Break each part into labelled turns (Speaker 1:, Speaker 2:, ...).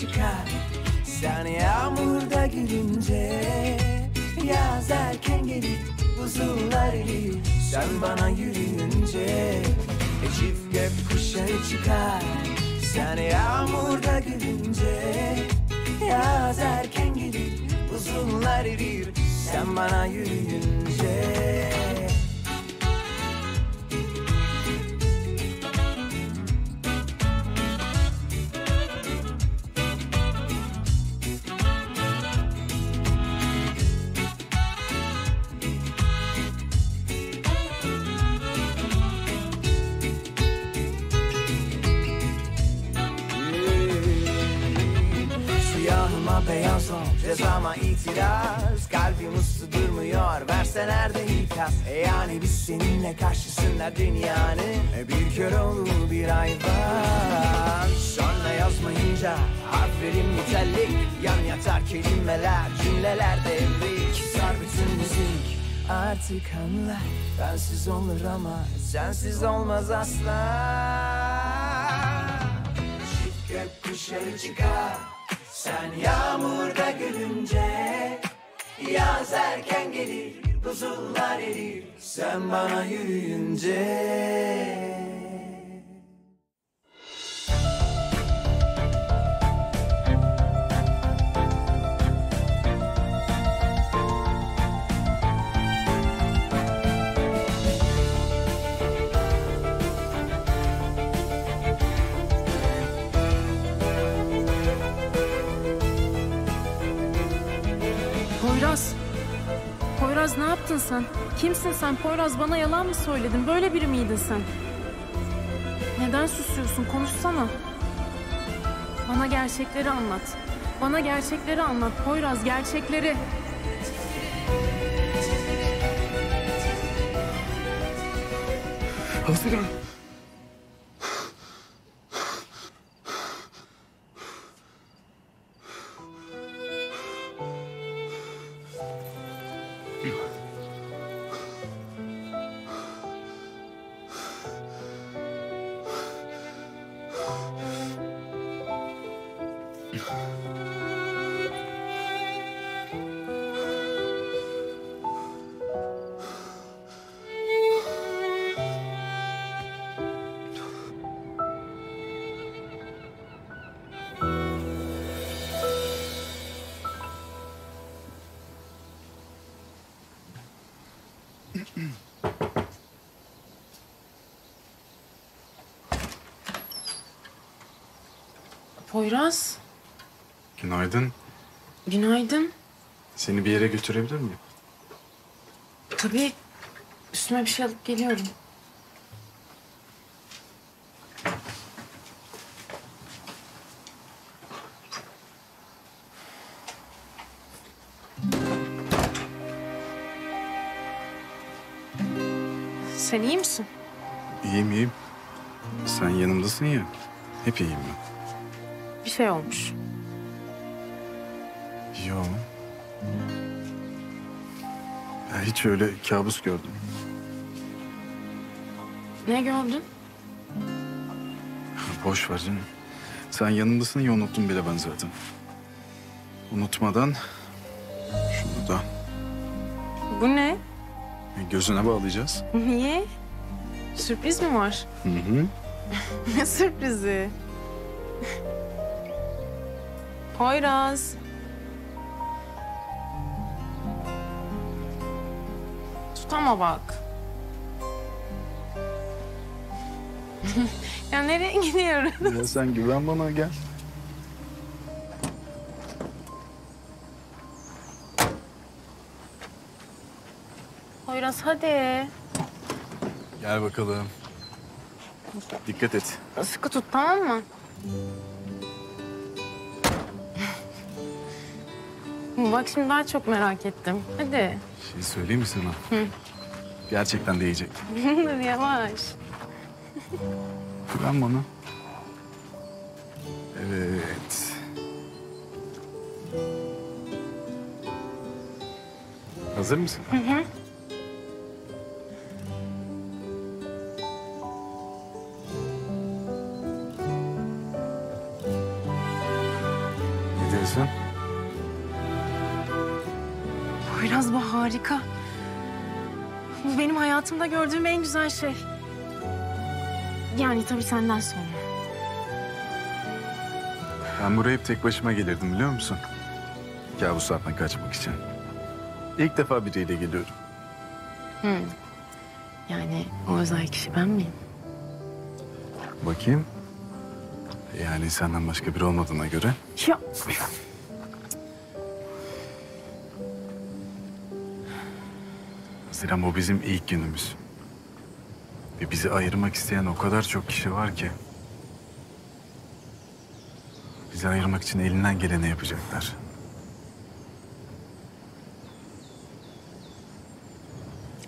Speaker 1: çıkar. Sen yağmurda gülünce Yaz erken gelir Buzullar erir Sen bana yürüyünce e, Çift gök kuşları çıkar. Sen yağmurda gülünce Yaz erken gelir Buzullar erir Sen bana yürüyünce dünyanın e Bir kör olur bir hayvan Sonra yazmayınca Harflerim nitelik Yan yatar kelimeler Cümleler devrik Sar bütün müzik. Artık anla Bensiz olur ama Sensiz olmaz asla. Çift gök çıkar. Sen yağmurda gülünce Yaz erken gelir Buzullar erir Sen bana yürüyünce
Speaker 2: yaptın sen? Kimsin sen Poyraz? Bana yalan mı söyledin? Böyle biri miydin sen? Neden susuyorsun? Konuşsana. Bana gerçekleri anlat. Bana gerçekleri anlat Poyraz, gerçekleri.
Speaker 3: Haziran.
Speaker 2: Poyraz,
Speaker 3: Günaydın.
Speaker 2: günaydın.
Speaker 3: Seni bir yere götürebilir miyim?
Speaker 2: Tabii üstüme bir şey alıp geliyorum. Sen iyi misin?
Speaker 3: İyiyim iyiyim. Sen yanımdasın ya. Hep iyiyim ben.
Speaker 2: Bir şey olmuş.
Speaker 3: Yo. Ya hiç öyle kabus gördüm.
Speaker 2: Ne gördün?
Speaker 3: Boş ver canım. Sen yanımdasın ya unuttum bile ben zaten. Unutmadan şunu da
Speaker 2: Bu ne?
Speaker 3: gözüne bağlayacağız.
Speaker 2: Niye? Sürpriz mi var?
Speaker 3: Hı hı.
Speaker 2: Ne sürprizi? Poyraz. Tutama bak. ya nereye gidiyoruz?
Speaker 3: Ya sen güven bana gel.
Speaker 2: Poyraz hadi.
Speaker 3: Gel bakalım. Dikkat et.
Speaker 2: Sıkı tut tamam mı? Bak şimdi daha çok merak ettim. Hadi.
Speaker 3: Şey söyleyeyim mi sana? Gerçekten değecek.
Speaker 2: Yavaş.
Speaker 3: Güven bana. Evet. Hazır mısın? Hı hı.
Speaker 2: Gördüğüm en güzel şey. Yani tabii senden sonra.
Speaker 3: Ben buraya hep tek başıma gelirdim biliyor musun? Kabuslardan kaçmak için. İlk defa biriyle geliyorum.
Speaker 2: Yani o özel kişi ben miyim?
Speaker 3: Bakayım. Yani senden başka biri olmadığına göre.
Speaker 2: Ya
Speaker 3: Haziran bu bizim ilk günümüz. Ve bizi ayırmak isteyen o kadar çok kişi var ki. Bizi ayırmak için elinden geleni yapacaklar.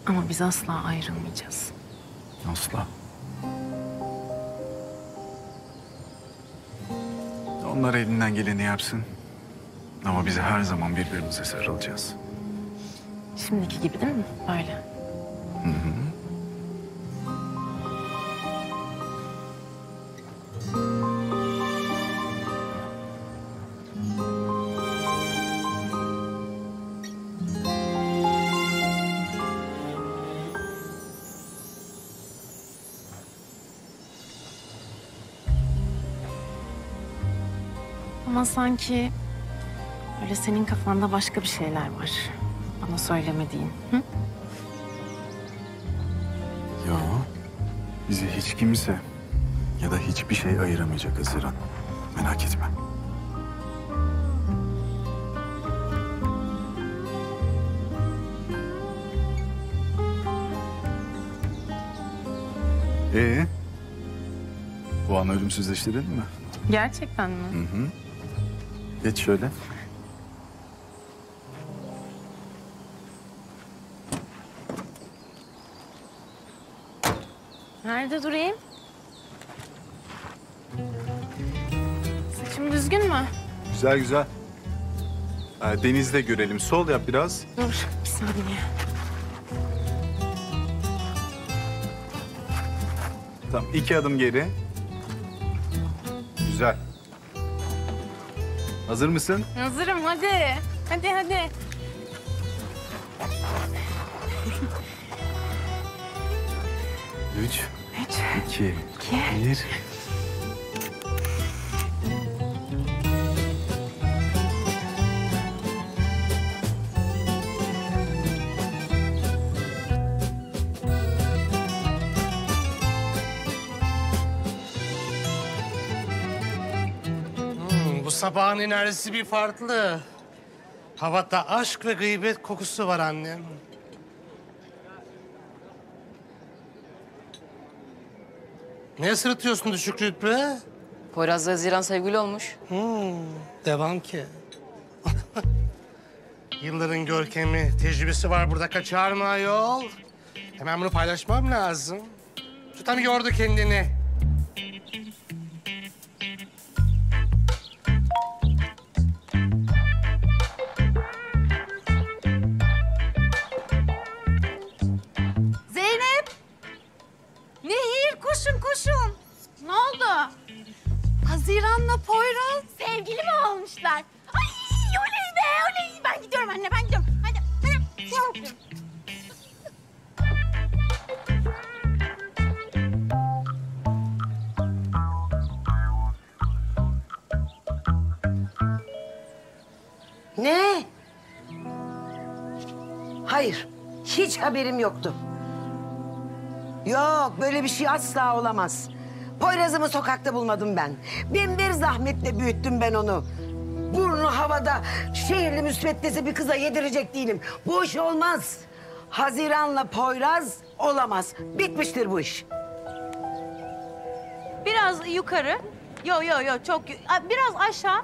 Speaker 2: ama biz asla ayrılmayacağız.
Speaker 3: Asla. Onlar elinden geleni yapsın. Ama biz her zaman birbirimize sarılacağız.
Speaker 2: Şimdiki gibi değil mi? Böyle. Sanki öyle senin kafanda başka bir şeyler var. Bana söylemediğin. Hı?
Speaker 3: Yo. Bizi hiç kimse ya da hiçbir şey ayıramayacak Haziran. Merak etme. Ee? Bu an ölümsüzleştirelim mi?
Speaker 2: Gerçekten mi?
Speaker 3: Hı hı. Geç şöyle.
Speaker 2: Nerede durayım? Saçım düzgün mü?
Speaker 3: Güzel güzel. Ee, denizde görelim. Sol yap biraz.
Speaker 2: Dur bir saniye.
Speaker 3: Tamam iki adım geri. Hazır mısın?
Speaker 2: Hazırım hadi. Hadi hadi.
Speaker 3: Üç,
Speaker 2: Üç.
Speaker 3: iki,
Speaker 2: İki.
Speaker 3: bir.
Speaker 4: Sabahın enerjisi bir farklı. Havada aşk ve gıybet kokusu var annem. Ne sırıtıyorsun düşük rütbe?
Speaker 5: Poyraz'la Haziran sevgili olmuş.
Speaker 4: Hmm, devam ki. Yılların görkemi, tecrübesi var burada kaçar mı ayol? Hemen bunu paylaşmam lazım. Şu tam yordu kendini.
Speaker 6: Haberim yoktu. Yok, böyle bir şey asla olamaz. Poyraz'ımı sokakta bulmadım ben. Bin bir zahmetle büyüttüm ben onu. Burnu havada, şehirli müsveddesi bir kıza yedirecek değilim. Bu iş olmaz. Haziran'la Poyraz olamaz. Bitmiştir bu iş.
Speaker 7: Biraz yukarı. Yo yo yo çok biraz aşağı.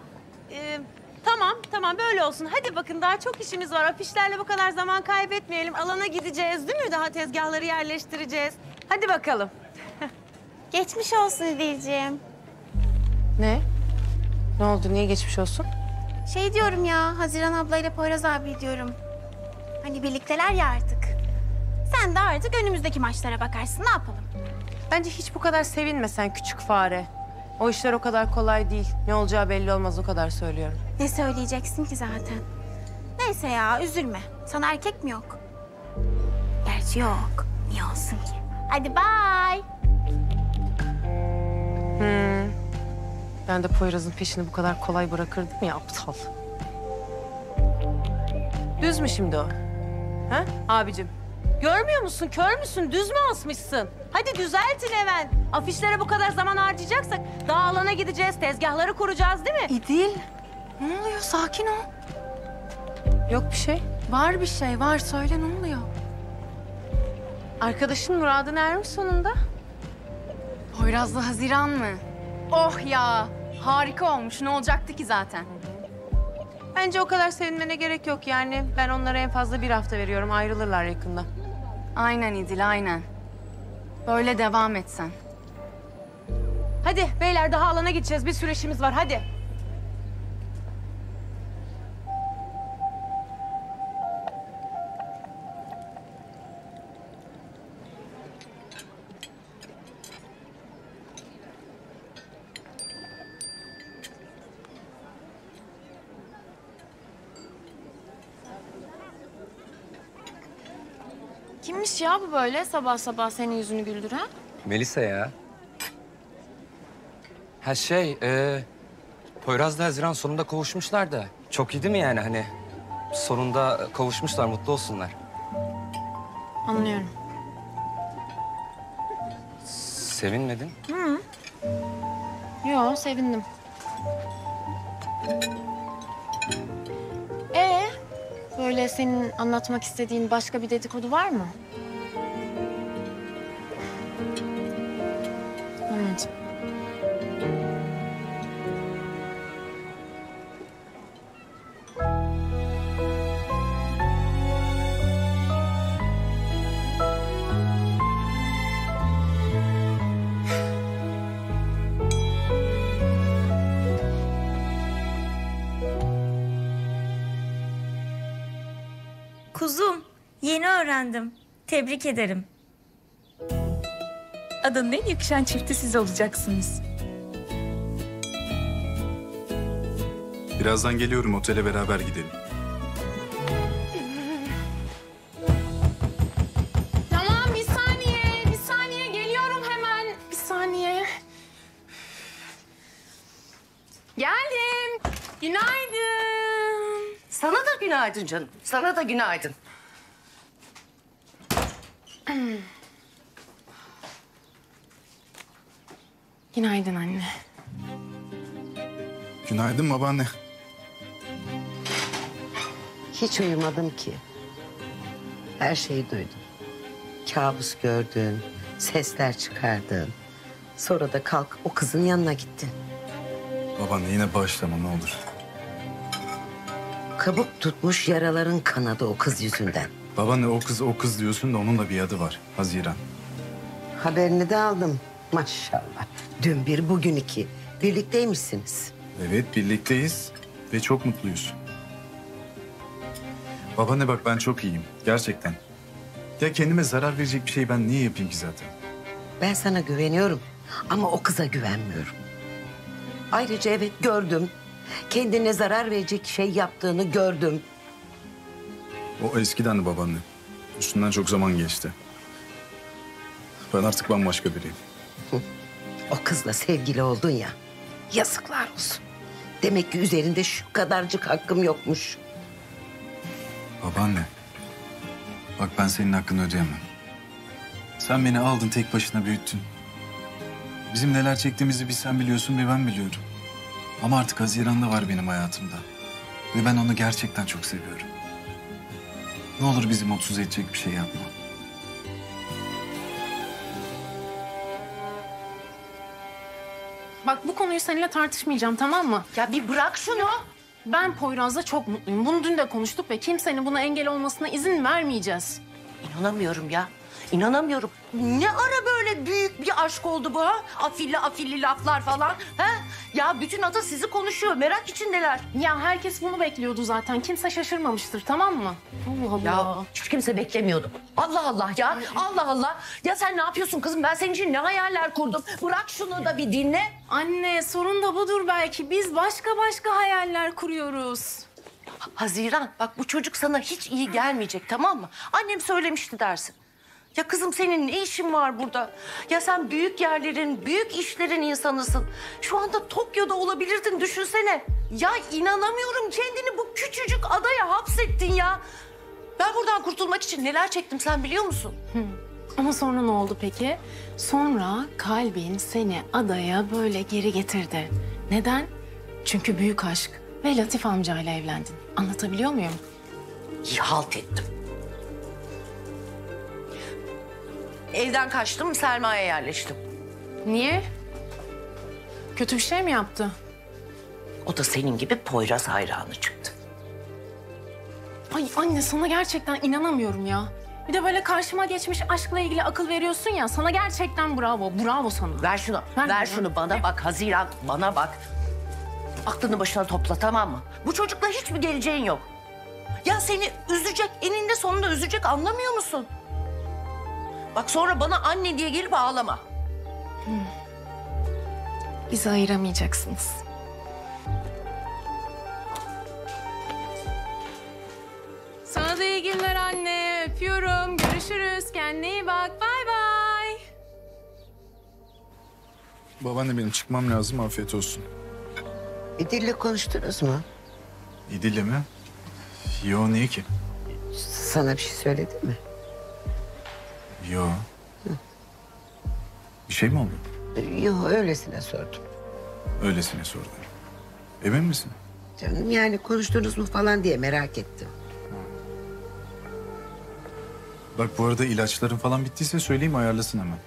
Speaker 7: Ee, tamam tamam böyle olsun. Hadi bakın daha çok işimiz var. Afişlerle bu kadar zaman kaybetmeyelim. Alana gideceğiz değil mi? Daha tezgahları yerleştireceğiz. Hadi bakalım.
Speaker 8: Geçmiş olsun Edil'ciğim.
Speaker 5: Ne? Ne oldu? Niye geçmiş olsun?
Speaker 8: Şey diyorum ya, Haziran ablayla Poyraz abi diyorum. Hani birlikteler ya artık. Sen de artık önümüzdeki maçlara bakarsın, ne yapalım?
Speaker 5: Bence hiç bu kadar sevinme sen küçük fare.
Speaker 7: O işler o kadar kolay değil. Ne olacağı belli olmaz o kadar söylüyorum.
Speaker 8: Ne söyleyeceksin ki zaten? Neyse ya üzülme. Sana erkek mi yok? Gerçi yok. Niye olsun ki? Hadi bye.
Speaker 7: Ben de Poyraz'ın peşini bu kadar kolay bırakırdım ya aptal. Düz mü şimdi o? Ha abicim? Görmüyor musun? Kör müsün? Düz mü asmışsın? Hadi düzeltin hemen. Afişlere bu kadar zaman harcayacaksak daha alana gideceğiz, tezgahları kuracağız değil mi?
Speaker 2: İdil. Ne oluyor? Sakin ol.
Speaker 7: Yok bir şey.
Speaker 2: Var bir şey var. Söyle ne oluyor?
Speaker 7: Arkadaşın muradına ermiş sonunda.
Speaker 2: Poyraz'la Haziran mı? Oh ya. Harika olmuş. Ne olacaktı ki zaten?
Speaker 7: Bence o kadar sevinmene gerek yok yani. Ben onlara en fazla bir hafta veriyorum. Ayrılırlar yakında.
Speaker 2: Aynen İdil aynen. Böyle devam et sen.
Speaker 7: Hadi beyler daha alana gideceğiz. Bir sürü işimiz var. Hadi.
Speaker 2: Kimmiş ya bu böyle sabah sabah senin yüzünü güldüren?
Speaker 9: Melisa ya. Ha şey, e, Poyraz'la Haziran sonunda kavuşmuşlar da. Çok iyi değil mi yani hani? Sonunda kavuşmuşlar, mutlu olsunlar.
Speaker 2: Anlıyorum.
Speaker 9: Sevinmedin?
Speaker 2: Yo sevindim. Ee, böyle senin anlatmak istediğin başka bir dedikodu var mı? Anladım.
Speaker 10: Kuzum, yeni öğrendim. Tebrik ederim. Adanın en yakışan çifti siz olacaksınız.
Speaker 3: Birazdan geliyorum otele beraber gidelim.
Speaker 2: Tamam bir saniye, bir saniye geliyorum hemen. Bir saniye. Geldim. Günaydın.
Speaker 6: Sana da günaydın canım. Sana da günaydın.
Speaker 2: Günaydın anne.
Speaker 3: Günaydın babaanne.
Speaker 6: Hiç uyumadım ki. Her şeyi duydum. Kabus gördün, sesler çıkardın. Sonra da kalk o kızın yanına gittin.
Speaker 3: Babaanne yine bağışlama ne olur.
Speaker 6: Kabuk tutmuş yaraların kanadı o kız yüzünden.
Speaker 3: Babaanne o kız o kız diyorsun da onun da bir adı var. Haziran.
Speaker 6: Haberini de aldım. Maşallah. Dün bir, bugün iki. Birlikteymişsiniz.
Speaker 3: Evet birlikteyiz ve çok mutluyuz. Babaanne bak ben çok iyiyim gerçekten. Ya kendime zarar verecek bir şey ben niye yapayım ki zaten?
Speaker 6: Ben sana güveniyorum ama o kıza güvenmiyorum. Ayrıca evet gördüm. Kendine zarar verecek şey yaptığını gördüm.
Speaker 3: O eskiden de babaanne. Üstünden çok zaman geçti. Ben artık bambaşka biriyim.
Speaker 6: O kızla sevgili oldun ya. Yazıklar olsun. Demek ki üzerinde şu kadarcık hakkım yokmuş.
Speaker 3: Babaanne. Bak ben senin hakkını ödeyemem. Sen beni aldın tek başına büyüttün. Bizim neler çektiğimizi bir sen biliyorsun ve ben biliyorum. Ama artık Haziran da var benim hayatımda. Ve ben onu gerçekten çok seviyorum. Ne olur bizi mutsuz edecek bir şey yapma.
Speaker 2: Bak bu konuyu seninle tartışmayacağım tamam mı?
Speaker 6: Ya bir bırak şunu.
Speaker 2: Ben Poyraz'la çok mutluyum. Bunu dün de konuştuk ve kimsenin buna engel olmasına izin vermeyeceğiz.
Speaker 6: İnanamıyorum ya. İnanamıyorum. Ne ara böyle büyük bir aşk oldu bu ha? Afilli afilli laflar falan. Ha?
Speaker 11: Ya bütün ada sizi konuşuyor. Merak içindeler.
Speaker 2: Ya herkes bunu bekliyordu zaten. Kimse şaşırmamıştır tamam mı? Allah Allah.
Speaker 11: Ya hiç kimse beklemiyordu. Allah Allah ya. Allah Allah. Ya sen ne yapıyorsun kızım? Ben senin için ne hayaller kurdum. Bırak şunu da bir dinle.
Speaker 2: Anne sorun da budur belki. Biz başka başka hayaller kuruyoruz.
Speaker 11: Haziran bak bu çocuk sana hiç iyi gelmeyecek tamam mı? Annem söylemişti dersin. Ya kızım senin ne işin var burada? Ya sen büyük yerlerin, büyük işlerin insanısın. Şu anda Tokyo'da olabilirdin düşünsene. Ya inanamıyorum kendini bu küçücük adaya hapsettin ya. Ben buradan kurtulmak için neler çektim sen biliyor musun?
Speaker 2: Ama sonra ne oldu peki? Sonra kalbin seni adaya böyle geri getirdi. Neden? Çünkü büyük aşk ve Latif amcayla evlendin. Anlatabiliyor muyum?
Speaker 11: halt ettim. Evden kaçtım, Selma'ya yerleştim.
Speaker 2: Niye? Kötü bir şey mi yaptı?
Speaker 11: O da senin gibi Poyraz hayranı çıktı.
Speaker 2: Ay anne sana gerçekten inanamıyorum ya. Bir de böyle karşıma geçmiş aşkla ilgili akıl veriyorsun ya. Sana gerçekten bravo. Bravo sana.
Speaker 11: Ver şunu,
Speaker 2: Ver
Speaker 11: ver, şunu bana bak Haziran, bana bak. Aklını başına topla tamam mı? Bu çocukla hiçbir geleceğin yok. Ya seni üzecek, eninde sonunda üzecek anlamıyor musun? Bak sonra bana anne diye gelip ağlama.
Speaker 2: Bizi ayıramayacaksınız. Sana da iyi günler anne. Öpüyorum. Görüşürüz. Kendine iyi bak. Bay bay.
Speaker 3: Babaanne benim çıkmam lazım. Afiyet olsun.
Speaker 6: İdil'le konuştunuz mu?
Speaker 3: İdil'le mi? Yo niye ki?
Speaker 6: Sana bir şey söyledi mi?
Speaker 3: Yo. Bir şey mi oldu?
Speaker 6: Yok öylesine sordum.
Speaker 3: Öylesine sordum. Emin misin?
Speaker 6: Canım yani konuştunuz mu falan diye merak ettim.
Speaker 3: Bak bu arada ilaçların falan bittiyse söyleyeyim ayarlasın hemen.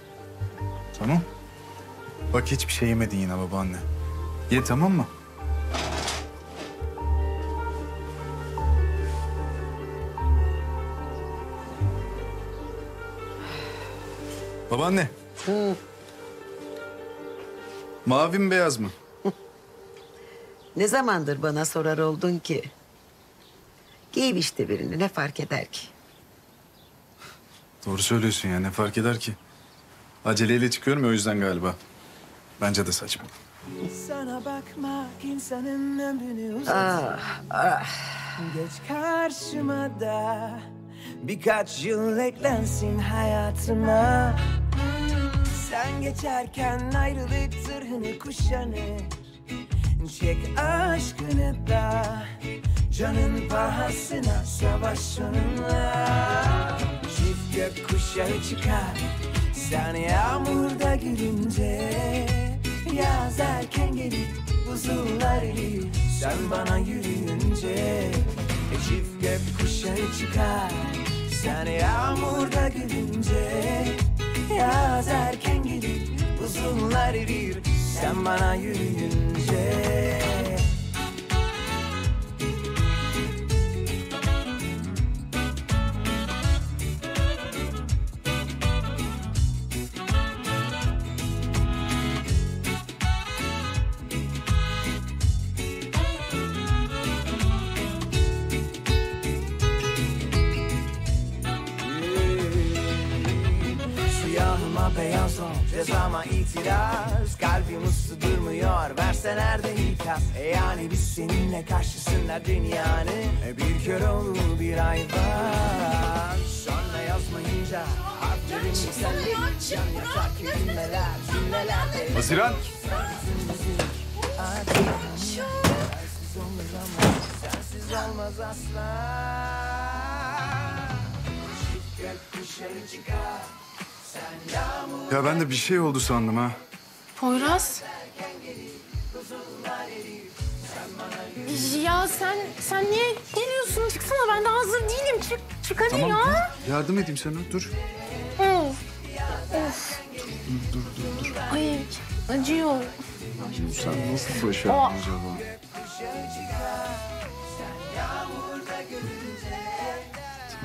Speaker 3: Tamam. Bak hiçbir şey yemedin yine babaanne. Ye tamam mı? Babaanne. Mavi mi beyaz mı?
Speaker 6: Ne zamandır bana sorar oldun ki? Giy işte birini ne fark eder ki?
Speaker 3: Doğru söylüyorsun ya ne fark eder ki? Aceleyle çıkıyorum ya o yüzden galiba. Bence de saçma.
Speaker 1: Sana bakmak insanın ömrünü uzatır.
Speaker 6: Ah, ah.
Speaker 1: Geç karşıma da birkaç yıl eklensin hayatıma. Sen geçerken ayrılık zırhını kuşanır. Çek aşkını da canın pahasına savaş onunla. Çift gök çıkar sen yağmurda gülünce. Yaz erken gelir buzullar erir sen bana yürüyünce. Çift gök çıkar sen yağmurda gülünce. Yaz erken gelir buzullar erir sen bana yürüyünce. Ol Cezama itiraz Kalbim ıslı durmuyor Verse nerede ikaz e Yani biz seninle karşısında dünyanın e Bir kör olur bir ay var Sonra yazmayınca Harflerin yükseldi Yan yatak kelimeler Cümlelerde
Speaker 3: Haziran.
Speaker 1: Sensiz olur ama Sensiz olmaz asla gök dışarı çıkar
Speaker 3: Ya ben de bir şey oldu sandım ha.
Speaker 2: Poyraz. Ya sen sen niye geliyorsun? Çıksana ben de hazır değilim. Çık, çık hadi
Speaker 3: Tamam
Speaker 2: ya.
Speaker 3: dur. Yardım edeyim sana dur.
Speaker 2: Of. Of.
Speaker 3: Dur dur dur dur.
Speaker 2: Ay acıyor.
Speaker 3: Sen nasıl başardın
Speaker 2: Aa.
Speaker 3: acaba?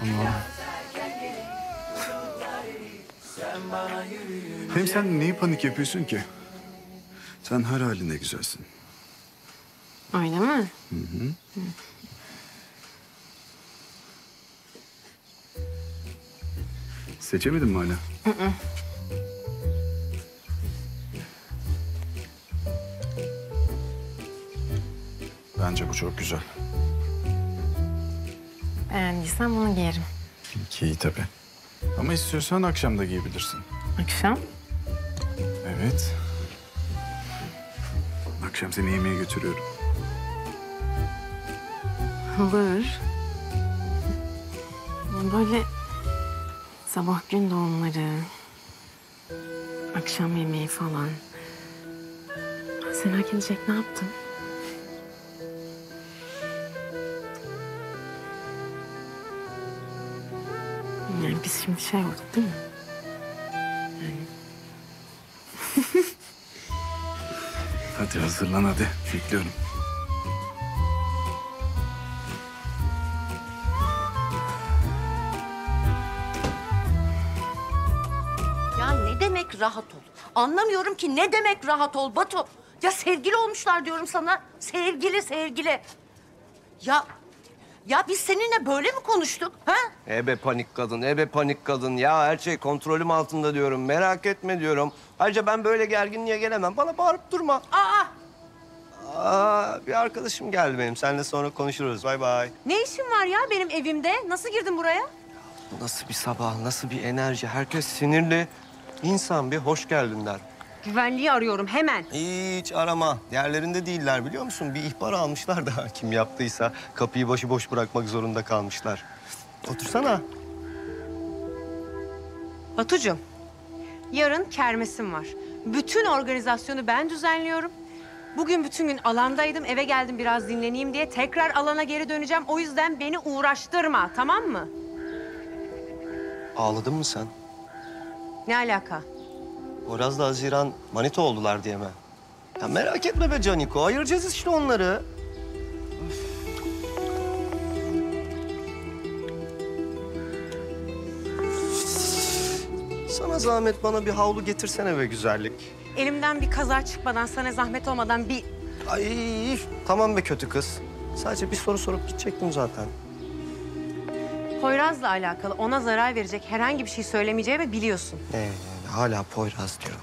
Speaker 3: Tamam. Hem sen neyi panik yapıyorsun ki? Sen her halinde güzelsin.
Speaker 2: Öyle mi?
Speaker 3: Seçemedin mi hala? Bence bu çok güzel.
Speaker 2: Beğendiysen bunu giyerim.
Speaker 3: Giy tabii. Ama istiyorsan akşam da giyebilirsin.
Speaker 2: Akşam?
Speaker 3: Evet. Akşam seni yemeğe götürüyorum.
Speaker 2: Olur. Böyle sabah gün doğumları, akşam yemeği falan. Sen hak edecek ne yaptın? Yani biz şimdi şey olduk değil mi?
Speaker 3: Hadi hazırlan hadi. Bekliyorum.
Speaker 12: Ya ne demek rahat ol? Anlamıyorum ki ne demek rahat ol Batu? Ya sevgili olmuşlar diyorum sana. Sevgili sevgili. Ya ya biz seninle böyle mi konuştuk? Ha?
Speaker 13: Ebe panik kadın, ebe panik kadın. Ya her şey kontrolüm altında diyorum. Merak etme diyorum. Ayrıca ben böyle gerginliğe gelemem. Bana bağırıp durma.
Speaker 12: Aa
Speaker 13: Aa, bir arkadaşım geldi benim. Seninle sonra konuşuruz. Bay bay.
Speaker 7: Ne işin var ya benim evimde? Nasıl girdin buraya?
Speaker 13: Nasıl bir sabah, nasıl bir enerji. Herkes sinirli. İnsan bir hoş geldin der.
Speaker 7: Güvenliği arıyorum hemen.
Speaker 13: Hiç arama. Yerlerinde değiller biliyor musun? Bir ihbar almışlar da kim yaptıysa kapıyı başıboş bırakmak zorunda kalmışlar. Otursana.
Speaker 7: Batucuğum, yarın kermesim var. Bütün organizasyonu ben düzenliyorum. Bugün bütün gün alandaydım, eve geldim biraz dinleneyim diye. Tekrar alana geri döneceğim. O yüzden beni uğraştırma, tamam mı?
Speaker 13: Ağladın mı sen?
Speaker 7: Ne alaka?
Speaker 13: Poyraz'la Haziran manita oldular diye mi? Ya merak etme be Caniko. Ayıracağız işte onları. Sana zahmet bana bir havlu getirsene be güzellik.
Speaker 7: Elimden bir kaza çıkmadan, sana zahmet olmadan bir...
Speaker 13: Ay tamam be kötü kız. Sadece bir soru sorup gidecektim zaten.
Speaker 7: Poyraz'la alakalı ona zarar verecek herhangi bir şey söylemeyeceğimi biliyorsun.
Speaker 13: Ee, yani hala Poyraz diyor.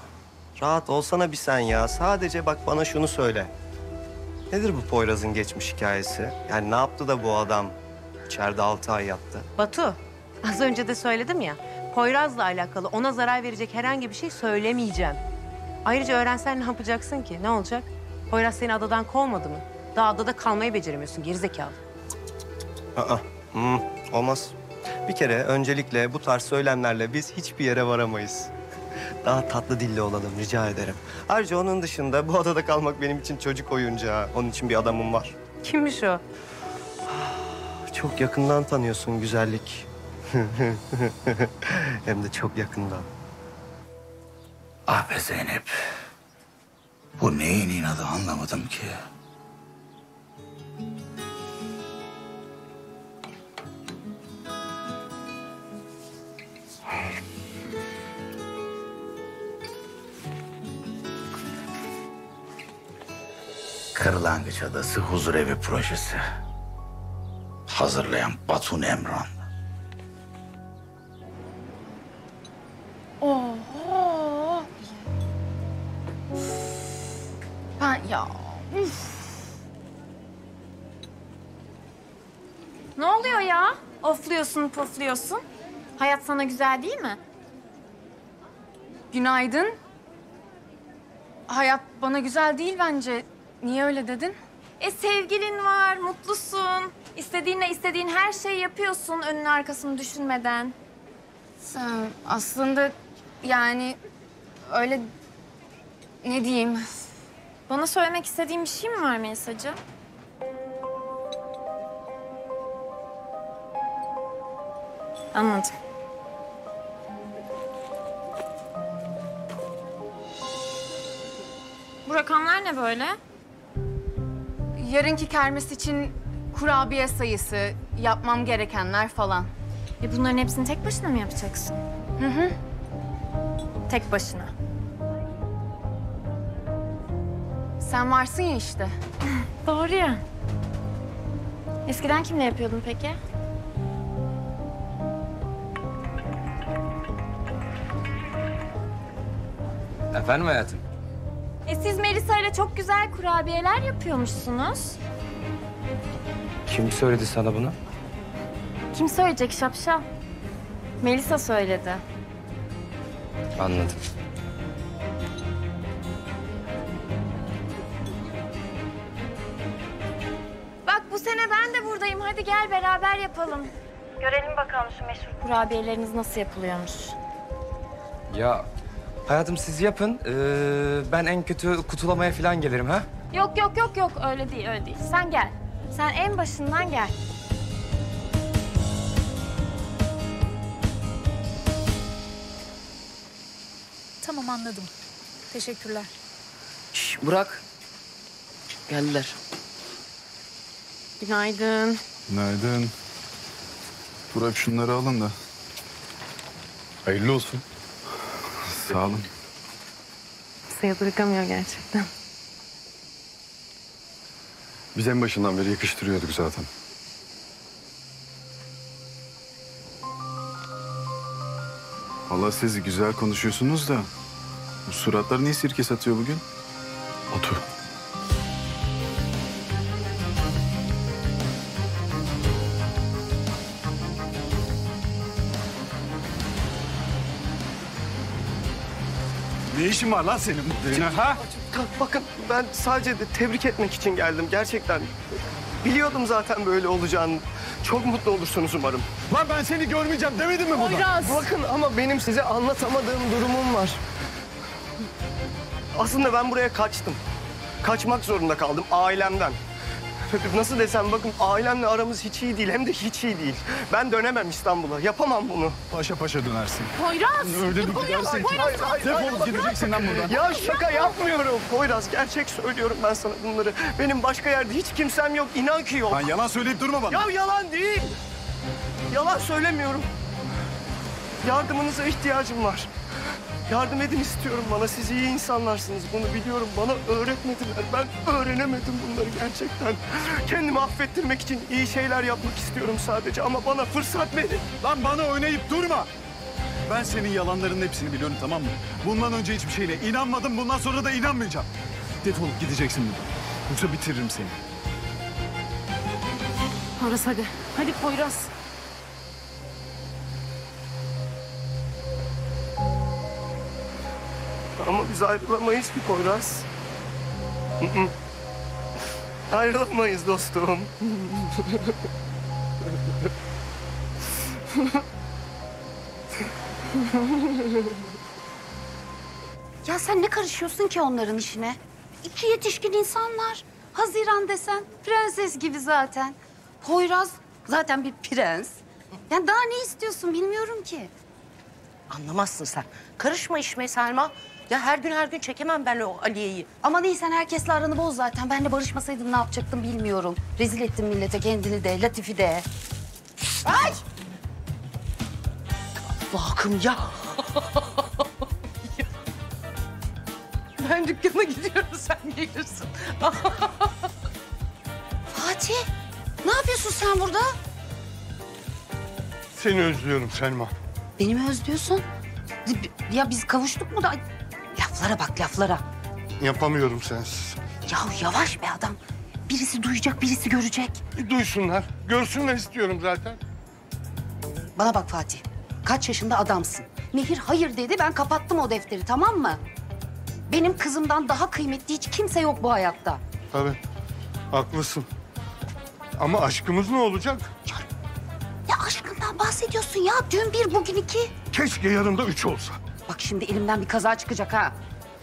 Speaker 13: Rahat olsana bir sen ya. Sadece bak bana şunu söyle. Nedir bu Poyraz'ın geçmiş hikayesi? Yani ne yaptı da bu adam içeride altı ay yattı?
Speaker 7: Batu, az önce de söyledim ya. Poyraz'la alakalı ona zarar verecek herhangi bir şey söylemeyeceğim. Ayrıca öğrensen ne yapacaksın ki? Ne olacak? Poyraz seni adadan kovmadı mı? Daha adada kalmayı beceremiyorsun gerizekalı.
Speaker 13: Aa, hmm, olmaz. Bir kere öncelikle bu tarz söylemlerle biz hiçbir yere varamayız. Daha tatlı dilli olalım rica ederim. Ayrıca onun dışında bu adada kalmak benim için çocuk oyuncağı. Onun için bir adamım var.
Speaker 7: Kimmiş o?
Speaker 13: Çok yakından tanıyorsun güzellik. Hem de çok yakından.
Speaker 14: Ah be Zeynep. Bu neyin inadı anlamadım ki. Kırlangıç Adası Huzurevi Projesi. Hazırlayan Batun Emran.
Speaker 15: Oho. Ben ya. Üf. Ne oluyor ya? Ofluyorsun, pufluyorsun. Hayat sana güzel değil mi? Günaydın. Hayat bana güzel değil bence. Niye öyle dedin? E sevgilin var, mutlusun. İstediğinle istediğin her şeyi yapıyorsun önün arkasını düşünmeden. Sen aslında yani öyle ne diyeyim? Bana söylemek istediğin bir şey mi var Melisa'cığım? Anladım. Bu rakamlar ne böyle?
Speaker 16: Yarınki kermes için kurabiye sayısı, yapmam gerekenler falan.
Speaker 15: E bunların hepsini tek başına mı yapacaksın?
Speaker 16: Hı hı.
Speaker 15: Tek başına.
Speaker 16: Sen varsın ya işte.
Speaker 15: Doğru ya. Eskiden kimle yapıyordun peki?
Speaker 9: Efendim hayatım?
Speaker 15: E siz Melisa ile çok güzel kurabiyeler yapıyormuşsunuz.
Speaker 9: Kim söyledi sana bunu?
Speaker 15: Kim söyleyecek şapşal? Melisa söyledi.
Speaker 9: Anladım.
Speaker 15: Bak bu sene ben de buradayım. Hadi gel beraber yapalım. Görelim bakalım şu meşhur kurabiyeleriniz nasıl yapılıyormuş.
Speaker 9: Ya hayatım siz yapın. Ee, ben en kötü kutulamaya falan gelirim ha.
Speaker 15: Yok yok yok yok öyle değil öyle değil. Sen gel. Sen en başından gel.
Speaker 10: Tamam anladım. Teşekkürler.
Speaker 11: Şş, Burak. Geldiler.
Speaker 5: Günaydın.
Speaker 3: Günaydın. Burak şunları alın da.
Speaker 17: Hayırlı olsun.
Speaker 3: Sağ olun.
Speaker 5: Sayı bırakamıyor gerçekten.
Speaker 17: Biz en başından beri yakıştırıyorduk zaten.
Speaker 3: Allah siz güzel konuşuyorsunuz da. Bu suratlar niye sirke satıyor bugün?
Speaker 17: Otur.
Speaker 3: Ne işin var lan senin bu düğüne ha?
Speaker 13: Bakın ben sadece de tebrik etmek için geldim gerçekten. Biliyordum zaten böyle olacağını. Çok mutlu olursunuz umarım.
Speaker 17: Lan ben seni görmeyeceğim demedim mi burada?
Speaker 13: Bakın ama benim size anlatamadığım durumum var. Aslında ben buraya kaçtım. Kaçmak zorunda kaldım ailemden. Nasıl desem bakın ailemle aramız hiç iyi değil hem de hiç iyi değil. Ben dönemem İstanbul'a. Yapamam bunu.
Speaker 3: Paşa paşa dönersin.
Speaker 5: Poyraz!
Speaker 3: Öyle bir gidersin ki.
Speaker 13: Hayır, hayır,
Speaker 3: Defolup gideceksin lan buradan.
Speaker 13: Ya şaka yapmıyorum. Poyraz gerçek söylüyorum ben sana bunları. Benim başka yerde hiç kimsem yok. İnan ki yok.
Speaker 3: Lan yalan söyleyip durma bana.
Speaker 13: Ya yalan değil. Yalan söylemiyorum. Yardımınıza ihtiyacım var. Yardım edin istiyorum bana. Siz iyi insanlarsınız. Bunu biliyorum. Bana öğretmediler. Ben öğrenemedim bunları gerçekten. Kendimi affettirmek için iyi şeyler yapmak istiyorum sadece. Ama bana fırsat verin.
Speaker 3: Lan bana oynayıp durma. Ben senin yalanların hepsini biliyorum tamam mı? Bundan önce hiçbir şeyle inanmadım. Bundan sonra da inanmayacağım. Defolup gideceksin buradan. Yoksa bitiririm seni.
Speaker 2: Poyraz hadi. Hadi Poyraz.
Speaker 13: Biz ayrılamayız ki Poyraz. Hı hı. Ayrılamayız dostum.
Speaker 12: Ya sen ne karışıyorsun ki onların işine? İki yetişkin insanlar. Haziran desen prenses gibi zaten. Poyraz zaten bir prens. Yani daha ne istiyorsun bilmiyorum ki.
Speaker 11: Anlamazsın sen. Karışma işime Selma. Ya her gün her gün çekemem ben o Aliye'yi.
Speaker 12: Ama değil sen herkesle aranı boz zaten. Benle barışmasaydın ne yapacaktım bilmiyorum. Rezil ettin millete kendini de, Latif'i de. Ay!
Speaker 11: Allah'ım ya. ben dükkana gidiyorum sen gelirsin.
Speaker 12: Fatih, ne yapıyorsun sen burada?
Speaker 4: Seni özlüyorum Selma.
Speaker 12: Beni mi özlüyorsun? Ya biz kavuştuk mu da... Laflara bak laflara.
Speaker 4: Yapamıyorum sensiz.
Speaker 12: Ya yavaş be adam. Birisi duyacak, birisi görecek.
Speaker 4: Bir duysunlar. Görsünler istiyorum zaten.
Speaker 12: Bana bak Fatih. Kaç yaşında adamsın. Nehir hayır dedi, ben kapattım o defteri tamam mı? Benim kızımdan daha kıymetli hiç kimse yok bu hayatta.
Speaker 4: Tabii. Haklısın. Ama aşkımız ne olacak?
Speaker 12: Ne aşkından bahsediyorsun ya? Dün bir, bugün iki.
Speaker 4: Keşke yanımda üç olsa.
Speaker 12: Bak şimdi elimden bir kaza çıkacak ha.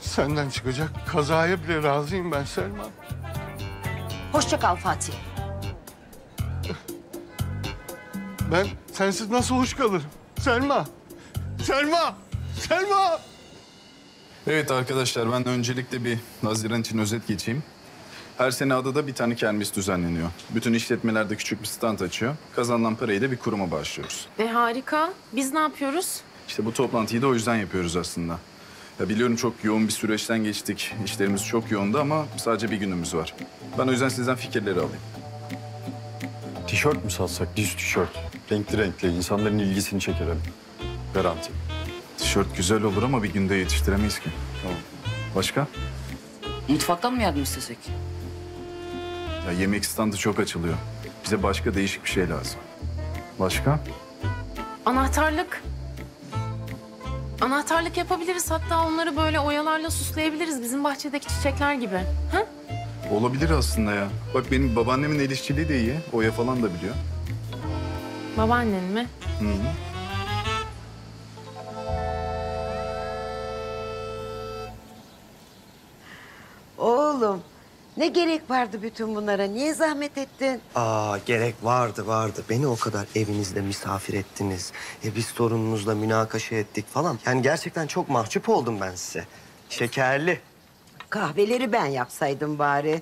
Speaker 4: Senden çıkacak kazaya bile razıyım ben Selma.
Speaker 12: Hoşça kal Fatih.
Speaker 4: Ben sensiz nasıl hoş kalırım? Selma! Selma! Selma!
Speaker 3: Evet arkadaşlar ben öncelikle bir Haziran için özet geçeyim. Her sene adada bir tane kermes düzenleniyor. Bütün işletmelerde küçük bir stand açıyor. Kazanılan parayı da bir kuruma bağışlıyoruz.
Speaker 2: E harika. Biz ne yapıyoruz?
Speaker 3: İşte bu toplantıyı da o yüzden yapıyoruz aslında. Ya biliyorum çok yoğun bir süreçten geçtik. İşlerimiz çok yoğundu ama sadece bir günümüz var. Ben o yüzden sizden fikirleri alayım.
Speaker 17: Tişört mü satsak? Düz tişört. Renkli renkli. insanların ilgisini çekelim. Garanti.
Speaker 3: Tişört güzel olur ama bir günde yetiştiremeyiz ki. Tamam. Başka?
Speaker 18: Mutfaktan mı yardım istesek?
Speaker 3: Ya yemek standı çok açılıyor. Bize başka değişik bir şey lazım. Başka?
Speaker 2: Anahtarlık. Anahtarlık yapabiliriz. Hatta onları böyle oyalarla süsleyebiliriz. Bizim bahçedeki çiçekler gibi. Ha?
Speaker 3: Olabilir aslında ya. Bak benim babaannemin el işçiliği de iyi. Oya falan da biliyor.
Speaker 2: Babaannen mi?
Speaker 3: Hı hı.
Speaker 6: Ne gerek vardı bütün bunlara? Niye zahmet ettin?
Speaker 13: Aa gerek vardı vardı. Beni o kadar evinizde misafir ettiniz. E, biz sorununuzla münakaşa ettik falan. Yani gerçekten çok mahcup oldum ben size. Şekerli.
Speaker 6: Kahveleri ben yapsaydım bari.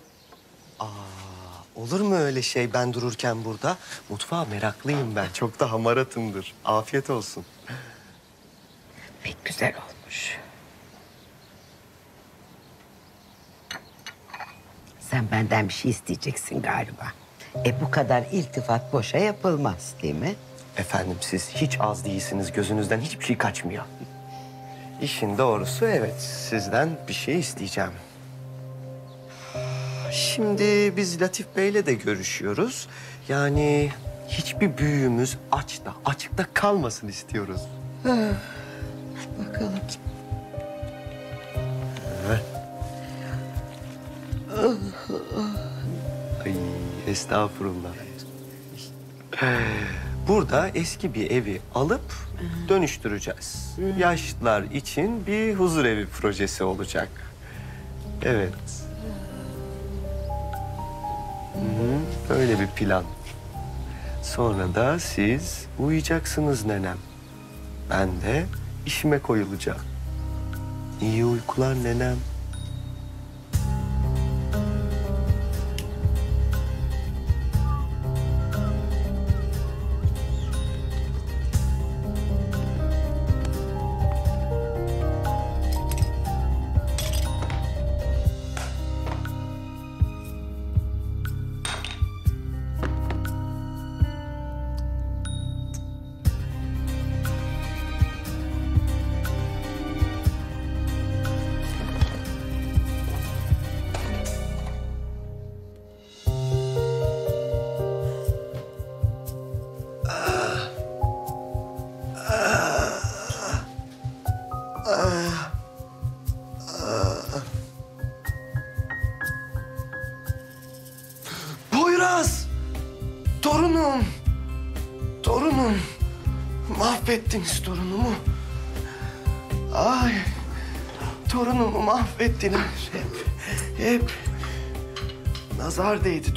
Speaker 13: Olur mu öyle şey ben dururken burada? Mutfağa meraklıyım ben. Çok da hamaratımdır. Afiyet olsun.
Speaker 6: Pek güzel olmuş. Sen benden bir şey isteyeceksin galiba. E bu kadar iltifat boşa yapılmaz değil mi?
Speaker 13: Efendim siz hiç az değilsiniz. Gözünüzden hiçbir şey kaçmıyor. İşin doğrusu evet. Sizden bir şey isteyeceğim. Şimdi biz Latif Bey'le de görüşüyoruz. Yani hiçbir büyüğümüz açta, açıkta kalmasın istiyoruz.
Speaker 6: Bakalım.
Speaker 13: Ay estağfurullah. Burada eski bir evi alıp dönüştüreceğiz. Yaşlılar için bir huzur evi projesi olacak. Evet. Hı hı, Öyle bir plan. Sonra da siz uyuyacaksınız nenem. Ben de işime koyulacağım. İyi uykular nenem.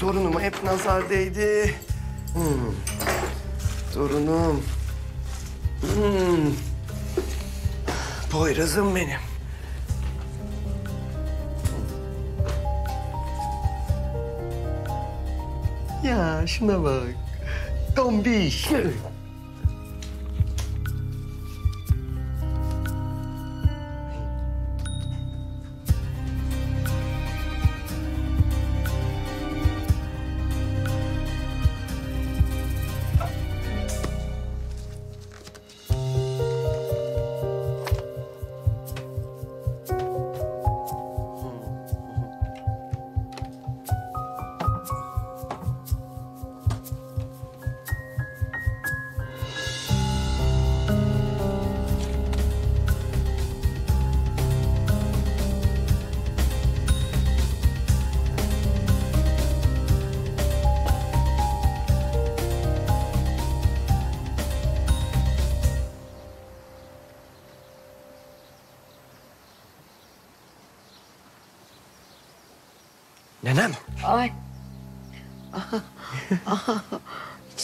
Speaker 13: Torunuma, hep nazar değdi. Hmm. Torunum. Hmm. Poyraz'ım benim. Ya şuna bak. Tombiş.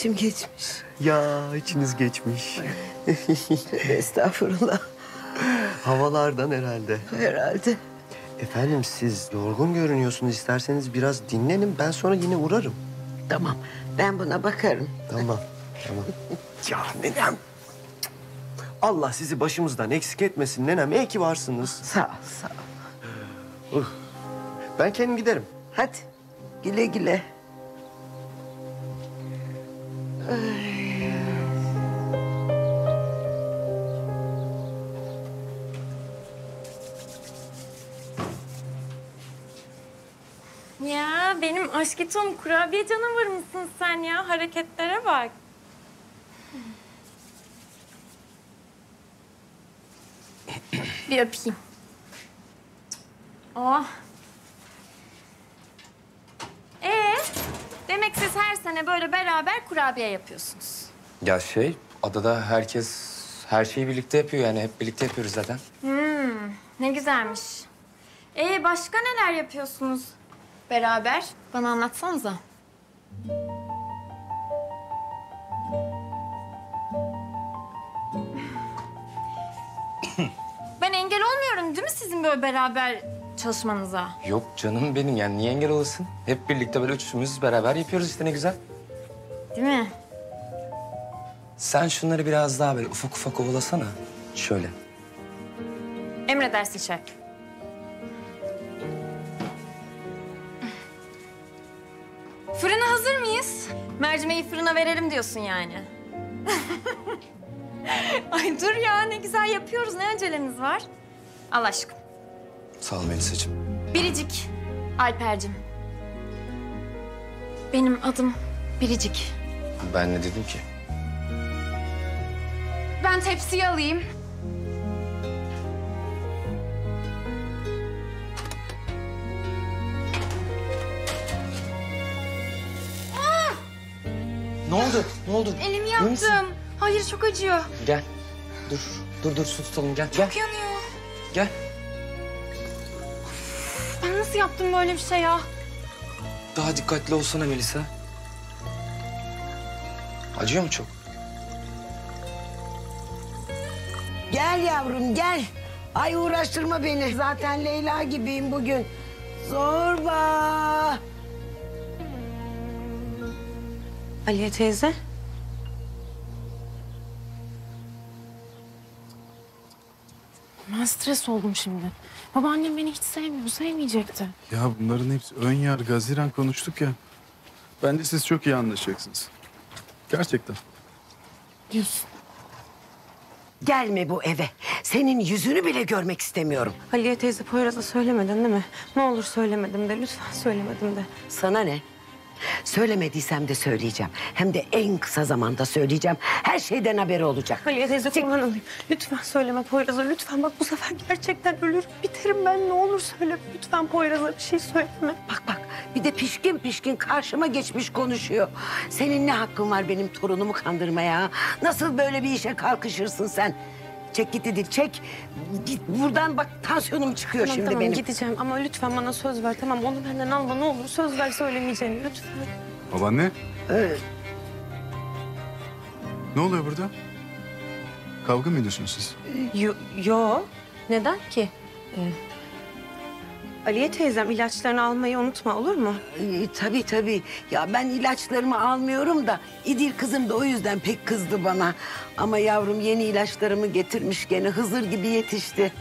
Speaker 6: İçim geçmiş.
Speaker 13: Ya içiniz geçmiş.
Speaker 6: Estağfurullah.
Speaker 13: Havalardan herhalde.
Speaker 6: Herhalde.
Speaker 13: Efendim siz yorgun görünüyorsunuz. İsterseniz biraz dinlenin. Ben sonra yine uğrarım.
Speaker 6: Tamam. Ben buna bakarım.
Speaker 13: Tamam. Tamam. ya nenem. Allah sizi başımızdan eksik etmesin nenem. İyi ki varsınız.
Speaker 6: Sağ ol, sağ ol.
Speaker 13: Ben kendim giderim.
Speaker 6: Hadi güle güle.
Speaker 2: Ya benim aşkitom kurabiye canavarı mısın sen ya? Hareketlere bak. Bir öpeyim. Oh. Ee, demek siz her sene böyle beraber kurabiye yapıyorsunuz.
Speaker 9: Ya şey, adada herkes her şeyi birlikte yapıyor yani. Hep birlikte yapıyoruz zaten.
Speaker 2: Hmm, ne güzelmiş. Ee, başka neler yapıyorsunuz beraber? Bana anlatsanıza. Ben engel olmuyorum değil mi sizin böyle beraber çalışmanıza?
Speaker 9: Yok canım benim yani niye engel olasın? Hep birlikte böyle üçümüz beraber yapıyoruz işte ne güzel.
Speaker 2: Değil mi?
Speaker 9: Sen şunları biraz daha böyle ufak ufak ovalasana. Şöyle.
Speaker 2: Emredersin şef. Fırına hazır mıyız? Mercimeği fırına verelim diyorsun yani. Ay dur ya ne güzel yapıyoruz. Ne acelemiz var? Allah aşkına.
Speaker 9: Sağ ol Melisa'cığım.
Speaker 2: Biricik. Alper'cim. Benim adım Biricik.
Speaker 9: Ben ne dedim ki?
Speaker 16: Ben tepsiyi alayım.
Speaker 9: Ne oldu? Ne oldu?
Speaker 16: Elimi
Speaker 9: İyi misin?
Speaker 16: yaptım. Hayır çok acıyor.
Speaker 9: Gel. Dur. Dur dur su tutalım gel. Gel.
Speaker 16: Çok yanıyor.
Speaker 9: Gel.
Speaker 2: Ben nasıl yaptım böyle bir şey ya?
Speaker 9: Daha dikkatli olsana Melisa. Acıyor mu çok?
Speaker 6: Gel yavrum gel. Ay uğraştırma beni. Zaten Leyla gibiyim bugün. Zorba.
Speaker 5: Aliye teyze.
Speaker 2: Ben stres oldum şimdi. Babaannem beni hiç sevmiyor, sevmeyecekti.
Speaker 3: Ya bunların hepsi ön yargı. Haziran konuştuk ya. Bence siz çok iyi anlaşacaksınız. Gerçekten.
Speaker 2: Diyorsun.
Speaker 6: Gelme bu eve. Senin yüzünü bile görmek istemiyorum.
Speaker 5: Aliye teyze Poyraz'a söylemedin değil mi? Ne olur söylemedim de lütfen söylemedim de.
Speaker 6: Sana ne? Söylemediysem de söyleyeceğim. Hem de en kısa zamanda söyleyeceğim. Her şeyden haberi olacak.
Speaker 5: Aliye teyze kurban olayım. Lütfen söyleme Poyraz'a lütfen. Bak bu sefer gerçekten ölür biterim ben. Ne olur söyle. Lütfen Poyraz'a bir şey söyleme.
Speaker 6: Bak bak bir de pişkin pişkin karşıma geçmiş konuşuyor. Senin ne hakkın var benim torunumu kandırmaya? Nasıl böyle bir işe kalkışırsın sen? Çek git Edil çek. Git buradan bak tansiyonum çıkıyor
Speaker 5: Tamam,
Speaker 6: şimdi
Speaker 5: tamam,
Speaker 6: benim.
Speaker 5: gideceğim ama lütfen bana söz ver. Tamam onu benden alma ne olur. Söz ver söylemeyeceğini lütfen.
Speaker 3: Babaanne. Ne oluyor burada? Kavga mı ediyorsunuz siz?
Speaker 5: Yo, yo. Neden ki? Ee, Aliye teyzem ilaçlarını almayı unutma olur mu?
Speaker 6: Ee, tabii tabii. Ya ben ilaçlarımı almıyorum da İdil kızım da o yüzden pek kızdı bana. Ama yavrum yeni ilaçlarımı getirmiş gene Hızır gibi yetişti.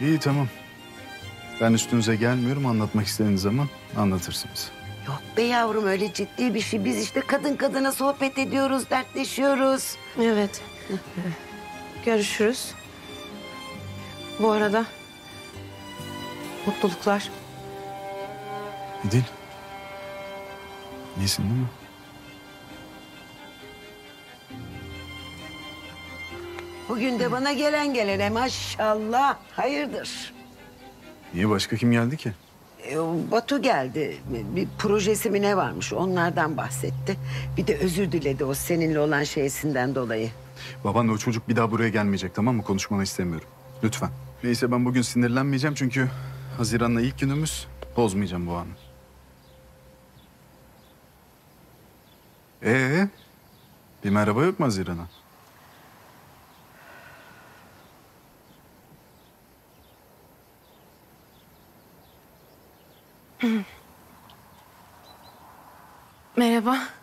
Speaker 3: İyi tamam. Ben üstünüze gelmiyorum. Anlatmak istediğiniz zaman anlatırsınız.
Speaker 6: Yok be yavrum öyle ciddi bir şey. Biz işte kadın kadına sohbet ediyoruz, dertleşiyoruz.
Speaker 5: Evet. Görüşürüz. Bu arada mutluluklar.
Speaker 3: İdil. İyisin değil mi?
Speaker 6: Bugün de bana gelen gelene maşallah hayırdır.
Speaker 3: Niye başka kim geldi ki?
Speaker 6: E, Batu geldi. Bir projesi mi ne varmış onlardan bahsetti. Bir de özür diledi o seninle olan şeysinden dolayı.
Speaker 3: Baban o çocuk bir daha buraya gelmeyecek tamam mı? Konuşmanı istemiyorum. Lütfen. Neyse ben bugün sinirlenmeyeceğim çünkü Haziran'la ilk günümüz. Bozmayacağım bu anı. Ee, bir merhaba yok mu Haziran'a?
Speaker 2: Merhaba.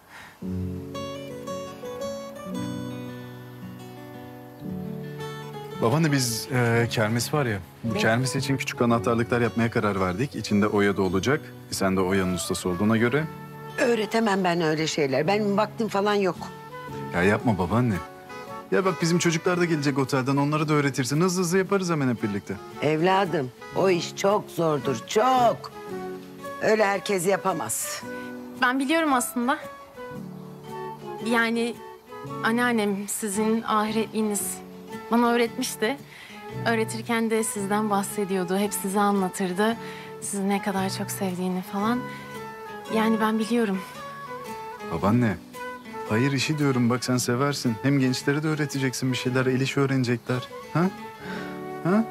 Speaker 3: Babaanne biz e, kermes var ya. Bu kermes için küçük anahtarlıklar yapmaya karar verdik. İçinde Oya da olacak. E, sen de Oya'nın ustası olduğuna göre.
Speaker 6: Öğretemem ben öyle şeyler. Benim vaktim falan yok.
Speaker 3: Ya yapma babaanne. Ya bak bizim çocuklar da gelecek otelden. Onları da öğretirsin. Hızlı hızlı yaparız hemen hep birlikte.
Speaker 6: Evladım o iş çok zordur çok. Öyle herkes yapamaz.
Speaker 2: Ben biliyorum aslında. Yani anneannem sizin ahiretliğiniz bana öğretmişti. Öğretirken de sizden bahsediyordu. Hep size anlatırdı. Sizi ne kadar çok sevdiğini falan. Yani ben biliyorum.
Speaker 3: Babaanne. Hayır işi diyorum bak sen seversin. Hem gençlere de öğreteceksin bir şeyler. El işi öğrenecekler. Ha? Ha?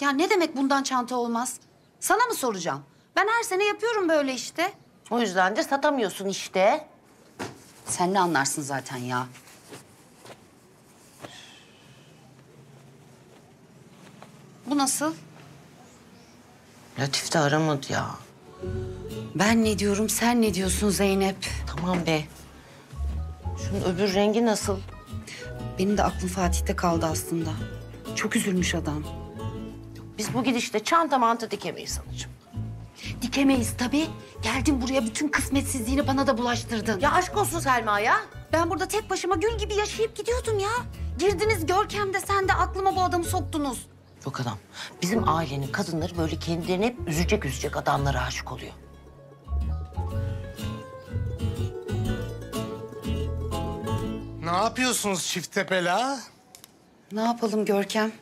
Speaker 12: Ya ne demek bundan çanta olmaz? Sana mı soracağım? Ben her sene yapıyorum böyle işte.
Speaker 11: O yüzden de satamıyorsun işte.
Speaker 12: Sen ne anlarsın zaten ya? Bu nasıl?
Speaker 11: Latif de aramadı ya.
Speaker 12: Ben ne diyorum, sen ne diyorsun Zeynep?
Speaker 11: Tamam be. Şunun öbür rengi nasıl?
Speaker 12: Benim de aklım Fatih'te kaldı aslında. Çok üzülmüş adam.
Speaker 11: Biz bu gidişte çanta mantı dikemeyiz sanacığım.
Speaker 12: Dikemeyiz tabii. Geldin buraya bütün kısmetsizliğini bana da bulaştırdın.
Speaker 11: Ya aşk olsun Selma ya.
Speaker 12: Ben burada tek başıma gül gibi yaşayıp gidiyordum ya. Girdiniz Görkem'de sen de aklıma bu adamı soktunuz.
Speaker 11: Yok adam. Bizim ailenin kadınları böyle kendilerini hep üzecek üzecek adamlara aşık oluyor.
Speaker 4: Ne yapıyorsunuz çift tepela?
Speaker 12: Ne yapalım Görkem?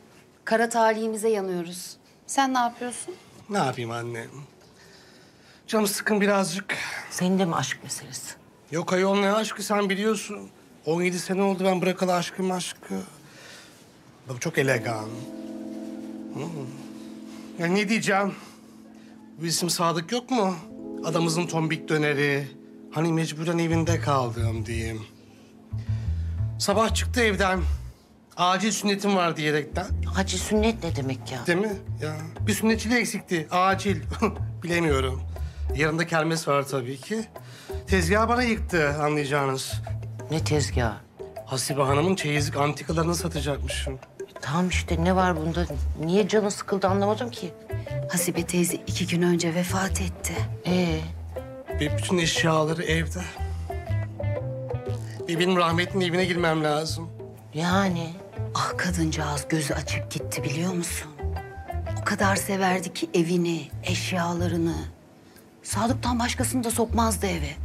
Speaker 12: Kara talihimize yanıyoruz. Sen ne yapıyorsun?
Speaker 4: Ne yapayım anne? Canım sıkın birazcık.
Speaker 11: Senin de mi aşk meselesi?
Speaker 4: Yok ayol ne aşkı sen biliyorsun. 17 sene oldu ben bırakalı aşkım aşkı. Bak çok elegan. Hmm. Ya ne diyeceğim? Bu isim Sadık yok mu? Adamızın tombik döneri. Hani mecburen evinde kaldım diyeyim. Sabah çıktı evden. Acil sünnetim var diyerekten.
Speaker 11: Acil sünnet ne demek ya?
Speaker 4: Değil mi? Ya bir sünnetçiliği eksikti. Acil. Bilemiyorum. Yarın da kermes var tabii ki. Tezgahı bana yıktı anlayacağınız.
Speaker 11: Ne tezgahı?
Speaker 4: Hasibe Hanım'ın çeyizlik antikalarını satacakmışım.
Speaker 11: Tamam işte ne var bunda? Niye canı sıkıldı anlamadım ki.
Speaker 12: Hasibe teyze iki gün önce vefat etti.
Speaker 11: Ee?
Speaker 4: Ve bütün eşyaları evde. Ve benim rahmetlinin evine girmem lazım.
Speaker 11: Yani?
Speaker 12: Ah kadıncağız gözü açık gitti biliyor musun? O kadar severdi ki evini, eşyalarını. Sadık'tan başkasını da sokmazdı eve.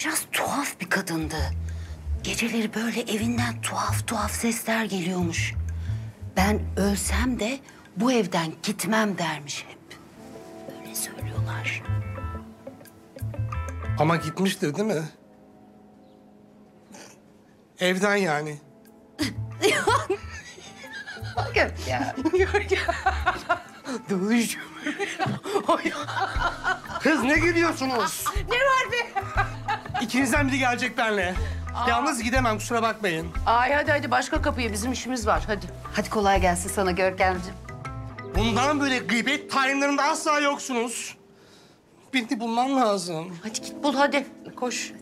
Speaker 12: Biraz tuhaf bir kadındı. Geceleri böyle evinden tuhaf tuhaf sesler geliyormuş. Ben ölsem de bu evden gitmem dermiş hep. Öyle söylüyorlar.
Speaker 4: Ama gitmiştir değil mi? Evden yani.
Speaker 12: Gök ya.
Speaker 4: Kız ne gülüyorsunuz?
Speaker 11: Ne var be?
Speaker 4: İkinizden biri gelecek benimle. Yalnız gidemem kusura bakmayın.
Speaker 11: Ay hadi hadi başka kapıya bizim işimiz var hadi.
Speaker 12: Hadi kolay gelsin sana Görkemciğim.
Speaker 4: Bundan böyle gıybet time'larında asla yoksunuz. Birini bulmam lazım.
Speaker 11: Hadi git bul hadi koş.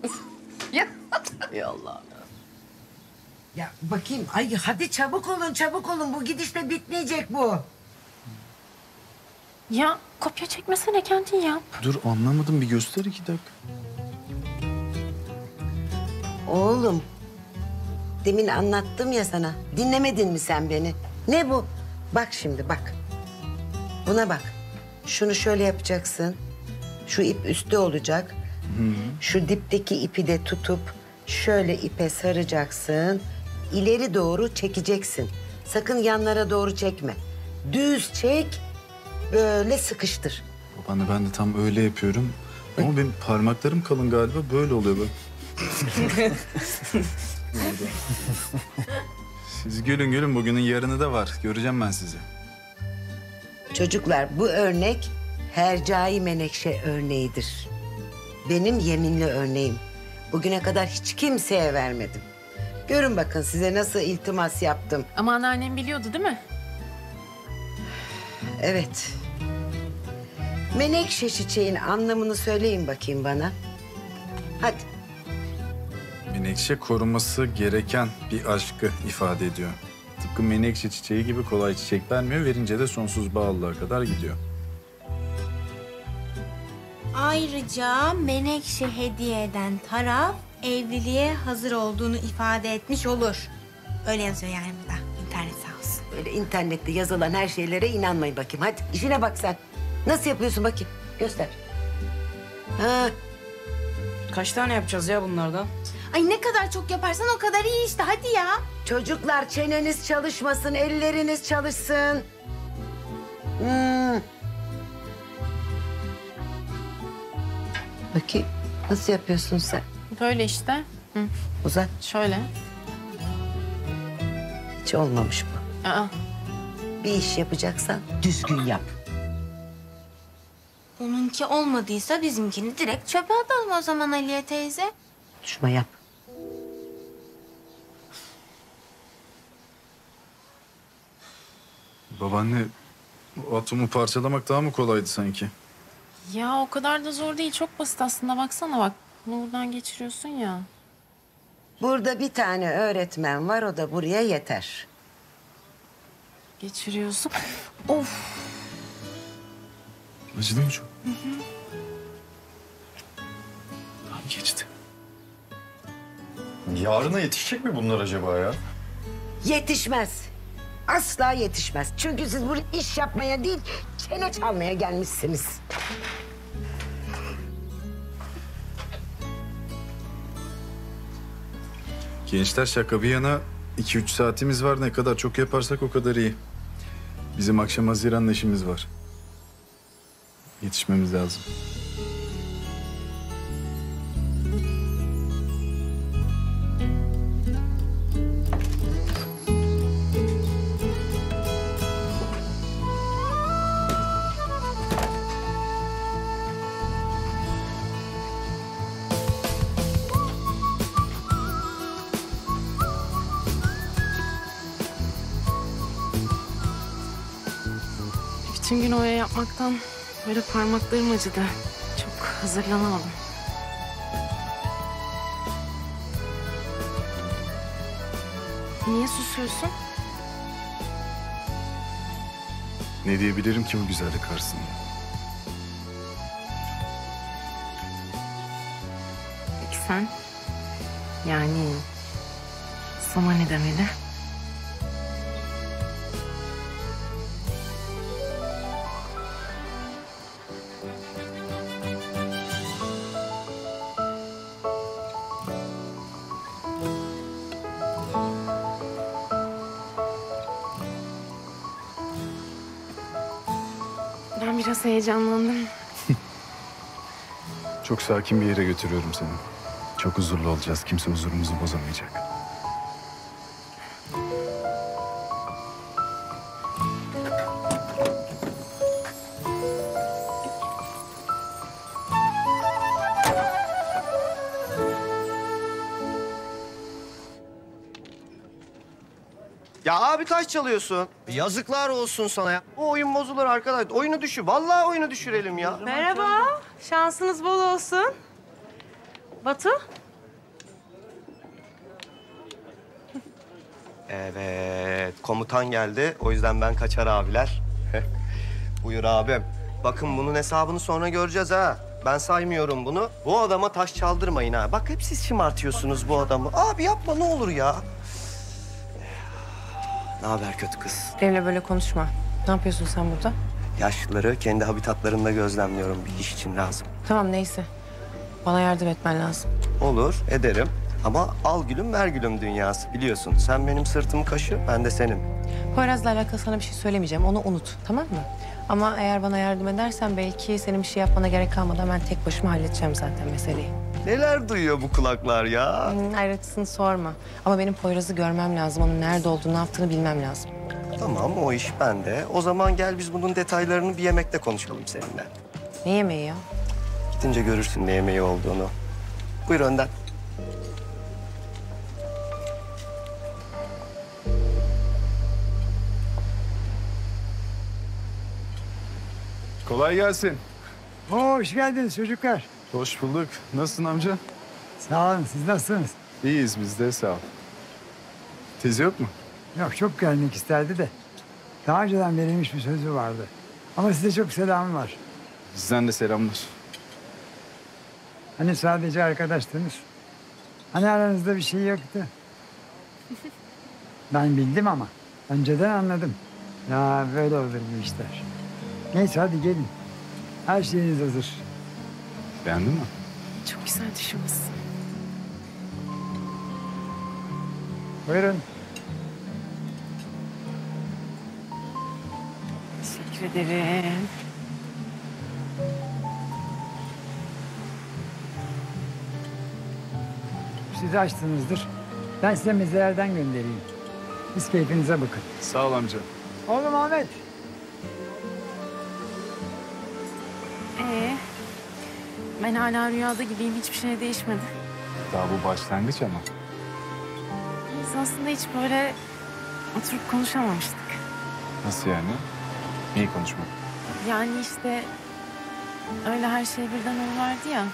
Speaker 12: Ya.
Speaker 11: Ey Allah.
Speaker 6: Ya bakayım. Ay hadi çabuk olun çabuk olun. Bu gidişle bitmeyecek bu.
Speaker 2: Ya kopya çekmesene kendin yap.
Speaker 3: Dur anlamadım bir göster iki dakika.
Speaker 6: Oğlum. Demin anlattım ya sana. Dinlemedin mi sen beni? Ne bu? Bak şimdi bak. Buna bak. Şunu şöyle yapacaksın. Şu ip üstte olacak. Şu dipteki ipi de tutup şöyle ipe saracaksın. İleri doğru çekeceksin. Sakın yanlara doğru çekme. Düz çek. Böyle sıkıştır.
Speaker 3: Babaanne ben de tam öyle yapıyorum. Ama benim parmaklarım kalın galiba böyle oluyor bak. Siz gülün gülün bugünün yarını da var. Göreceğim ben sizi.
Speaker 6: Çocuklar bu örnek Hercai Menekşe örneğidir. Benim yeminli örneğim. Bugüne kadar hiç kimseye vermedim. Görün bakın size nasıl iltimas yaptım.
Speaker 2: Ama anneannem biliyordu değil mi?
Speaker 6: Evet. Menekşe çiçeğin anlamını söyleyin bakayım bana. Hadi.
Speaker 3: Menekşe koruması gereken bir aşkı ifade ediyor. Tıpkı menekşe çiçeği gibi kolay çiçek vermiyor. Verince de sonsuz bağlılığa kadar gidiyor.
Speaker 19: Ayrıca Menekşe hediye eden taraf evliliğe hazır olduğunu ifade etmiş olur. Öyle yazıyor yani burada. İnternet.
Speaker 6: Böyle internette yazılan her şeylere inanmayın bakayım. Hadi işine bak sen. Nasıl yapıyorsun bakayım? Göster. Ha,
Speaker 18: Kaç tane yapacağız ya bunlardan?
Speaker 19: Ay ne kadar çok yaparsan o kadar iyi işte hadi ya.
Speaker 6: çocuklar çeneniz çalışmasın, elleriniz çalışsın. Hmm. Bakayım nasıl yapıyorsun sen?
Speaker 2: Böyle işte. Hı.
Speaker 6: Uzat.
Speaker 2: Şöyle.
Speaker 6: Hiç olmamış bu.
Speaker 2: Aa.
Speaker 6: Bir iş yapacaksan düzgün yap.
Speaker 19: Onunki olmadıysa bizimkini direkt çöpe atalım o zaman Aliye teyze.
Speaker 6: Şuna yap.
Speaker 3: Babaanne o atomu parçalamak daha mı kolaydı sanki?
Speaker 2: Ya o kadar da zor değil. Çok basit aslında. Baksana bak. Bunu buradan geçiriyorsun ya.
Speaker 6: Burada bir tane öğretmen var o da buraya yeter.
Speaker 2: Geçiriyorsun. Of.
Speaker 3: Acıdı mı çok? Tamam geçti.
Speaker 17: Yarına yetişecek mi bunlar acaba ya?
Speaker 6: Yetişmez. Asla yetişmez. Çünkü siz buraya iş yapmaya değil, çene çalmaya gelmişsiniz.
Speaker 3: Gençler şaka bir yana 2-3 saatimiz var. Ne kadar çok yaparsak o kadar iyi. Bizim akşam Haziran'la işimiz var. Yetişmemiz lazım.
Speaker 2: Bütün gün oya yapmaktan böyle parmaklarım acıdı. Çok hazırlanamadım. Niye susuyorsun?
Speaker 3: Ne diyebilirim ki bu güzellik karşısında?
Speaker 2: Peki sen? Yani sana ne demeli? Heyecanlandım.
Speaker 3: Çok sakin bir yere götürüyorum seni. Çok huzurlu olacağız. Kimse huzurumuzu bozamayacak.
Speaker 13: Taş çalıyorsun. Yazıklar olsun sana ya. O oyun bozulur arkadaş. Oyunu düşür. Vallahi oyunu düşürelim ya.
Speaker 5: Merhaba. Şansınız bol olsun. Batu.
Speaker 13: Evet, komutan geldi. O yüzden ben kaçar abiler. Buyur abim. Bakın bunun hesabını sonra göreceğiz ha. Ben saymıyorum bunu. Bu adama taş çaldırmayın ha. Bak hep siz şımartıyorsunuz bu adamı. Abi yapma ne olur ya. Ne haber kötü kız?
Speaker 5: Benimle böyle konuşma. Ne yapıyorsun sen burada?
Speaker 13: Yaşlıları kendi habitatlarında gözlemliyorum. Bir iş için lazım.
Speaker 5: Tamam neyse. Bana yardım etmen lazım.
Speaker 13: Olur, ederim. Ama al gülüm ver gülüm dünyası biliyorsun. Sen benim sırtımı kaşı, ben de senin.
Speaker 5: Poyraz'la alakalı sana bir şey söylemeyeceğim. Onu unut tamam mı? Ama eğer bana yardım edersen belki senin bir şey yapmana gerek kalmadan ben tek başıma halledeceğim zaten meseleyi.
Speaker 13: Neler duyuyor bu kulaklar ya?
Speaker 5: Hmm, ayrıntısını sorma. Ama benim Poyraz'ı görmem lazım. Onun nerede olduğunu, ne yaptığını bilmem lazım.
Speaker 13: Tamam o iş bende. O zaman gel biz bunun detaylarını bir yemekte konuşalım seninle.
Speaker 5: Ne yemeği ya?
Speaker 13: Gidince görürsün ne yemeği olduğunu. Buyur önden.
Speaker 3: Kolay gelsin.
Speaker 20: Hoş geldiniz çocuklar.
Speaker 3: Hoş bulduk. Nasılsın amca?
Speaker 20: Sağ olun, siz nasılsınız?
Speaker 3: İyiyiz biz de sağ ol. Teyze yok mu?
Speaker 20: Yok çok gelmek isterdi de. Daha önceden verilmiş bir sözü vardı. Ama size çok selamı var.
Speaker 3: Bizden de selamlar.
Speaker 20: Hani sadece arkadaştınız. Hani aranızda bir şey yoktu. Ben bildim ama. Önceden anladım. Ya böyle olur bu işler. Neyse hadi gelin. Her şeyiniz hazır.
Speaker 3: Beğendin mi?
Speaker 2: Çok güzel düşünmüşsün.
Speaker 20: Buyurun.
Speaker 2: Teşekkür ederim.
Speaker 20: Siz açtınızdır. Ben size mezelerden göndereyim. Siz keyfinize bakın.
Speaker 3: Sağ ol amca.
Speaker 20: Oğlum Ahmet.
Speaker 2: Ee, ben hala rüyada gibiyim. Hiçbir şey değişmedi.
Speaker 3: Daha bu başlangıç ama.
Speaker 2: Biz aslında hiç böyle oturup konuşamamıştık.
Speaker 3: Nasıl yani? Neyi konuşmak?
Speaker 2: Yani işte öyle her şey birden oluverdi ya.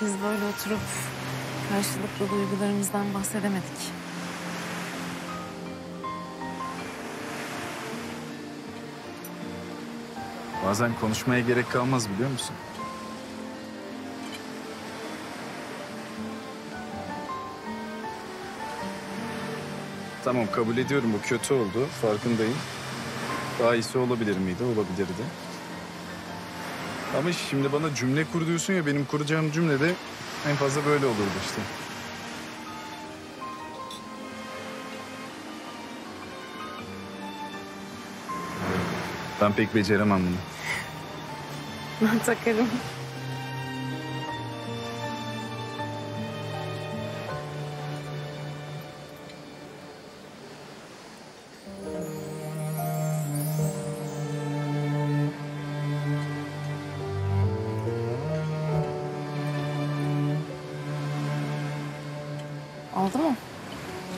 Speaker 2: Biz böyle oturup karşılıklı duygularımızdan bahsedemedik.
Speaker 3: Bazen konuşmaya gerek kalmaz biliyor musun? Tamam kabul ediyorum bu kötü oldu. Farkındayım. Daha iyisi olabilir miydi? Olabilirdi. Ama şimdi bana cümle kur ya benim kuracağım cümle de en fazla böyle olurdu işte. Ben pek beceremem bunu.
Speaker 2: Ben takarım.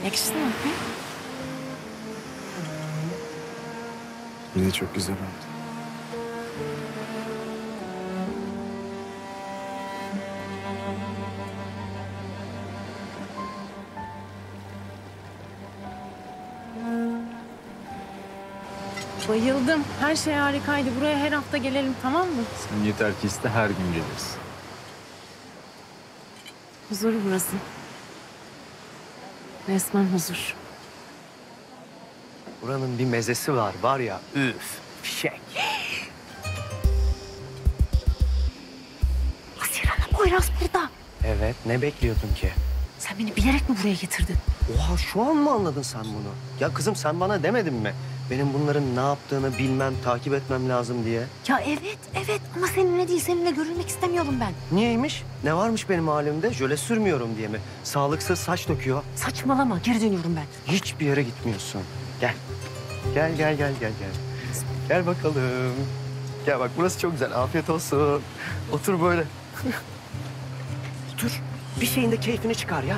Speaker 2: Yakıştı mı? Hı?
Speaker 3: Yine çok güzel oldu.
Speaker 2: Bayıldım. Her şey harikaydı. Buraya her hafta gelelim tamam mı?
Speaker 3: Sen yeter ki iste her gün geliriz.
Speaker 2: Huzur burası. Resmen huzur.
Speaker 13: Buranın bir mezesi var var ya üf fişek.
Speaker 12: Haziran'a Poyraz burada.
Speaker 13: Evet ne bekliyordun ki?
Speaker 12: Sen beni bilerek mi buraya getirdin?
Speaker 13: Oha şu an mı anladın sen bunu? Ya kızım sen bana demedin mi? Benim bunların ne yaptığını bilmem, takip etmem lazım diye.
Speaker 12: Ya evet, evet ama seninle değil, seninle görülmek istemiyorum ben.
Speaker 13: Niyeymiş? Ne varmış benim halimde? Jöle sürmüyorum diye mi? Sağlıksız saç döküyor.
Speaker 12: Saçmalama, geri dönüyorum ben.
Speaker 13: Hiçbir yere gitmiyorsun. Gel. Gel, gel, gel, gel, gel. Gel bakalım. Gel bak burası çok güzel. Afiyet olsun. Otur böyle. Otur. Bir şeyin de keyfini çıkar ya.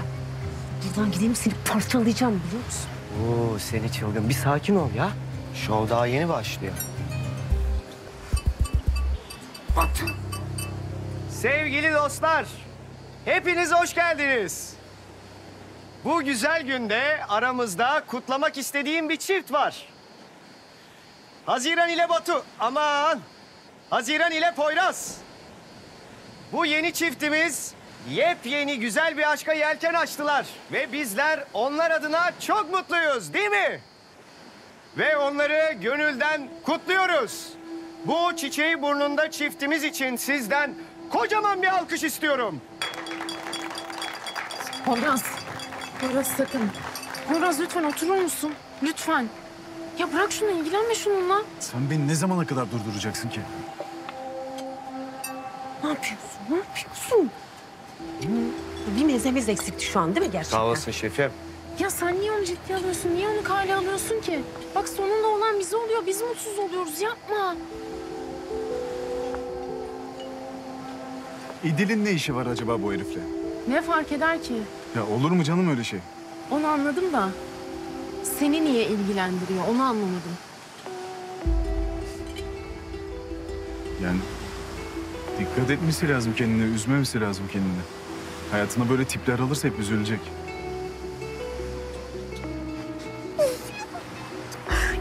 Speaker 12: Buradan gideyim seni parçalayacağım biliyor musun?
Speaker 13: Oo seni çılgın. Bir sakin ol ya. Şov daha yeni başlıyor.
Speaker 12: Batu.
Speaker 13: Sevgili dostlar, hepiniz hoş geldiniz. Bu güzel günde aramızda kutlamak istediğim bir çift var. Haziran ile Batu, aman! Haziran ile Poyraz. Bu yeni çiftimiz yepyeni güzel bir aşka yelken açtılar. Ve bizler onlar adına çok mutluyuz değil mi? Ve onları gönülden kutluyoruz. Bu çiçeği burnunda çiftimiz için sizden kocaman bir alkış istiyorum.
Speaker 2: Poyraz. Poyraz sakın. Poyraz lütfen oturur musun? Lütfen. Ya bırak şunu ilgilenme şununla.
Speaker 3: Sen beni ne zamana kadar durduracaksın ki?
Speaker 12: Ne yapıyorsun? Ne yapıyorsun? Bir mezemiz eksikti şu an değil mi gerçekten?
Speaker 13: Sağ olasın şefim.
Speaker 2: Ya sen niye onu ciddiye alıyorsun? Niye onu kale alıyorsun ki? Bak sonunda olan bize oluyor. Biz mutsuz oluyoruz. Yapma.
Speaker 3: İdil'in ne işi var acaba bu herifle?
Speaker 2: Ne fark eder ki?
Speaker 3: Ya olur mu canım öyle şey?
Speaker 2: Onu anladım da seni niye ilgilendiriyor onu anlamadım.
Speaker 3: Yani dikkat etmesi lazım kendine, üzmemesi lazım kendini. Hayatına böyle tipler alırsa hep üzülecek.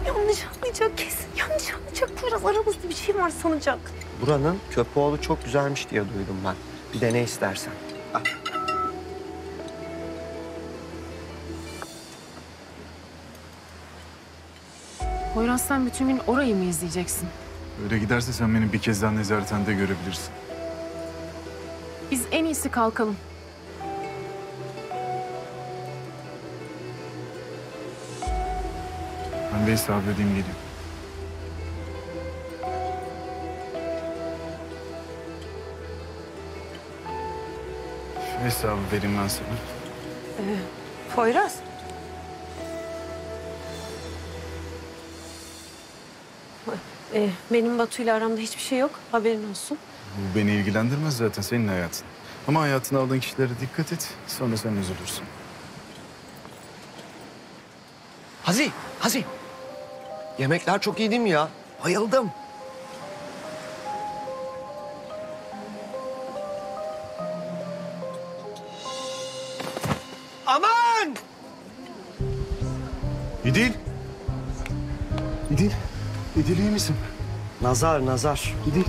Speaker 3: yanlış anlayacak kesin. Yanlış anlayacak.
Speaker 5: Biraz aramızda bir şey var sanacak.
Speaker 13: Buranın köpoğlu çok güzelmiş diye duydum ben. Bir dene istersen. Al.
Speaker 2: Poyraz sen bütün gün orayı mı izleyeceksin?
Speaker 3: Öyle giderse sen beni bir kez daha nezarethanede görebilirsin.
Speaker 2: Biz en iyisi kalkalım.
Speaker 3: Ben bir hesabı ödeyeyim geleyim. Şu hesabı vereyim ben sana.
Speaker 5: Ee, Poyraz. Ee, benim Batu'yla aramda hiçbir şey yok. Haberin olsun.
Speaker 3: Bu beni ilgilendirmez zaten senin hayatın. Ama hayatına aldığın kişilere dikkat et. Sonra sen üzülürsün.
Speaker 13: Hazi, Hazi. Yemekler çok iyi değil mi ya? Bayıldım. Aman!
Speaker 3: İdil. İdil. İdil iyi misin?
Speaker 13: Nazar, nazar.
Speaker 3: İdil.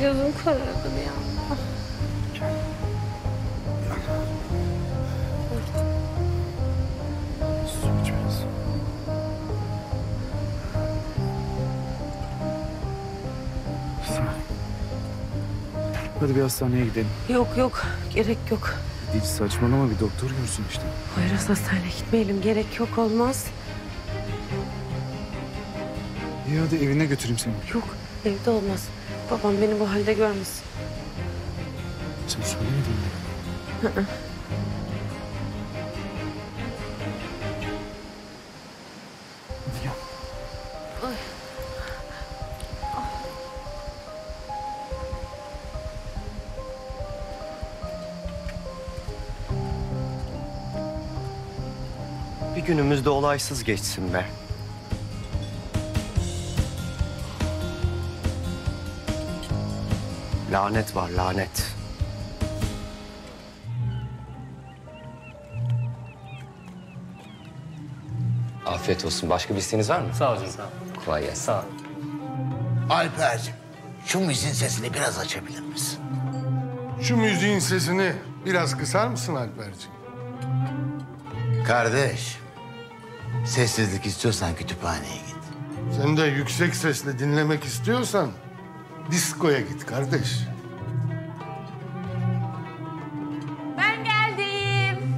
Speaker 5: Gözüm karardı ya.
Speaker 3: Hadi bir hastaneye gidelim.
Speaker 5: Yok yok gerek yok.
Speaker 3: İdil saçmalama bir doktor görsün işte.
Speaker 5: Poyraz hastaneye gitmeyelim. Gerek yok olmaz.
Speaker 3: İyi hadi evine götüreyim seni.
Speaker 5: Yok evde olmaz. Babam beni bu halde görmesin.
Speaker 3: Sen söylemedin mi?
Speaker 5: Hı hı.
Speaker 13: Olaysız geçsin be. Lanet var, lanet.
Speaker 9: Afiyet olsun. Başka bir isteğiniz var mı? Sağ olun. Sağ Kolay gelsin. Sağ
Speaker 14: Alper'cim şu müziğin sesini biraz açabilir misin?
Speaker 4: Şu müziğin sesini biraz kısar mısın Alperciğim?
Speaker 14: Kardeş, sessizlik istiyorsan kütüphaneye git.
Speaker 4: Sen de yüksek sesle dinlemek istiyorsan diskoya git kardeş.
Speaker 15: Ben geldim.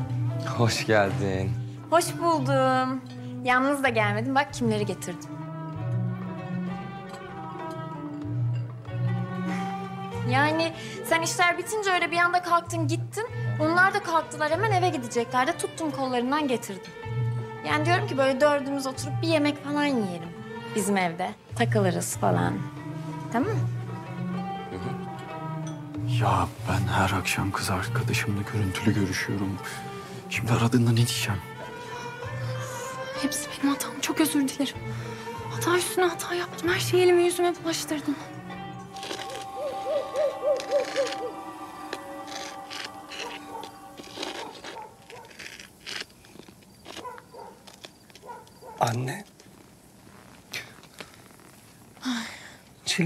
Speaker 9: Hoş geldin.
Speaker 15: Hoş buldum. Yalnız da gelmedim. Bak kimleri getirdim. Yani sen işler bitince öyle bir anda kalktın gittin. Onlar da kalktılar hemen eve gideceklerdi. Tuttum kollarından getirdim. Yani diyorum ki böyle dördümüz oturup bir yemek falan yiyelim. Bizim evde. Takılırız falan. Tamam mı?
Speaker 17: Ya ben her akşam kız arkadaşımla görüntülü görüşüyorum. Şimdi aradığında ne diyeceğim?
Speaker 2: Hepsi benim hatam. Çok özür dilerim. Hata üstüne hata yaptım. Her şeyi elime yüzüme bulaştırdım.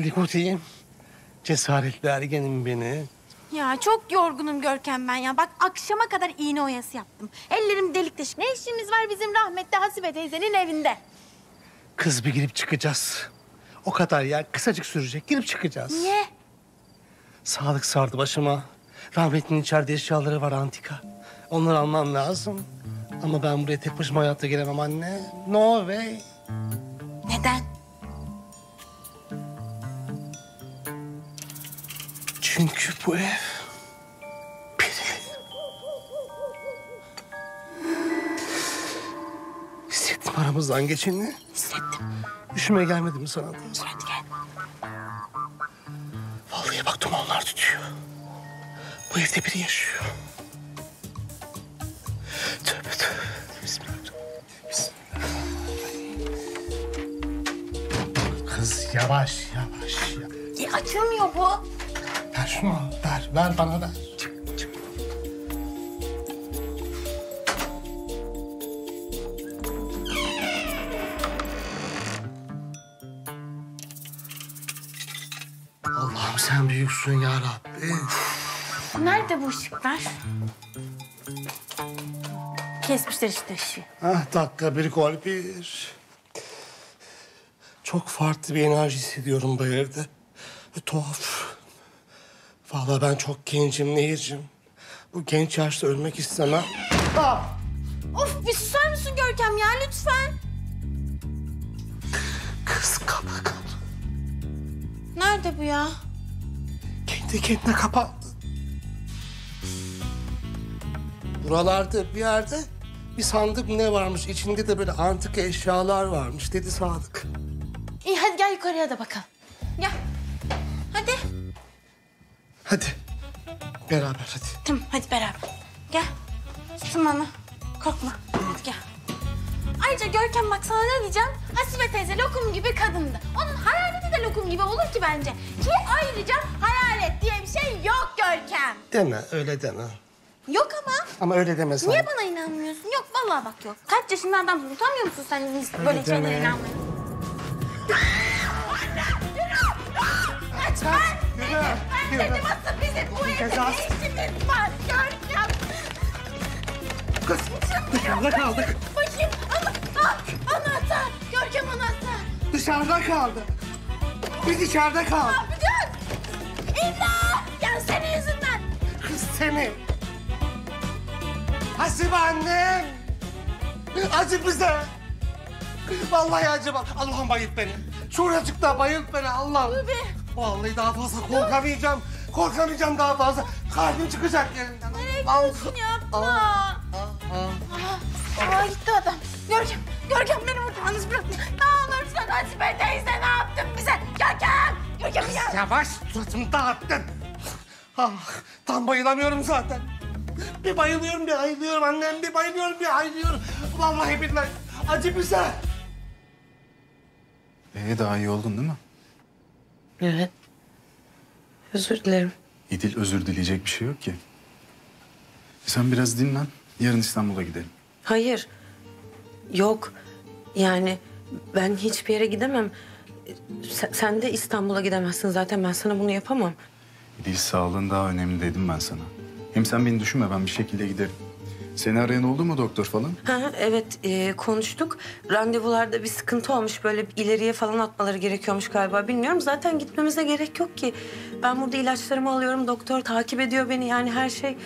Speaker 4: Çillikotiyim. Cesaretli ergenim beni.
Speaker 19: Ya çok yorgunum Görkem ben ya. Bak akşama kadar iğne oyası yaptım. Ellerim delik deşik. Ne işimiz var bizim rahmetli Hasibe teyzenin evinde?
Speaker 4: Kız bir girip çıkacağız. O kadar ya kısacık sürecek. Girip çıkacağız.
Speaker 19: Niye?
Speaker 4: Sağlık sardı başıma. Rahmetli'nin içeride eşyaları var antika. Onları almam lazım. Ama ben buraya tek başıma hayatta gelemem anne. No way.
Speaker 19: Neden?
Speaker 4: Çünkü bu ev... Biri. Hissettim aramızdan geçeni.
Speaker 19: Hissettim.
Speaker 4: Üşüme gelmedi mi sana da?
Speaker 19: Gel.
Speaker 4: Vallahi bak dumanlar tutuyor. Bu evde biri yaşıyor. Tövbe tövbe. Bismillah. Bismillah. Kız yavaş yavaş. yavaş.
Speaker 19: Ya, açılmıyor bu.
Speaker 4: Ver şunu al, ver. Ver bana ver. Allah'ım sen büyüksün ya Rabbi.
Speaker 19: Nerede bu ışıklar? Kesmişler işte ışığı.
Speaker 4: Ah dakika bir gol bir. Çok farklı bir enerji hissediyorum bu evde. Ve tuhaf. Vallahi ben çok gencim Nehir'cim. Bu genç yaşta ölmek istemem. Ah!
Speaker 19: Of bir susar mısın Görkem ya lütfen?
Speaker 4: Kız kapı kapı.
Speaker 19: Nerede bu ya?
Speaker 4: Kendi kendine kapandı. Buralarda bir yerde bir sandık ne varmış. İçinde de böyle antika eşyalar varmış dedi Sadık.
Speaker 19: İyi hadi gel yukarıya da bakalım. Hadi.
Speaker 4: Beraber hadi.
Speaker 19: Tamam hadi beraber. Gel. Tutun bana. Korkma. Hadi gel. Ayrıca Görkem bak sana ne diyeceğim? Hasibe teyze lokum gibi kadındı. Onun hayaleti de lokum gibi olur ki bence. Ki ayrıca hayalet diye bir şey yok Görkem.
Speaker 4: Deme öyle deme.
Speaker 19: Yok ama.
Speaker 4: Ama öyle deme sen.
Speaker 19: Niye bana inanmıyorsun? Yok vallahi bak yok. Kaç yaşında adamsın utanmıyor musun sen böyle
Speaker 4: Öyle
Speaker 19: şeylere
Speaker 4: deme.
Speaker 19: inanmaya? Kaç ben dedim, ben dedim asıl bizim bu evde ne işimiz var Görkem.
Speaker 4: Kız dışarıda kaldık.
Speaker 19: Bakayım ana, ah, anahtar. Görkem anahtar.
Speaker 4: Dışarıda kaldık. Biz içeride kaldık.
Speaker 19: Ne yapacağız? İmdat! Ya senin yüzünden.
Speaker 4: Kız seni. Hasibe annem. Acı bize. Vallahi acı bak. Allah'ım bayılt beni. Şuracıkta bayılt beni Allah'ım. Vallahi daha fazla korkamayacağım. Korkamayacağım daha fazla. Kalbim çıkacak yerinden.
Speaker 19: Nereye gidiyorsun yapma. Aa gitti adam. Görkem, Görkem beni burada yalnız bırakma. Ne olursun Hasibe teyze ne yaptın bize? Görkem, Görkem ya.
Speaker 4: Yavaş suratımı dağıttın. Ah, tam bayılamıyorum zaten. Bir bayılıyorum, bir ayılıyorum annem. Bir bayılıyorum, bir ayılıyorum. Vallahi billahi acı bize.
Speaker 3: Ee, daha iyi oldun değil mi?
Speaker 5: Evet. Özür dilerim.
Speaker 3: İdil özür dileyecek bir şey yok ki. Sen biraz dinlen. Yarın İstanbul'a gidelim.
Speaker 5: Hayır. Yok. Yani ben hiçbir yere gidemem. Sen, sen de İstanbul'a gidemezsin zaten. Ben sana bunu yapamam.
Speaker 3: İdil sağlığın daha önemli dedim ben sana. Hem sen beni düşünme ben bir şekilde giderim. Seni arayan oldu mu doktor falan?
Speaker 5: Ha, evet e, konuştuk. Randevularda bir sıkıntı olmuş. Böyle ileriye falan atmaları gerekiyormuş galiba. Bilmiyorum. Zaten gitmemize gerek yok ki. Ben burada ilaçlarımı alıyorum. Doktor takip ediyor beni. Yani her şey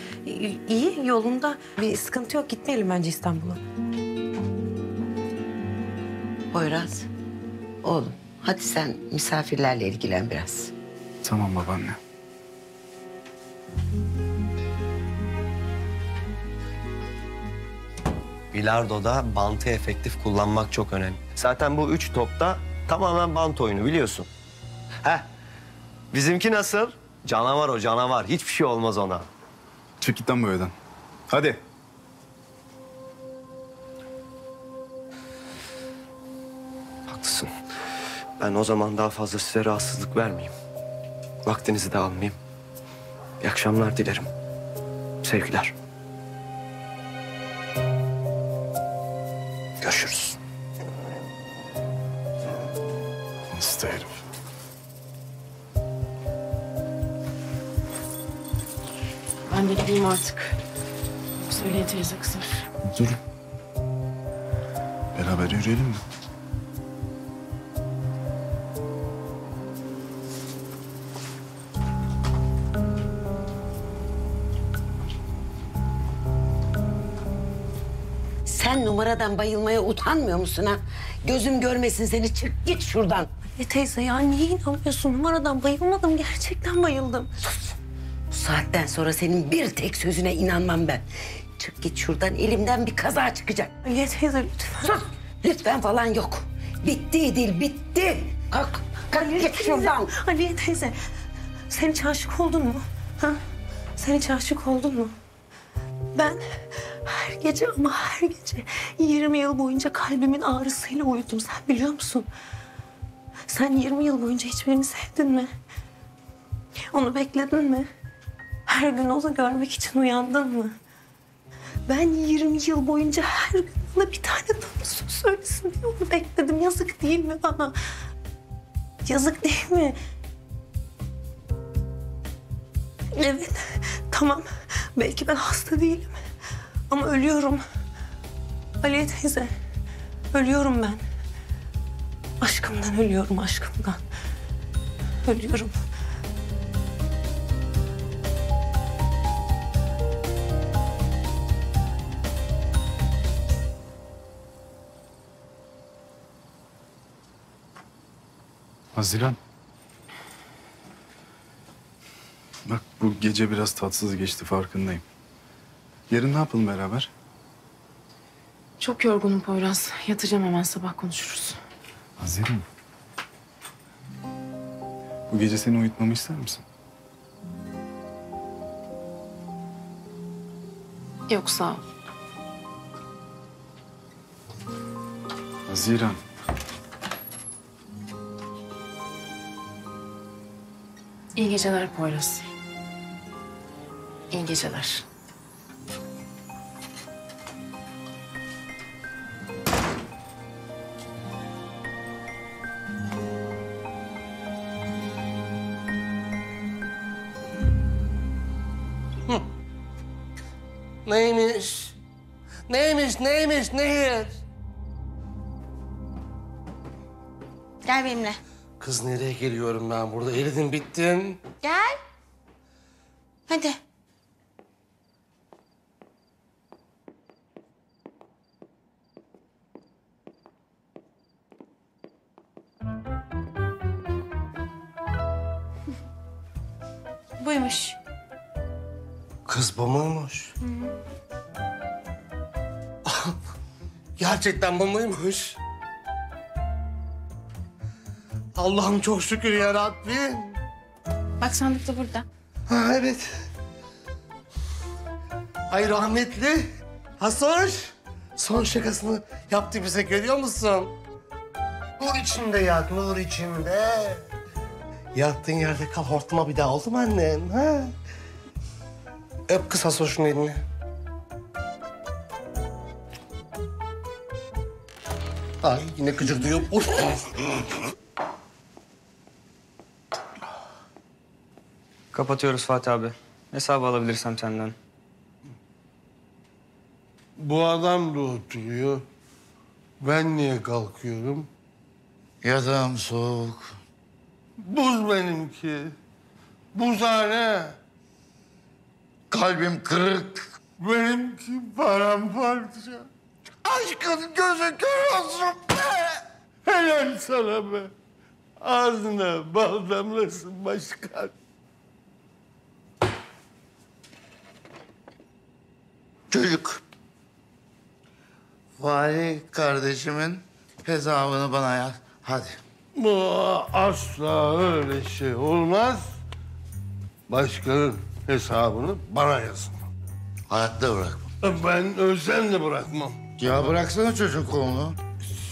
Speaker 5: iyi, yolunda. Bir sıkıntı yok. Gitmeyelim bence İstanbul'a.
Speaker 6: Poyraz, oğlum hadi sen misafirlerle ilgilen biraz.
Speaker 3: Tamam babaanne.
Speaker 13: Bilardo'da bantı efektif kullanmak çok önemli. Zaten bu üç topta tamamen bant oyunu biliyorsun. Heh. Bizimki nasıl? Canavar o canavar. Hiçbir şey olmaz ona.
Speaker 3: Çık git lan bu evden. Hadi.
Speaker 13: Haklısın. Ben o zaman daha fazla size rahatsızlık vermeyeyim. Vaktinizi de almayayım. İyi akşamlar dilerim. Sevgiler. Görüşürüz.
Speaker 3: Hasta herif.
Speaker 2: Ben de gideyim artık. Söyle teyze kızım.
Speaker 3: Dur. Beraber yürüyelim mi?
Speaker 6: Numaradan bayılmaya utanmıyor musun ha? Gözüm görmesin seni çık git şuradan.
Speaker 5: E teyze ya niye inanmıyorsun? Numaradan bayılmadım. Gerçekten bayıldım.
Speaker 6: Bu saatten sonra senin bir tek sözüne inanmam ben. Çık git şuradan elimden bir kaza çıkacak.
Speaker 5: Aliye teyze lütfen.
Speaker 6: Sus lütfen falan yok. Bitti İdil bitti. Kalk kalk git şuradan.
Speaker 5: Aliye teyze sen hiç aşık oldun mu? Ha? Sen hiç aşık oldun mu? Ben her gece ama her gece 20 yıl boyunca kalbimin ağrısıyla uyudum. Sen biliyor musun? Sen 20 yıl boyunca hiç beni sevdin mi? Onu bekledin mi? Her gün onu görmek için uyandın mı? Ben 20 yıl boyunca her gün ona bir tane tatlı söylesin diye onu bekledim. Yazık değil mi bana? Yazık değil mi? Evet, tamam. Belki ben hasta değilim. Ama ölüyorum. Aliye teyze, ölüyorum ben. Aşkımdan ölüyorum, aşkımdan. Ölüyorum.
Speaker 3: Haziran. Bak bu gece biraz tatsız geçti farkındayım. Yarın ne yapalım beraber?
Speaker 16: Çok yorgunum Poyraz. Yatacağım hemen sabah konuşuruz.
Speaker 3: Haziran. Bu gece seni uyutmamı ister misin?
Speaker 16: Yok sağ ol.
Speaker 3: Haziran.
Speaker 16: İyi geceler Poyraz. İyi geceler.
Speaker 4: Neymiş, neymiş, nehir?
Speaker 19: Gel benimle.
Speaker 4: Kız nereye geliyorum ben burada? Eridim, bittim.
Speaker 19: Gel. Hadi. Buymuş.
Speaker 4: Kız bu muymuş? Gerçekten bu muymuş? Allah'ım çok şükür ya Rabbim.
Speaker 19: Bak sandık da burada.
Speaker 4: Ha evet. Ay rahmetli Hasoş son şakasını yaptı bize görüyor musun? Nur içinde yat, nur içinde. Yattığın yerde kal, hortlama bir daha oldu mu annen? Ha? Öp kız Hasoş'un elini. Ay yine gıcırdıyor.
Speaker 9: Kapatıyoruz Fatih abi. Hesabı alabilirsem senden.
Speaker 21: Bu adam da oturuyor. Ben niye kalkıyorum?
Speaker 14: Yatağım soğuk.
Speaker 21: Buz benimki. Buzhane.
Speaker 14: Kalbim kırık.
Speaker 21: Benimki paramparça. Aşkın gözü kör olsun be. Helal sana be. Ağzına bal damlasın başkan.
Speaker 14: Çocuk. Fahri kardeşimin hesabını bana yaz. Hadi.
Speaker 21: Bu asla öyle şey olmaz. Başkanın hesabını bana yazın.
Speaker 14: Hayatta bırakmam.
Speaker 21: Ben ölsem de bırakmam.
Speaker 14: Ya bıraksana çocuk kolunu.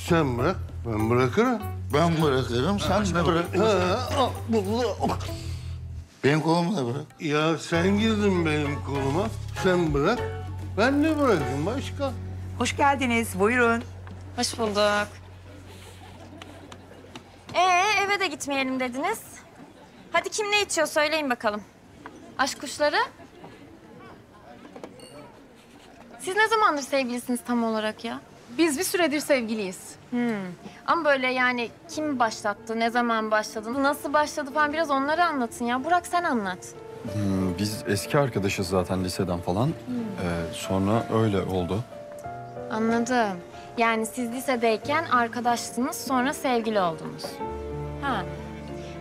Speaker 21: Sen bırak, ben bırakırım.
Speaker 14: Ben bırakırım, sen de bırak. Benim kolumu da bırak.
Speaker 21: Ya sen girdin benim koluma. Sen bırak. Ben ne bırakayım başka?
Speaker 22: Hoş geldiniz. Buyurun.
Speaker 15: Hoş bulduk. Ee eve de gitmeyelim dediniz. Hadi kim ne içiyor söyleyin bakalım. Aşk kuşları? Siz ne zamandır sevgilisiniz tam olarak ya?
Speaker 16: Biz bir süredir sevgiliyiz.
Speaker 15: Hmm. Ama böyle yani kim başlattı, ne zaman başladı, nasıl başladı falan biraz onları anlatın ya. Burak sen anlat.
Speaker 17: Hmm, biz eski arkadaşız zaten liseden falan. Ee, sonra öyle oldu.
Speaker 15: Anladım. Yani siz lisedeyken arkadaştınız sonra sevgili oldunuz. Ha.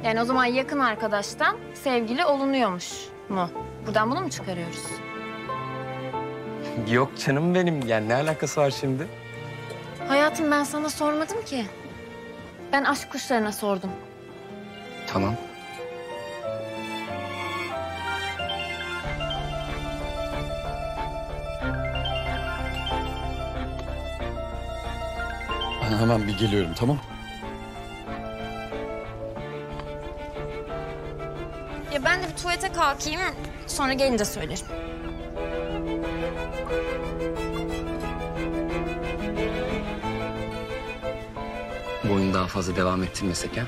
Speaker 15: Yani o zaman yakın arkadaştan sevgili olunuyormuş mu? Buradan bunu mu çıkarıyoruz?
Speaker 9: Yok canım benim. Yani ne alakası var şimdi?
Speaker 15: Hayatım ben sana sormadım ki. Ben aşk kuşlarına sordum.
Speaker 9: Tamam.
Speaker 17: Ben hemen bir geliyorum tamam
Speaker 15: Ya ben de bir tuvalete kalkayım. Sonra gelince söylerim.
Speaker 9: Bu oyunu daha fazla devam ettirmesek ha?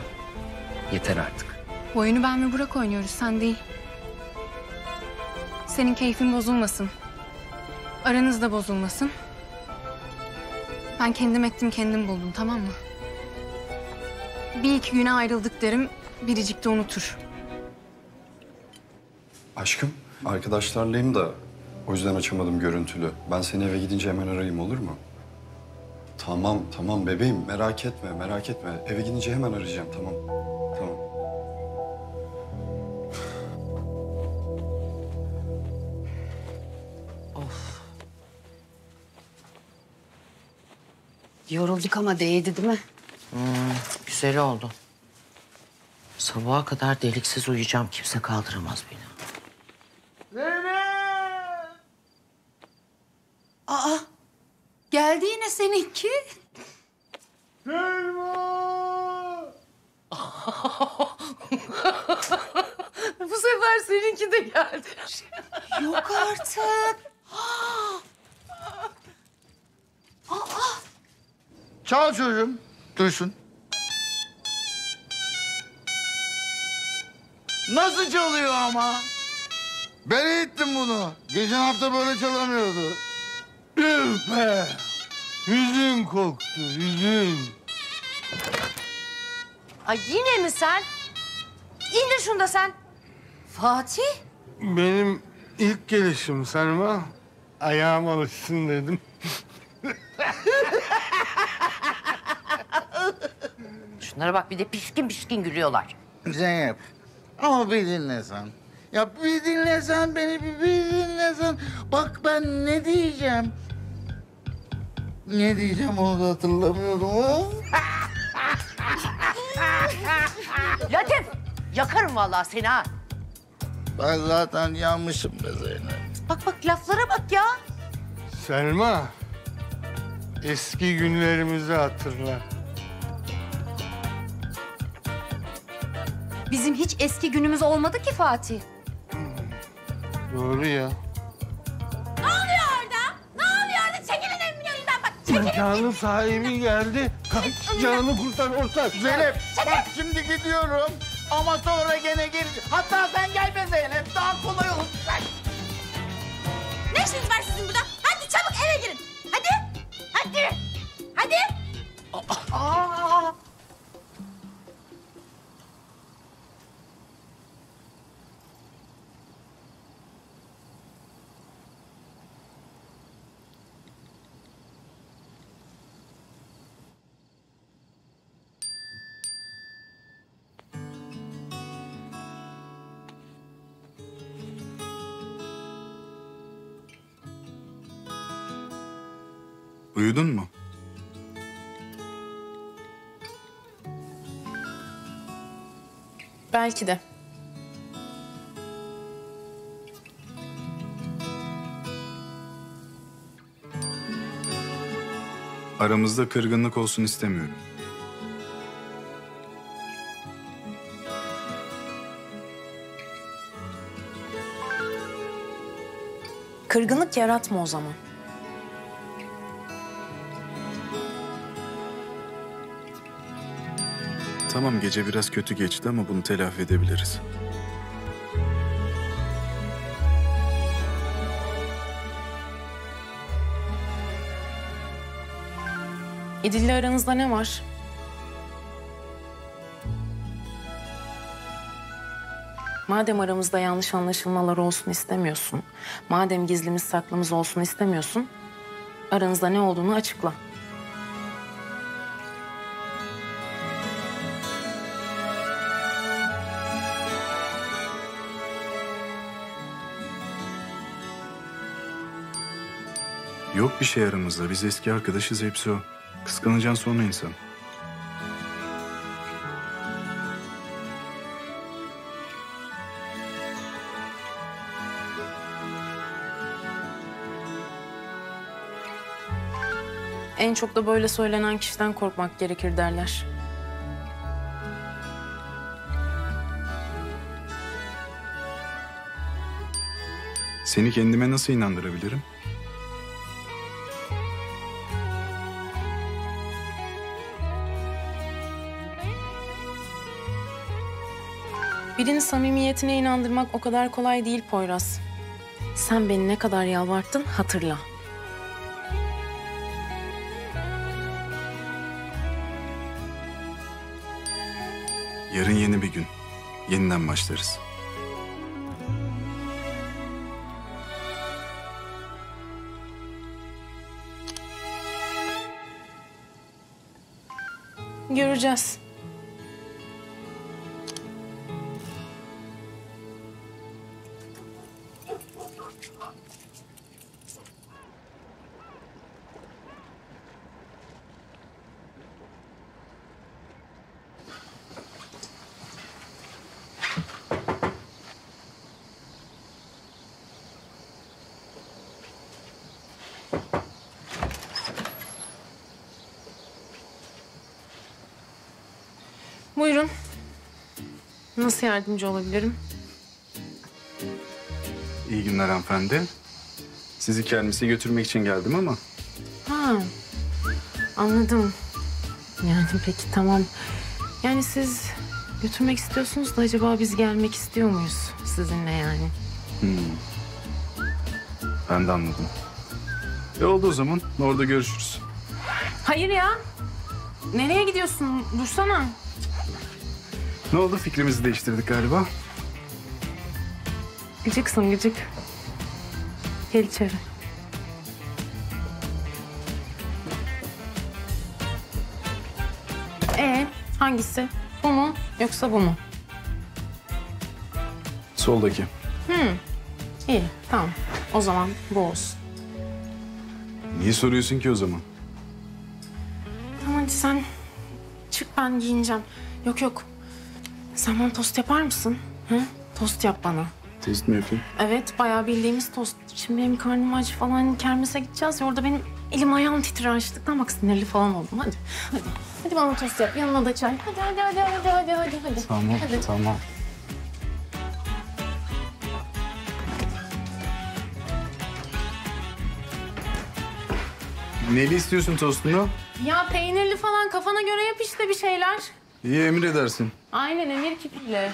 Speaker 9: Yeter artık.
Speaker 16: Bu oyunu ben ve Burak oynuyoruz, sen değil. Senin keyfin bozulmasın. Aranız da bozulmasın. Ben kendim ettim kendim buldum tamam mı? Bir iki güne ayrıldık derim. Biricik de unutur.
Speaker 17: Aşkım, arkadaşlarlayım da o yüzden açamadım görüntülü. Ben seni eve gidince hemen arayayım olur mu? Tamam, tamam bebeğim. Merak etme, merak etme. Eve gidince hemen arayacağım, tamam. Tamam.
Speaker 11: Yorulduk ama değdi değil mi? Hmm, güzel oldu. Sabaha kadar deliksiz uyuyacağım. Kimse kaldıramaz beni.
Speaker 12: Aa, geldi yine seninki.
Speaker 11: Bu sefer seninki de geldi.
Speaker 12: Yok artık. Aa,
Speaker 14: Çal çocuğum. Duysun. Nasıl çalıyor ama? Ben eğittim bunu. Geçen hafta böyle çalamıyordu.
Speaker 21: Üf be! Yüzün koktu, yüzün.
Speaker 11: Ay yine mi sen? İndir şunu da sen.
Speaker 12: Fatih.
Speaker 21: Benim ilk gelişim Selma. Ayağım alışsın dedim.
Speaker 11: Şunlara bak bir de pişkin pişkin gülüyorlar.
Speaker 14: Zeynep. Ama bir dinlesen. Ya bir dinlesen beni bir, bir dinlesen. Bak ben ne diyeceğim. Ne diyeceğim onu da hatırlamıyorum. ha?
Speaker 11: Latif yakarım vallahi seni ha.
Speaker 14: Ben zaten yanmışım be Zeynep.
Speaker 11: Bak bak laflara bak ya.
Speaker 21: Selma, eski günlerimizi hatırla.
Speaker 12: Bizim hiç eski günümüz olmadı ki Fatih.
Speaker 21: Doğru ya. Mekanın sahibi geldi. Kaç canını kurtar ortak.
Speaker 14: Zeynep bak şimdi gidiyorum. Ama sonra gene geleceğim. Hatta sen gel be Zeynep. Daha kolay olur.
Speaker 19: Ne işiniz var sizin burada? Hadi çabuk eve girin. Hadi. Hadi. Hadi.
Speaker 11: Aa.
Speaker 3: Uyudun mu?
Speaker 2: Belki de.
Speaker 3: Aramızda kırgınlık olsun istemiyorum.
Speaker 2: Kırgınlık yaratma o zaman.
Speaker 3: Tamam gece biraz kötü geçti ama bunu telafi edebiliriz.
Speaker 2: İdil'le aranızda ne var? Madem aramızda yanlış anlaşılmalar olsun istemiyorsun, madem gizlimiz saklımız olsun istemiyorsun, aranızda ne olduğunu açıkla.
Speaker 3: Yok bir şey aramızda. Biz eski arkadaşız hepsi o. Kıskanacağın sonra insan.
Speaker 2: En çok da böyle söylenen kişiden korkmak gerekir derler.
Speaker 3: Seni kendime nasıl inandırabilirim?
Speaker 2: Birini samimiyetine inandırmak o kadar kolay değil Poyraz. Sen beni ne kadar yalvarttın hatırla.
Speaker 3: Yarın yeni bir gün. Yeniden başlarız.
Speaker 2: Göreceğiz. Nasıl yardımcı olabilirim?
Speaker 3: İyi günler hanımefendi. Sizi kermese götürmek için geldim ama
Speaker 2: Ha, anladım. Yani peki tamam. Yani siz götürmek istiyorsunuz da acaba biz gelmek istiyor muyuz sizinle yani?
Speaker 3: Hmm. Ben de anladım. E oldu o zaman. Orada görüşürüz.
Speaker 2: Hayır ya. Nereye gidiyorsun? Dursana.
Speaker 3: Ne oldu? Fikrimizi değiştirdik galiba.
Speaker 2: Gıcıksın gıcık. Gel içeri. Ee, hangisi? Bu mu yoksa bu mu?
Speaker 3: Soldaki.
Speaker 2: Hmm. İyi, tamam. O zaman bu olsun.
Speaker 3: Niye soruyorsun ki o zaman?
Speaker 2: Tamam hadi sen çık ben giyineceğim. Yok yok. Sen bana tost yapar mısın? Hı? Tost yap bana.
Speaker 3: Test mi yapayım?
Speaker 2: Evet bayağı bildiğimiz tost. Şimdi benim karnım aç falan kermese gideceğiz ya orada benim elim ayağım titrer açlıktan bak sinirli falan oldum hadi. Hadi. Hadi bana tost yap yanına da çay. Hadi hadi hadi hadi hadi hadi hadi.
Speaker 3: Tamam,
Speaker 2: Hadi.
Speaker 3: tamam. Neli istiyorsun tostunu?
Speaker 2: Ya peynirli falan kafana göre yap işte bir şeyler.
Speaker 3: İyi emredersin.
Speaker 2: Aynen emir kipiyle.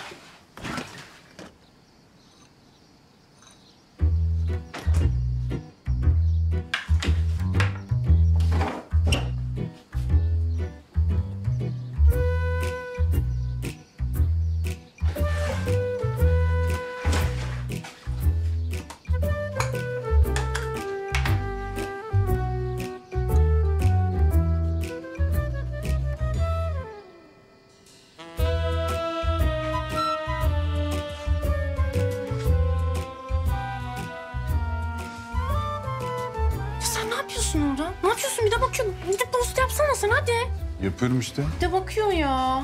Speaker 3: Yapıyorum işte.
Speaker 2: Bir de bakıyor ya.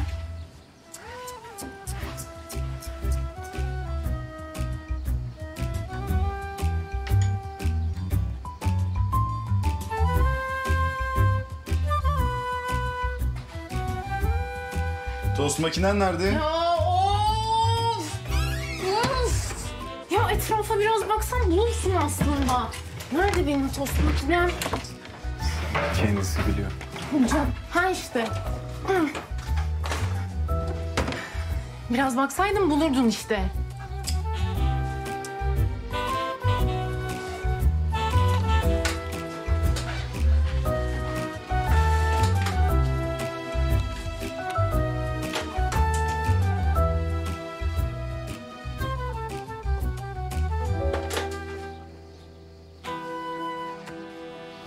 Speaker 3: Tost makinen nerede?
Speaker 2: Ya of! Of! Ya etrafa biraz baksan bulursun aslında. Nerede benim tost makinem?
Speaker 3: Kendisi biliyor.
Speaker 2: Hocam, ha işte. Biraz baksaydın bulurdun işte.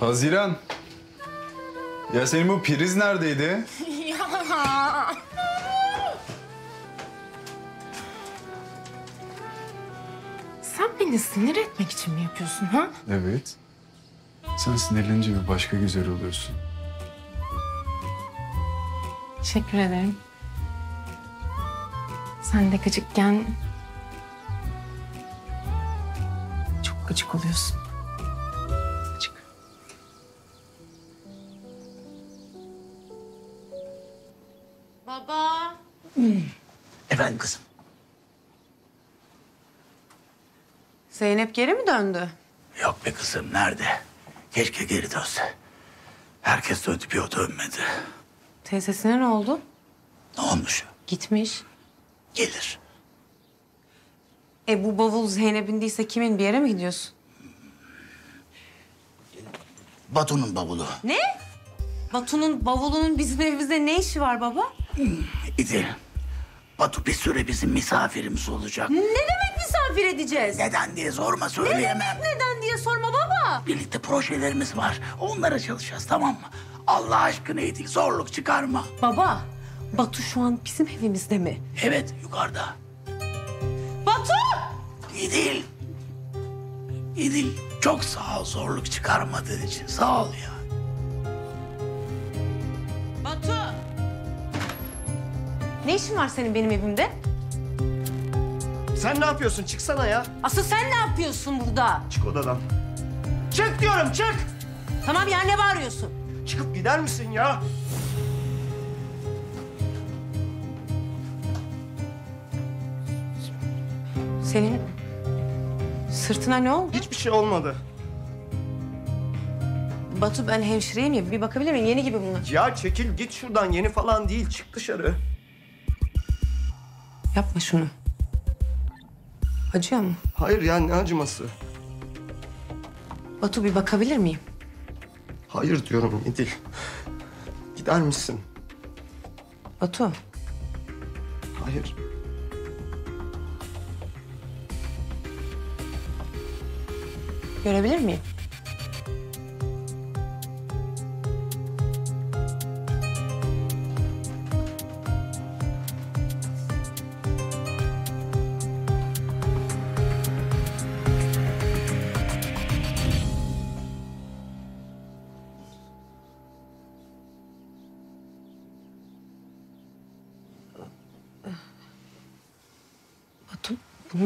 Speaker 3: Haziran. Ya senin bu priz neredeydi?
Speaker 2: ya. Sen beni sinir etmek için mi yapıyorsun ha?
Speaker 3: Evet. Sen sinirlenince bir başka güzel oluyorsun.
Speaker 2: Teşekkür ederim. Sen de gıcıkken çok gıcık oluyorsun.
Speaker 5: Zeynep geri mi döndü?
Speaker 14: Yok be kızım nerede? Keşke geri dönse. Herkes döndü bir o dönmedi.
Speaker 5: Teyzesine ne oldu?
Speaker 14: Ne olmuş?
Speaker 5: Gitmiş.
Speaker 14: Gelir.
Speaker 5: E bu bavul Zeynep'in değilse kimin bir yere mi gidiyorsun?
Speaker 14: Batu'nun bavulu.
Speaker 5: Ne? Batu'nun bavulunun bizim evimizde ne işi var baba?
Speaker 14: İdil. Batu bir süre bizim misafirimiz olacak.
Speaker 5: Ne demek misafir edeceğiz?
Speaker 14: Neden diye sorma söyleyemem.
Speaker 5: Ne demek neden diye sorma baba.
Speaker 14: Birlikte projelerimiz var. Onlara çalışacağız tamam mı? Allah aşkına İdil zorluk çıkarma.
Speaker 5: Baba, Batu şu an bizim evimizde mi?
Speaker 14: Evet yukarıda.
Speaker 5: Batu!
Speaker 14: İdil. İdil çok sağ ol zorluk çıkarmadığın için sağ ol ya.
Speaker 5: Batu! Ne işin var senin benim evimde?
Speaker 13: Sen ne yapıyorsun? Çıksana ya.
Speaker 5: Asıl sen ne yapıyorsun burada?
Speaker 13: Çık odadan. Çık diyorum çık.
Speaker 5: Tamam ya ne bağırıyorsun?
Speaker 13: Çıkıp gider misin ya?
Speaker 5: Senin sırtına ne oldu?
Speaker 13: Hiçbir şey olmadı.
Speaker 5: Batu ben hemşireyim ya bir bakabilir miyim? Yeni gibi bunlar.
Speaker 13: Ya çekil git şuradan yeni falan değil çık dışarı.
Speaker 5: Yapma şunu. Acıyor mu?
Speaker 13: Hayır ya ne acıması?
Speaker 5: Batu bir bakabilir miyim?
Speaker 13: Hayır diyorum İdil. Gider misin?
Speaker 5: Batu.
Speaker 13: Hayır.
Speaker 5: Görebilir miyim?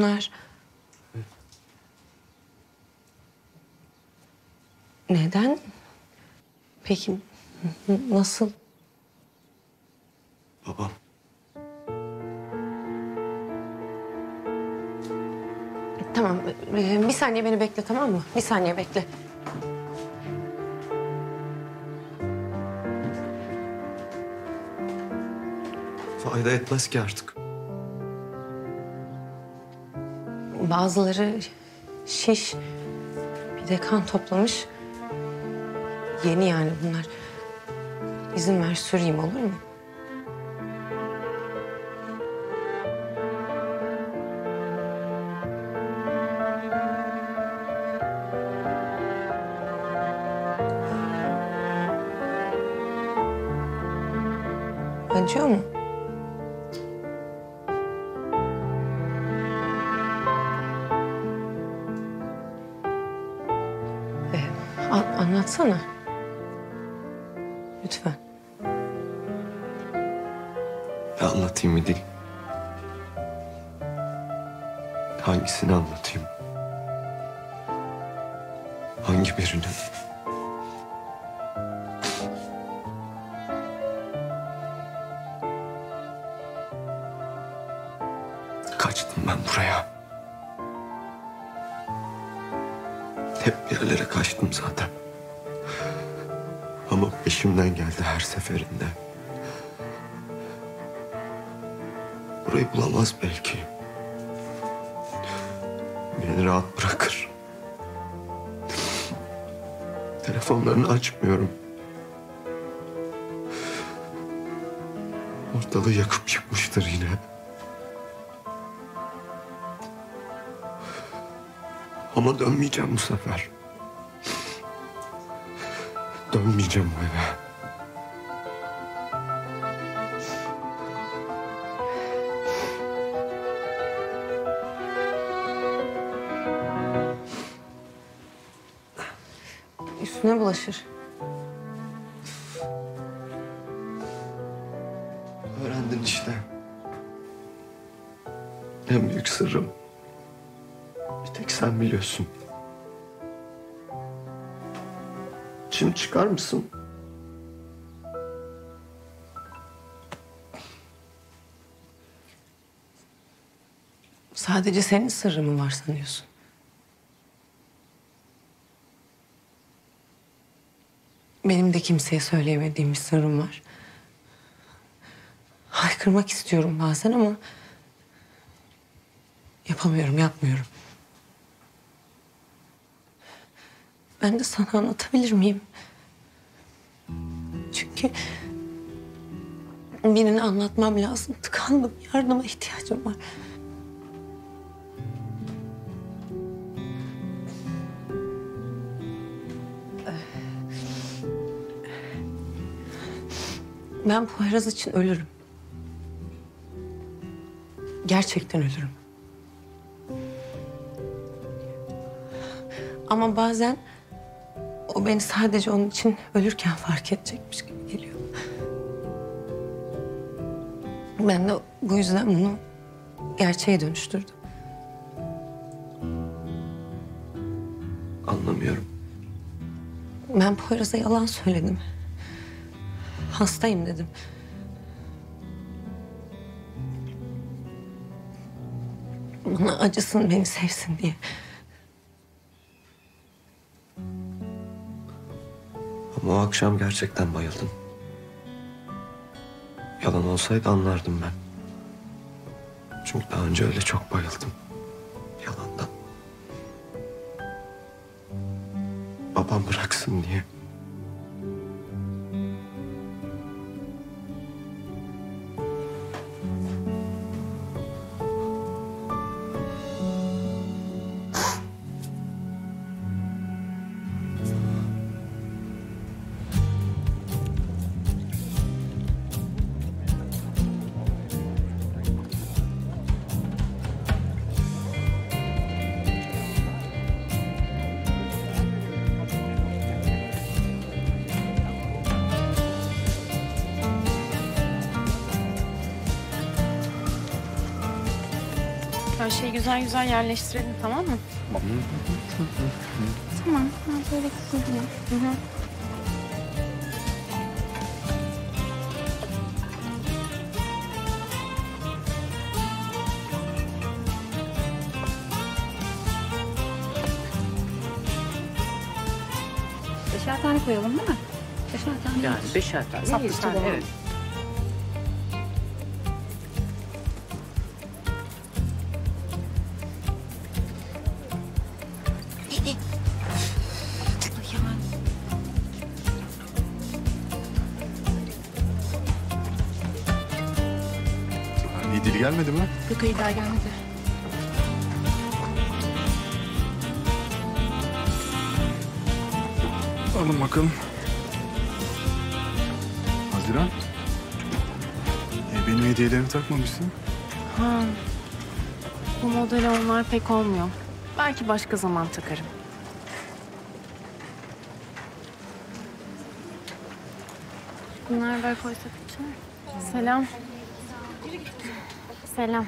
Speaker 5: Bunlar... Neden? Peki nasıl?
Speaker 13: Babam.
Speaker 5: Tamam e, bir saniye beni bekle tamam mı? Bir saniye bekle.
Speaker 13: Fayda etmez ki artık.
Speaker 5: Bazıları şiş bir de kan toplamış. Yeni yani bunlar. İzin ver süreyim olur mu? Acıyor mu?
Speaker 13: Ortalığı yakıp yıkmıştır yine. Ama dönmeyeceğim bu sefer. Dönmeyeceğim o eve. Çıkar mısın?
Speaker 5: Sadece senin sırrın mı var sanıyorsun? Benim de kimseye söyleyemediğim bir sırrım var. Haykırmak istiyorum bazen ama... Yapamıyorum, yapmıyorum. Ben de sana anlatabilir miyim? Çünkü birine anlatmam lazım. Tıkandım, yardıma ihtiyacım var. Ben Poyraz için ölürüm. Gerçekten ölürüm. Ama bazen o beni sadece onun için ölürken fark edecekmiş gibi geliyor. Ben de bu yüzden bunu gerçeğe dönüştürdüm.
Speaker 13: Anlamıyorum.
Speaker 5: Ben Poyraz'a yalan söyledim. Hastayım dedim. Bana acısın, beni sevsin diye.
Speaker 13: Akşam gerçekten bayıldım. Yalan olsaydı anlardım ben. Çünkü daha önce öyle çok bayıldım. Yalandan. Babam bıraksın diye.
Speaker 2: Şeyi güzel güzel yerleştirelim tamam mı?
Speaker 12: Tamam, ben böyle gidiyorum.
Speaker 2: Hı hı.
Speaker 12: Beşer tane koyalım değil mi? Beşer tane.
Speaker 11: Yani beşer tane.
Speaker 12: Saplı
Speaker 11: Evet.
Speaker 12: Yok hayır daha gelmedi.
Speaker 3: Alın bakalım. Haziran. E, benim hediyelerimi takmamışsın.
Speaker 2: Ha. Bu model onlar pek olmuyor. Belki başka zaman takarım.
Speaker 15: Bunları böyle koysak içine.
Speaker 2: Selam.
Speaker 15: Selam.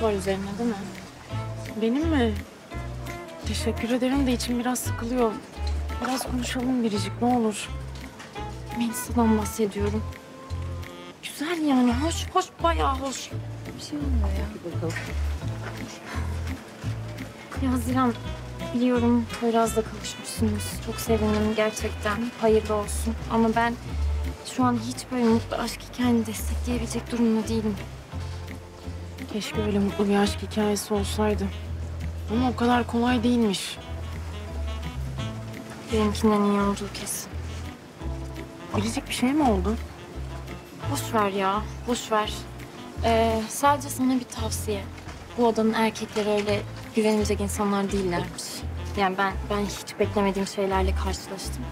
Speaker 2: Var üzerinde değil mi? Benim mi? Teşekkür ederim de içim biraz sıkılıyor. Biraz konuşalım Biricik ne olur. Melisa'dan bahsediyorum. Güzel yani hoş hoş bayağı hoş.
Speaker 15: Bir şey olmuyor ya. Bakalım. Ya Zilan biliyorum Poyraz'la kavuşmuşsunuz. Çok sevindim gerçekten. Hayırlı olsun. Ama ben şu an hiç böyle mutlu aşk hikayeni destekleyebilecek durumda değilim.
Speaker 2: Keşke öyle mutlu bir aşk hikayesi olsaydı. Ama o kadar kolay değilmiş.
Speaker 15: Benimkinden iyi olduğu kesin.
Speaker 2: Biricik bir şey mi oldu?
Speaker 15: Boş ver ya, boş ver. Ee, sadece sana bir tavsiye. Bu odanın erkekleri öyle güvenilecek insanlar değillermiş. Yani ben ben hiç beklemediğim şeylerle karşılaştım.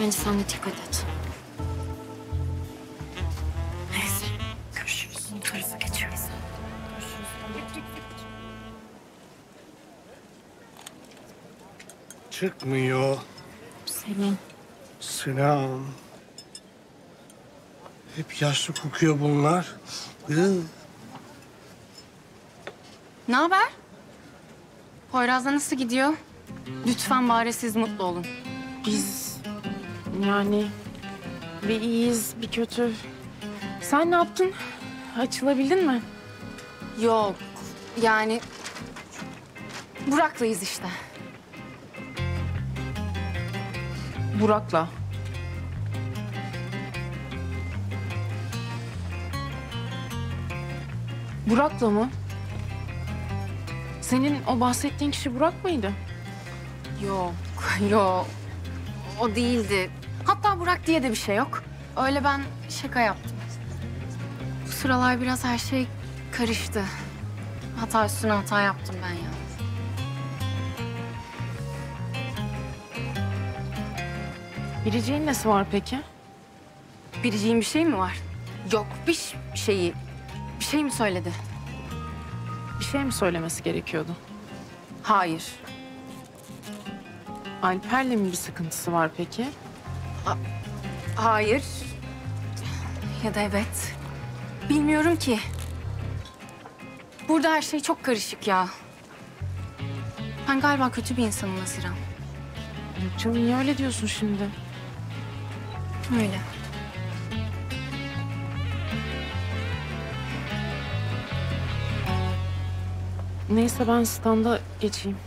Speaker 15: Bence sen de dikkat et.
Speaker 4: Çıkmıyor.
Speaker 15: Selim.
Speaker 4: Selam. Hep yaşlı kokuyor bunlar. Iı.
Speaker 16: Ne haber? Poyraz'la nasıl gidiyor? Lütfen bari siz mutlu olun.
Speaker 2: Biz yani bir iyiyiz bir kötü. Sen ne yaptın? Açılabildin mi?
Speaker 16: Yok. Yani Burak'layız işte.
Speaker 2: Burak'la. Burak'la mı? Senin o bahsettiğin kişi Burak mıydı?
Speaker 16: Yok, yok. O değildi. Hatta Burak diye de bir şey yok. Öyle ben şaka yaptım. Bu sıralar biraz her şey karıştı. Hata üstüne hata yaptım ben ya.
Speaker 2: Biricik'in nesi var peki?
Speaker 16: Biricik'in bir şey mi var? Yok, bir şeyi. Bir şey mi söyledi?
Speaker 2: Bir şey mi söylemesi gerekiyordu?
Speaker 16: Hayır.
Speaker 2: Alper'le mi bir sıkıntısı var peki?
Speaker 16: Hayır. Ya da evet. Bilmiyorum ki. Burada her şey çok karışık ya. Ben galiba kötü bir insanım Haziran.
Speaker 2: Yok canım niye öyle diyorsun şimdi?
Speaker 16: Öyle.
Speaker 2: Neyse ben standa geçeyim.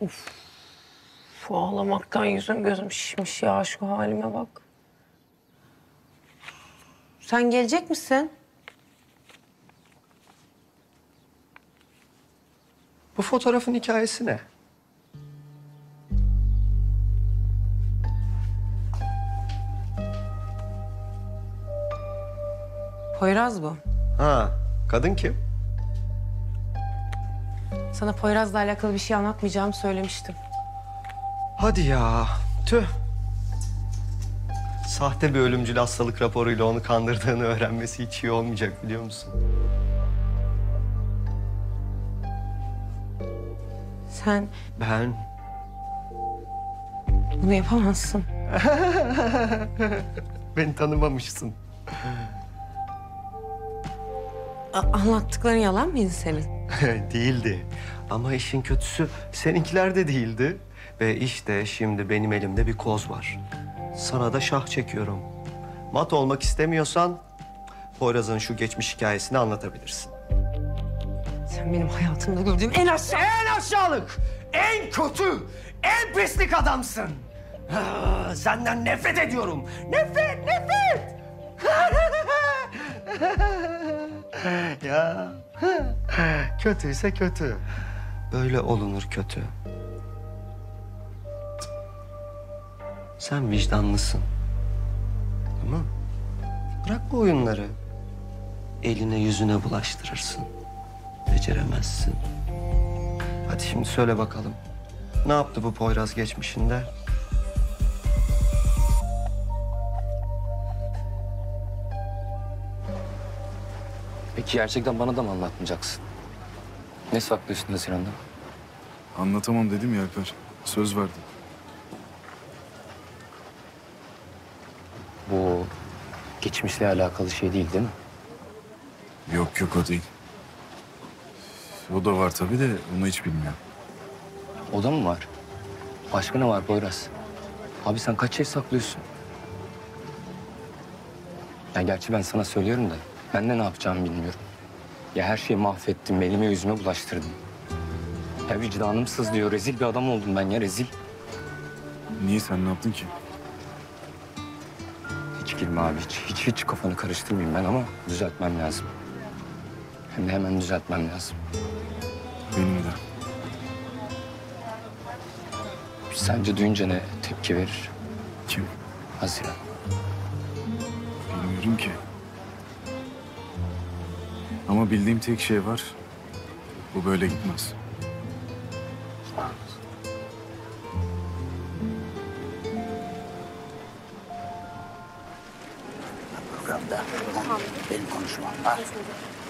Speaker 5: Uf. Ağlamaktan yüzüm gözüm şişmiş ya şu halime bak. Sen gelecek misin?
Speaker 13: Bu fotoğrafın hikayesi ne?
Speaker 5: Poyraz bu.
Speaker 13: Ha, kadın kim?
Speaker 5: Sana Poyraz'la alakalı bir şey anlatmayacağımı söylemiştim.
Speaker 13: Hadi ya, tüh. Sahte bir ölümcül hastalık raporuyla onu kandırdığını öğrenmesi hiç iyi olmayacak biliyor musun?
Speaker 5: Sen
Speaker 13: Ben
Speaker 5: bunu yapamazsın.
Speaker 13: Beni tanımamışsın.
Speaker 5: A- anlattıkların yalan mıydı senin?
Speaker 13: değildi. Ama işin kötüsü seninkiler de değildi. Ve işte şimdi benim elimde bir koz var. Sana da şah çekiyorum. Mat olmak istemiyorsan Poyraz'ın şu geçmiş hikayesini anlatabilirsin.
Speaker 5: Sen benim hayatımda gördüğüm en aşağı...
Speaker 1: En aşağılık, en kötü, en pislik adamsın. Ha, Senden nefret ediyorum. Nefret, nefret.
Speaker 13: ya kötüyse kötü. Böyle olunur kötü. Sen vicdanlısın. Tamam. Bırak bu oyunları. Eline yüzüne bulaştırırsın. Beceremezsin. Hadi şimdi söyle bakalım. Ne yaptı bu Poyraz geçmişinde?
Speaker 9: Peki gerçekten bana da mı anlatmayacaksın? Ne saklıyorsun Haziran'dan?
Speaker 3: Anlatamam dedim ya Alper. Söz verdim.
Speaker 9: Bu geçmişle alakalı şey değil değil mi?
Speaker 3: Yok yok o değil. O da var tabii de onu hiç bilmiyorum.
Speaker 9: O da mı var? Başka ne var Poyraz? Abi sen kaç şey saklıyorsun? Ya gerçi ben sana söylüyorum da ben de ne yapacağımı bilmiyorum. Ya her şeyi mahvettim, elime yüzüme bulaştırdım. Ya vicdanım sızlıyor, rezil bir adam oldum ben ya rezil.
Speaker 3: Niye sen ne yaptın ki?
Speaker 9: Hiç girme abi, hiç, hiç, hiç kafanı karıştırmayayım ben ama düzeltmem lazım. Hem de hemen düzeltmem lazım.
Speaker 3: Benim de.
Speaker 9: Sence duyunca ne tepki verir?
Speaker 3: Kim?
Speaker 9: Haziran.
Speaker 3: Bilmiyorum ki. Ama bildiğim tek şey var. Bu böyle gitmez.
Speaker 23: programda benim konuşmam var.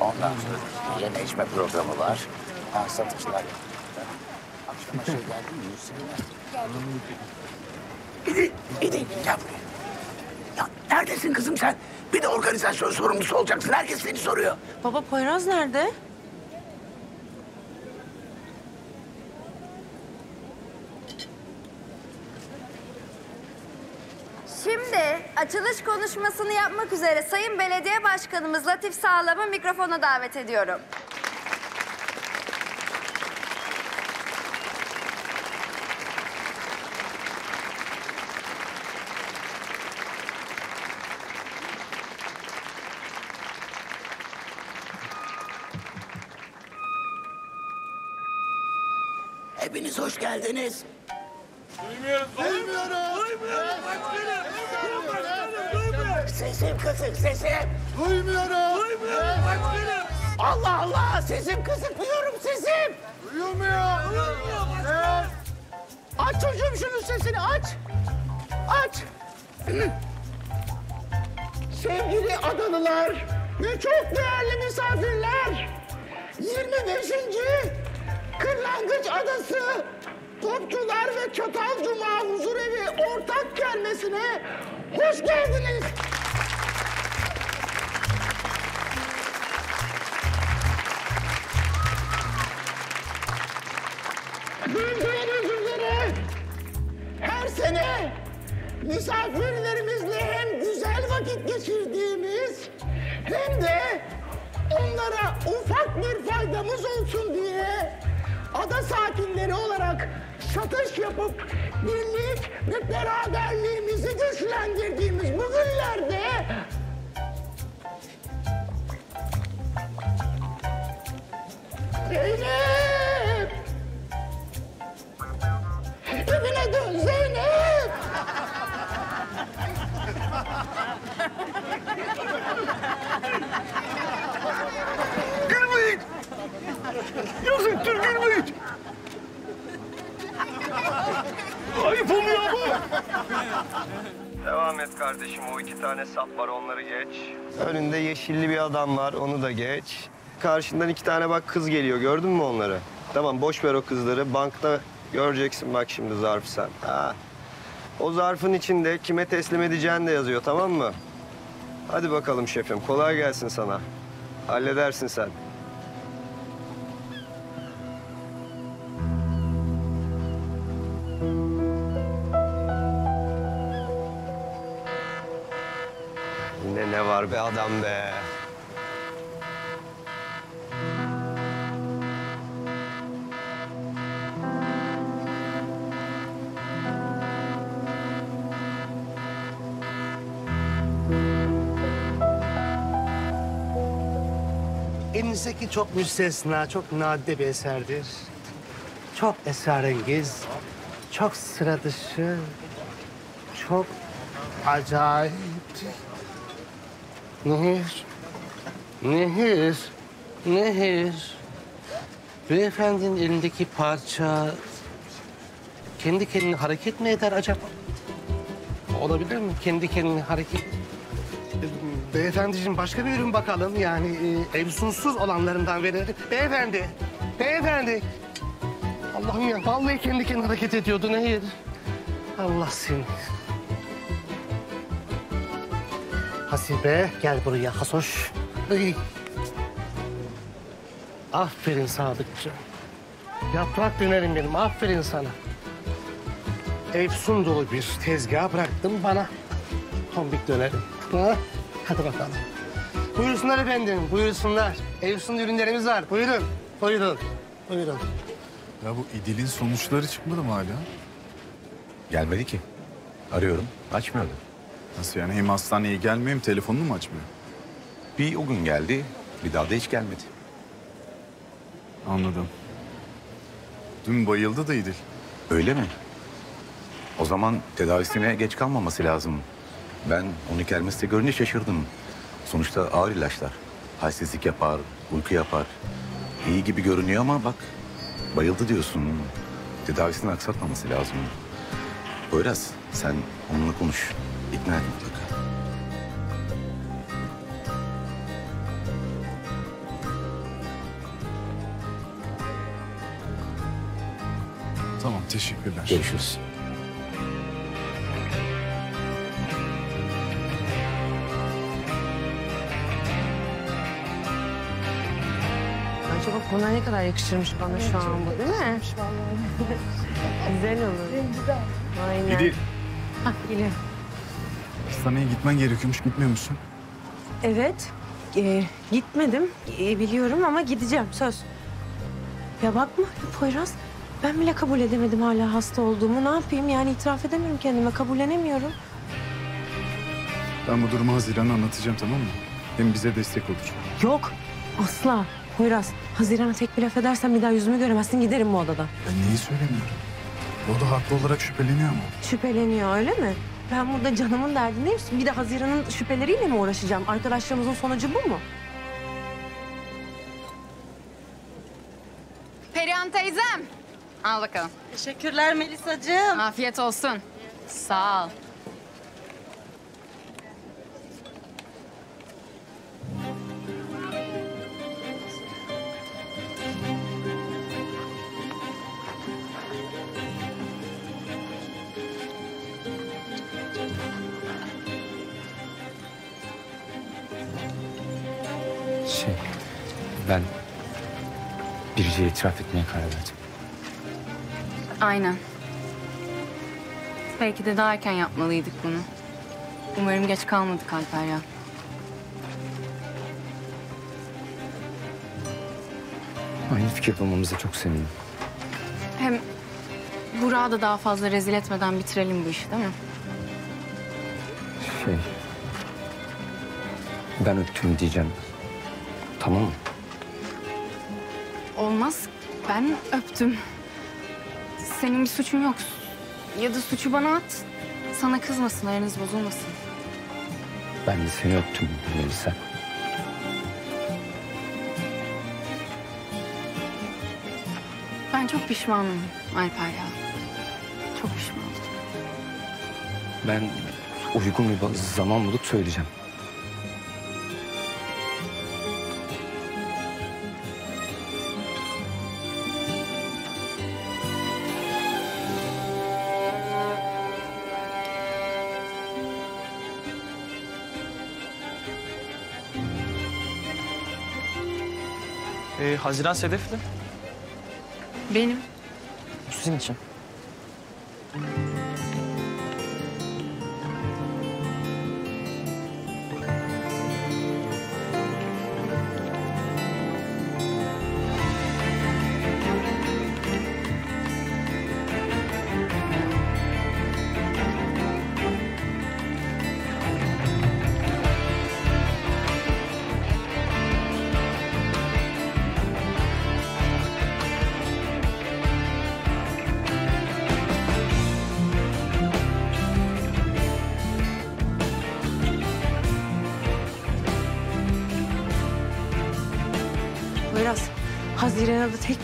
Speaker 23: Ondan sonra yeme içme programı var. Ha, satışlar. Akşama şey geldi mi?
Speaker 1: İdil, İdil gel buraya. Ya neredesin kızım sen? Bir de organizasyon sorumlusu olacaksın. Herkes seni soruyor.
Speaker 5: Baba Poyraz nerede?
Speaker 24: Şimdi açılış konuşmasını yapmak üzere Sayın Belediye Başkanımız Latif Sağlam'ı mikrofona davet ediyorum.
Speaker 23: Hepiniz hoş geldiniz. Sesim kısık sesim.
Speaker 21: Duymuyoruz. Duymuyoruz. Başkanım.
Speaker 23: Allah Allah sesim kısık duyuyorum sesim.
Speaker 21: Duyulmuyor. Duyulmuyor
Speaker 23: Aç çocuğum şunun sesini aç. Aç. Sevgili adalılar ve çok değerli misafirler. 25. Kırlangıç Adası Topçular ve Çatal Cuma Huzurevi ortak kermesine hoş geldiniz. Satış yapıp birlik ve beraberliğimizi güçlendirdiğimiz bu günlerde Zeynep! Evine dön Zeynep!
Speaker 21: Gülmeyin. Yazıktır
Speaker 13: et kardeşim. O iki tane sap var onları geç. Önünde yeşilli bir adam var onu da geç. Karşından iki tane bak kız geliyor gördün mü onları? Tamam boş ver o kızları. Bankta göreceksin bak şimdi zarfı sen. Ha. O zarfın içinde kime teslim edeceğin de yazıyor tamam mı? Hadi bakalım şefim kolay gelsin sana. Halledersin sen. var be adam be?
Speaker 4: Elinizdeki çok müstesna, çok nadide bir eserdir. Çok esrarengiz, çok sıra dışı, çok acayip. Nehir, nehir, nehir. Beyefendinin elindeki parça kendi kendine hareket mi eder acaba? Olabilir mi? Kendi kendine hareket. Beyefendiciğim başka bir ürün bakalım. Yani e, evsunsuz olanlarından verelim. Beyefendi, beyefendi. Allah'ım ya vallahi kendi kendine hareket ediyordu Nehir. Allah seni. Hasibe gel buraya Hasoş. Ay. Aferin Sadıkçı. Yaprak dönerim benim. Aferin sana. Efsun dolu bir tezgah bıraktın bana. Tombik dönerim. Ha? Hadi bakalım. Buyursunlar efendim, buyursunlar. Efsun ürünlerimiz var. Buyurun, buyurun, buyurun.
Speaker 3: Ya bu idilin sonuçları çıkmadı mı hala?
Speaker 25: Gelmedi ki. Arıyorum, açmıyordu.
Speaker 3: Nasıl yani? Hem hastaneye gelmiyor hem telefonunu mu açmıyor?
Speaker 25: Bir o gün geldi, bir daha da hiç gelmedi.
Speaker 3: Anladım. Dün bayıldı da İdil.
Speaker 25: Öyle mi? O zaman tedavisine geç kalmaması lazım. Ben onu gelmesi görünce şaşırdım. Sonuçta ağır ilaçlar. Halsizlik yapar, uyku yapar. İyi gibi görünüyor ama bak bayıldı diyorsun. Tedavisini aksatmaması lazım. Poyraz sen onunla konuş. İkna et mutlaka.
Speaker 3: Tamam, teşekkürler.
Speaker 25: Görüşürüz.
Speaker 26: Acaba buna ne kadar yakışırmış bana şu an bu değil mi? Güzel olur. Aynen.
Speaker 3: İdil.
Speaker 26: Hah geliyor.
Speaker 3: Hastaneye gitmen gerekiyormuş. Gitmiyor musun?
Speaker 5: Evet. e, gitmedim. E, biliyorum ama gideceğim söz. Ya bakma Poyraz. Ben bile kabul edemedim hala hasta olduğumu. Ne yapayım yani itiraf edemiyorum kendime. Kabullenemiyorum.
Speaker 3: Ben bu durumu Haziran'a anlatacağım tamam mı? Hem bize destek olur.
Speaker 5: Yok. Asla. Poyraz. Haziran'a tek bir laf edersen bir daha yüzümü göremezsin. Giderim bu odadan.
Speaker 3: Ben neyi söylemiyorum? O da haklı olarak şüpheleniyor ama.
Speaker 5: Şüpheleniyor öyle mi? Ben burada canımın derdindeyim. Bir de Haziran'ın şüpheleriyle mi uğraşacağım? Arkadaşlarımızın sonucu bu mu?
Speaker 16: Perihan teyzem. Al bakalım.
Speaker 12: Teşekkürler Melisacığım.
Speaker 16: Afiyet olsun. Sağ ol.
Speaker 9: Ben Biricik'e itiraf etmeye karar verdim.
Speaker 16: Aynen. Belki de daha erken yapmalıydık bunu. Umarım geç kalmadık Alper ya.
Speaker 9: Aynı fikirde olmamıza çok sevindim.
Speaker 16: Hem Burak'ı da daha fazla rezil etmeden bitirelim bu işi değil mi?
Speaker 9: Şey, ben öptüm diyeceğim. Tamam mı?
Speaker 16: Olmaz. Ben öptüm. Senin bir suçun yok. Ya da suçu bana at. Sana kızmasın, aranız bozulmasın.
Speaker 9: Ben de seni öptüm Melisa.
Speaker 16: Ben çok pişmanım Alper ya. Çok pişmanım.
Speaker 9: Ben uygun bir zaman bulup söyleyeceğim.
Speaker 27: Haziran Sedef'ti.
Speaker 16: Benim.
Speaker 27: Sizin için.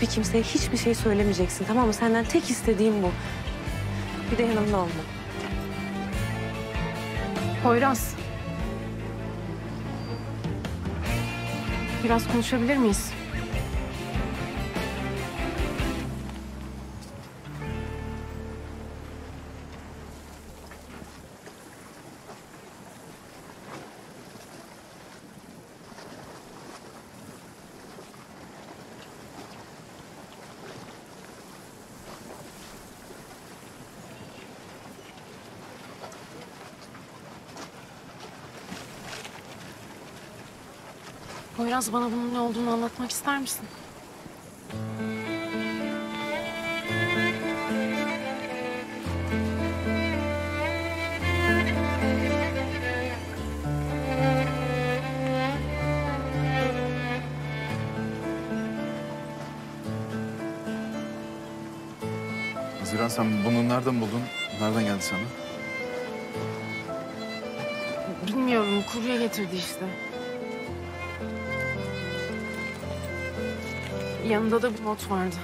Speaker 5: Bir kimseye hiçbir şey söylemeyeceksin tamam mı? Senden tek istediğim bu. Bir de yanımda olma.
Speaker 2: Poyraz. Biraz konuşabilir miyiz? Poyraz bana bunun ne olduğunu anlatmak ister misin?
Speaker 3: Haziran sen bunu nereden buldun? Nereden geldi sana?
Speaker 2: Bilmiyorum, kurye getirdi işte. Yanında da bir not vardı.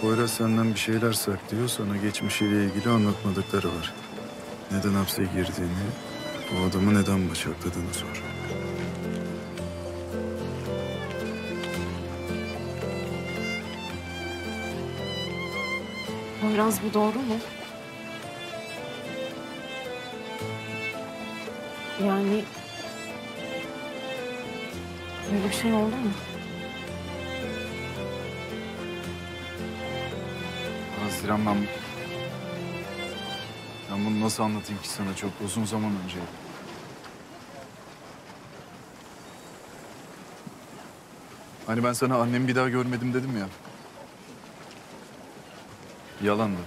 Speaker 3: Poyraz senden bir şeyler saklıyor. Sana geçmişiyle ilgili anlatmadıkları var. Neden hapse girdiğini, o adamı neden bıçakladığını sor.
Speaker 2: Poyraz bu doğru mu? Yani... Bir şey oldu mu?
Speaker 3: Haziran ben Ben bunu nasıl anlatayım ki sana çok uzun zaman önce. Hani ben sana annemi bir daha görmedim dedim ya. Yalandı.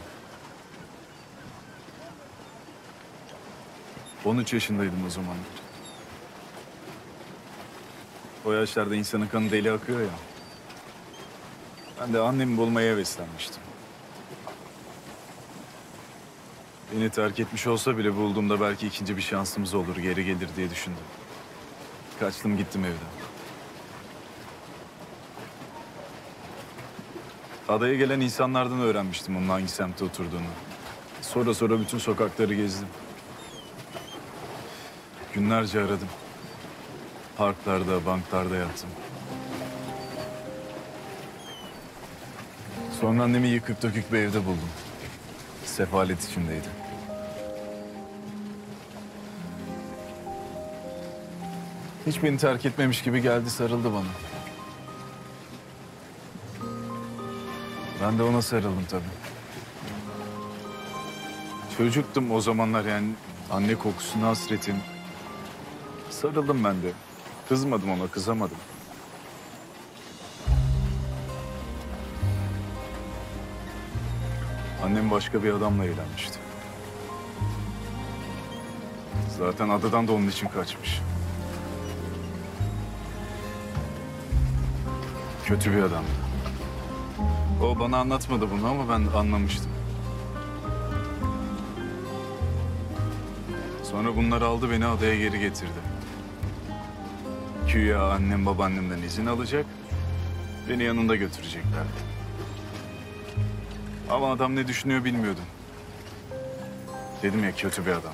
Speaker 3: 13 yaşındaydım o zamanlar. O yaşlarda insanın kanı deli akıyor ya. Ben de annemi bulmaya heveslenmiştim. Beni terk etmiş olsa bile bulduğumda belki ikinci bir şansımız olur, geri gelir diye düşündüm. Kaçtım gittim evden. Adaya gelen insanlardan öğrenmiştim onun hangi semtte oturduğunu. Sonra sonra bütün sokakları gezdim. Günlerce aradım. Parklarda, banklarda yattım. Sonra annemi yıkık dökük bir evde buldum. Sefalet içindeydi. Hiç beni terk etmemiş gibi geldi sarıldı bana. Ben de ona sarıldım tabii. Çocuktum o zamanlar yani anne kokusuna hasretim. Sarıldım ben de. Kızmadım ona, kızamadım. Annem başka bir adamla evlenmişti. Zaten adadan da onun için kaçmış. Kötü bir adamdı. O bana anlatmadı bunu ama ben anlamıştım. Sonra bunlar aldı beni adaya geri getirdi. Güya annem babaannemden izin alacak, beni yanında götüreceklerdi. Ama adam ne düşünüyor bilmiyordum. Dedim ya kötü bir adam.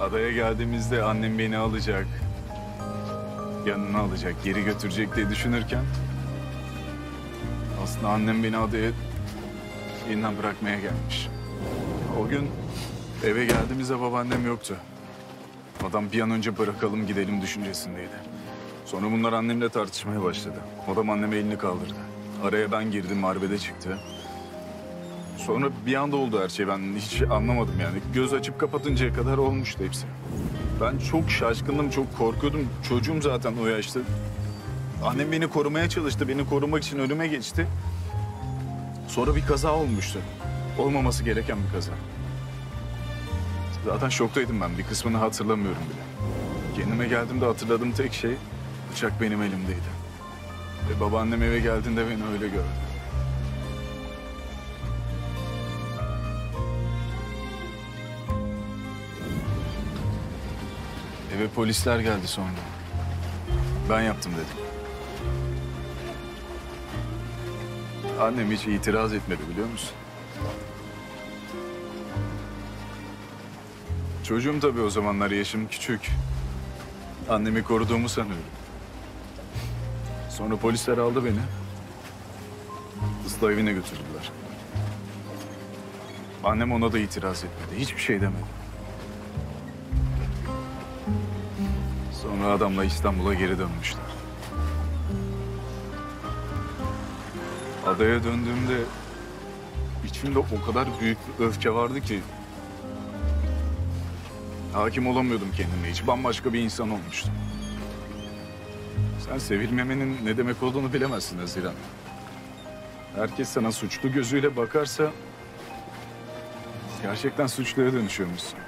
Speaker 3: Adaya geldiğimizde annem beni alacak, yanına alacak, geri götürecek diye düşünürken... ...aslında annem beni adaya yeniden bırakmaya gelmiş. O gün eve geldiğimizde babaannem yoktu. Adam bir an önce bırakalım gidelim düşüncesindeydi. Sonra bunlar annemle tartışmaya başladı. Adam anneme elini kaldırdı. Araya ben girdim, arbede çıktı. Sonra bir anda oldu her şey. Ben hiç anlamadım yani. Göz açıp kapatıncaya kadar olmuştu hepsi. Ben çok şaşkındım, çok korkuyordum. Çocuğum zaten o yaşta. Annem beni korumaya çalıştı. Beni korumak için önüme geçti. Sonra bir kaza olmuştu. Olmaması gereken bir kaza. Zaten şoktaydım ben. Bir kısmını hatırlamıyorum bile. Kendime geldiğimde hatırladığım tek şey bıçak benim elimdeydi. Ve babaannem eve geldiğinde beni öyle gördü. Eve polisler geldi sonra. Ben yaptım dedim. Annem hiç itiraz etmedi biliyor musun? Çocuğum tabii o zamanlar yaşım küçük. Annemi koruduğumu sanıyorum. Sonra polisler aldı beni. Islah evine götürdüler. Annem ona da itiraz etmedi. Hiçbir şey demedi. Sonra adamla İstanbul'a geri dönmüşler. Adaya döndüğümde içimde o kadar büyük bir öfke vardı ki hakim olamıyordum kendime. Hiç bambaşka bir insan olmuştum. Sen sevilmemenin ne demek olduğunu bilemezsin Haziran. Herkes sana suçlu gözüyle bakarsa gerçekten suçluya dönüşüyormuşsun.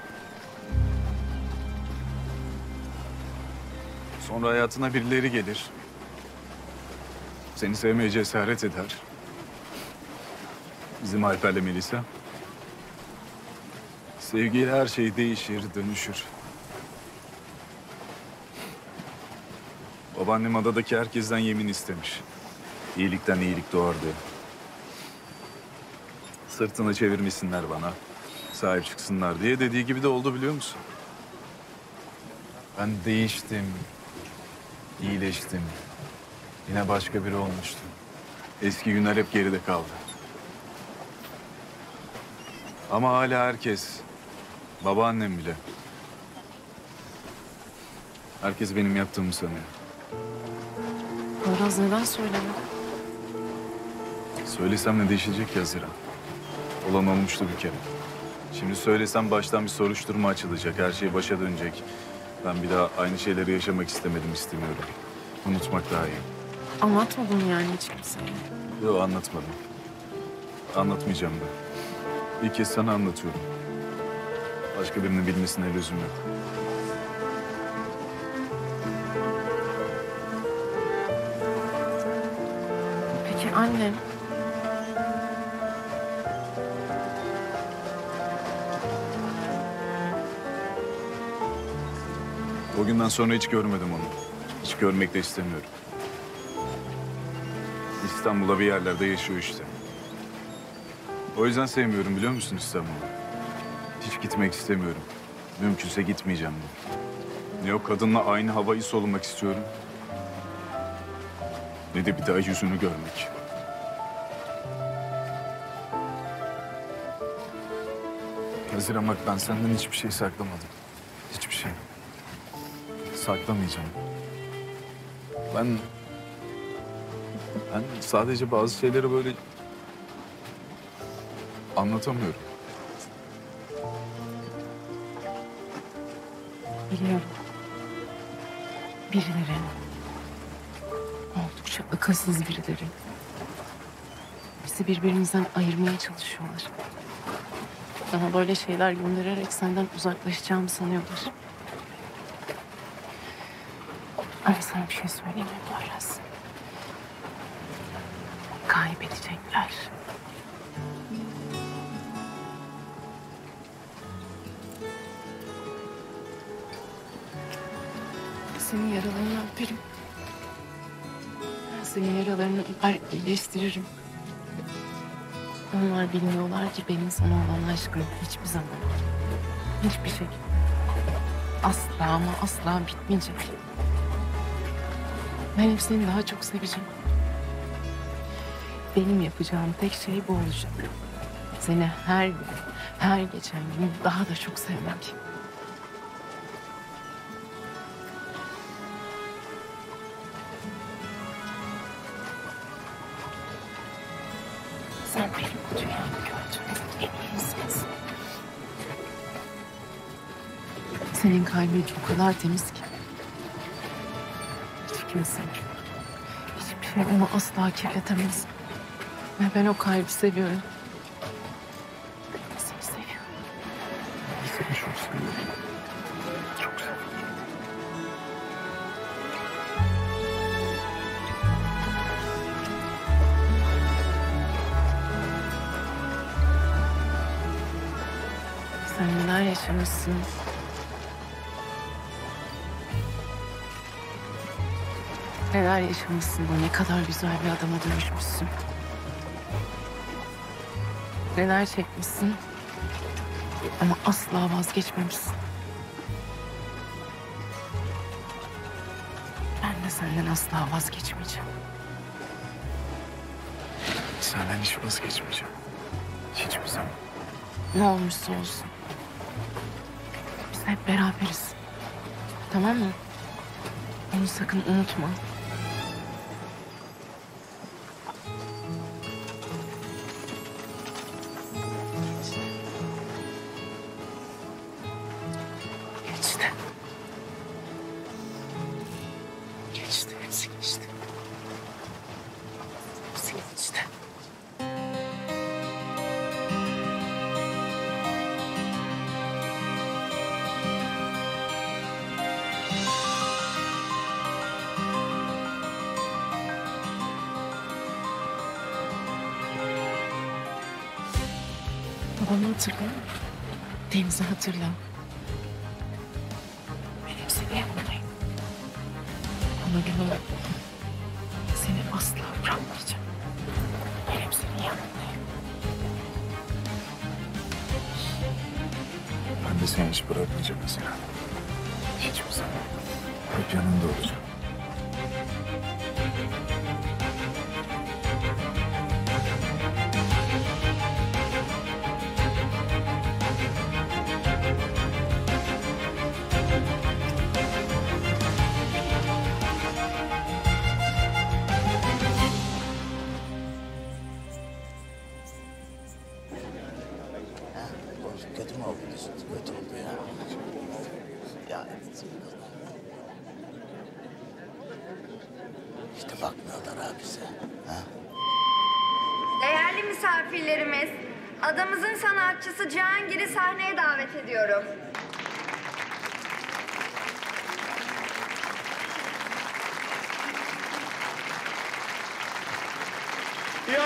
Speaker 3: Sonra hayatına birileri gelir. Seni sevmeye cesaret eder. Bizim Alper'le Melisa. Sevgiyle her şey değişir, dönüşür. Babaannem adadaki herkesten yemin istemiş. İyilikten iyilik doğar diye. Sırtını çevirmesinler bana. Sahip çıksınlar diye dediği gibi de oldu biliyor musun? Ben değiştim. iyileştim. Yine başka biri olmuştum. Eski günler hep geride kaldı. Ama hala herkes, babaannem bile. Herkes benim yaptığımı sanıyor.
Speaker 2: Poyraz neden söylemedin?
Speaker 3: Söylesem ne değişecek ki Haziran? Olan olmuştu bir kere. Şimdi söylesem baştan bir soruşturma açılacak. Her şey başa dönecek. Ben bir daha aynı şeyleri yaşamak istemedim, istemiyorum. Unutmak daha iyi.
Speaker 2: Anlatmadın yani hiç kimseye.
Speaker 3: Yok anlatmadım. Anlatmayacağım da. İlk kez sana anlatıyorum. Başka birinin bilmesine lüzum yok.
Speaker 2: Peki annem?
Speaker 3: O günden sonra hiç görmedim onu. Hiç görmek de istemiyorum. İstanbul'a bir yerlerde yaşıyor işte. O yüzden sevmiyorum biliyor musun İstanbul'u? Hiç gitmek istemiyorum. Mümkünse gitmeyeceğim de. Ne o kadınla aynı havayı solumak istiyorum. Ne de bir daha yüzünü görmek. Haziran bak ben senden hiçbir şey saklamadım. Hiçbir şey. Saklamayacağım. Ben... Ben sadece bazı şeyleri böyle... Anlatamıyorum.
Speaker 2: Birileri. Oldukça akılsız birileri. Bizi birbirimizden ayırmaya çalışıyorlar. Bana böyle şeyler göndererek senden uzaklaşacağımı sanıyorlar. Ama sana bir şey söyleyeyim mi Poyraz? Kaybedecekler. Öper, iyileştiririm. Onlar bilmiyorlar ki benim sana olan aşkım hiçbir zaman, hiçbir şey asla ama asla bitmeyecek. Ben hep seni daha çok seveceğim. Benim yapacağım tek şey bu olacak. Seni her gün, her geçen gün daha da çok sevmek. Kalbin o kadar temiz ki. Hiç kimse, hiçbir şey onu asla kirletemez. Ve ben o kalbi seviyorum. Yaşamışsın da ne kadar güzel bir adama dönüşmüşsün. Neler çekmişsin. Ama asla vazgeçmemişsin. Ben de senden asla vazgeçmeyeceğim.
Speaker 3: Senden hiç vazgeçmeyeceğim. Hiçbir zaman.
Speaker 2: Ne olmuşsa olsun. Biz hep beraberiz. Tamam mı? Bunu sakın unutma. Hatırla.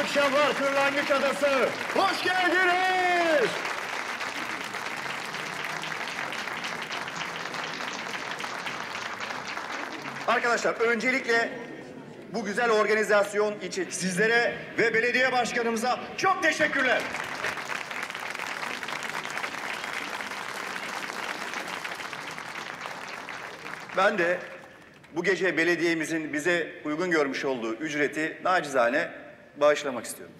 Speaker 28: Akşamlar Kırlangıç Adası. Hoş geldiniz. Arkadaşlar öncelikle bu güzel organizasyon için sizlere ve belediye başkanımıza çok teşekkürler. Ben de bu gece belediyemizin bize uygun görmüş olduğu ücreti nacizane bağışlamak istiyorum.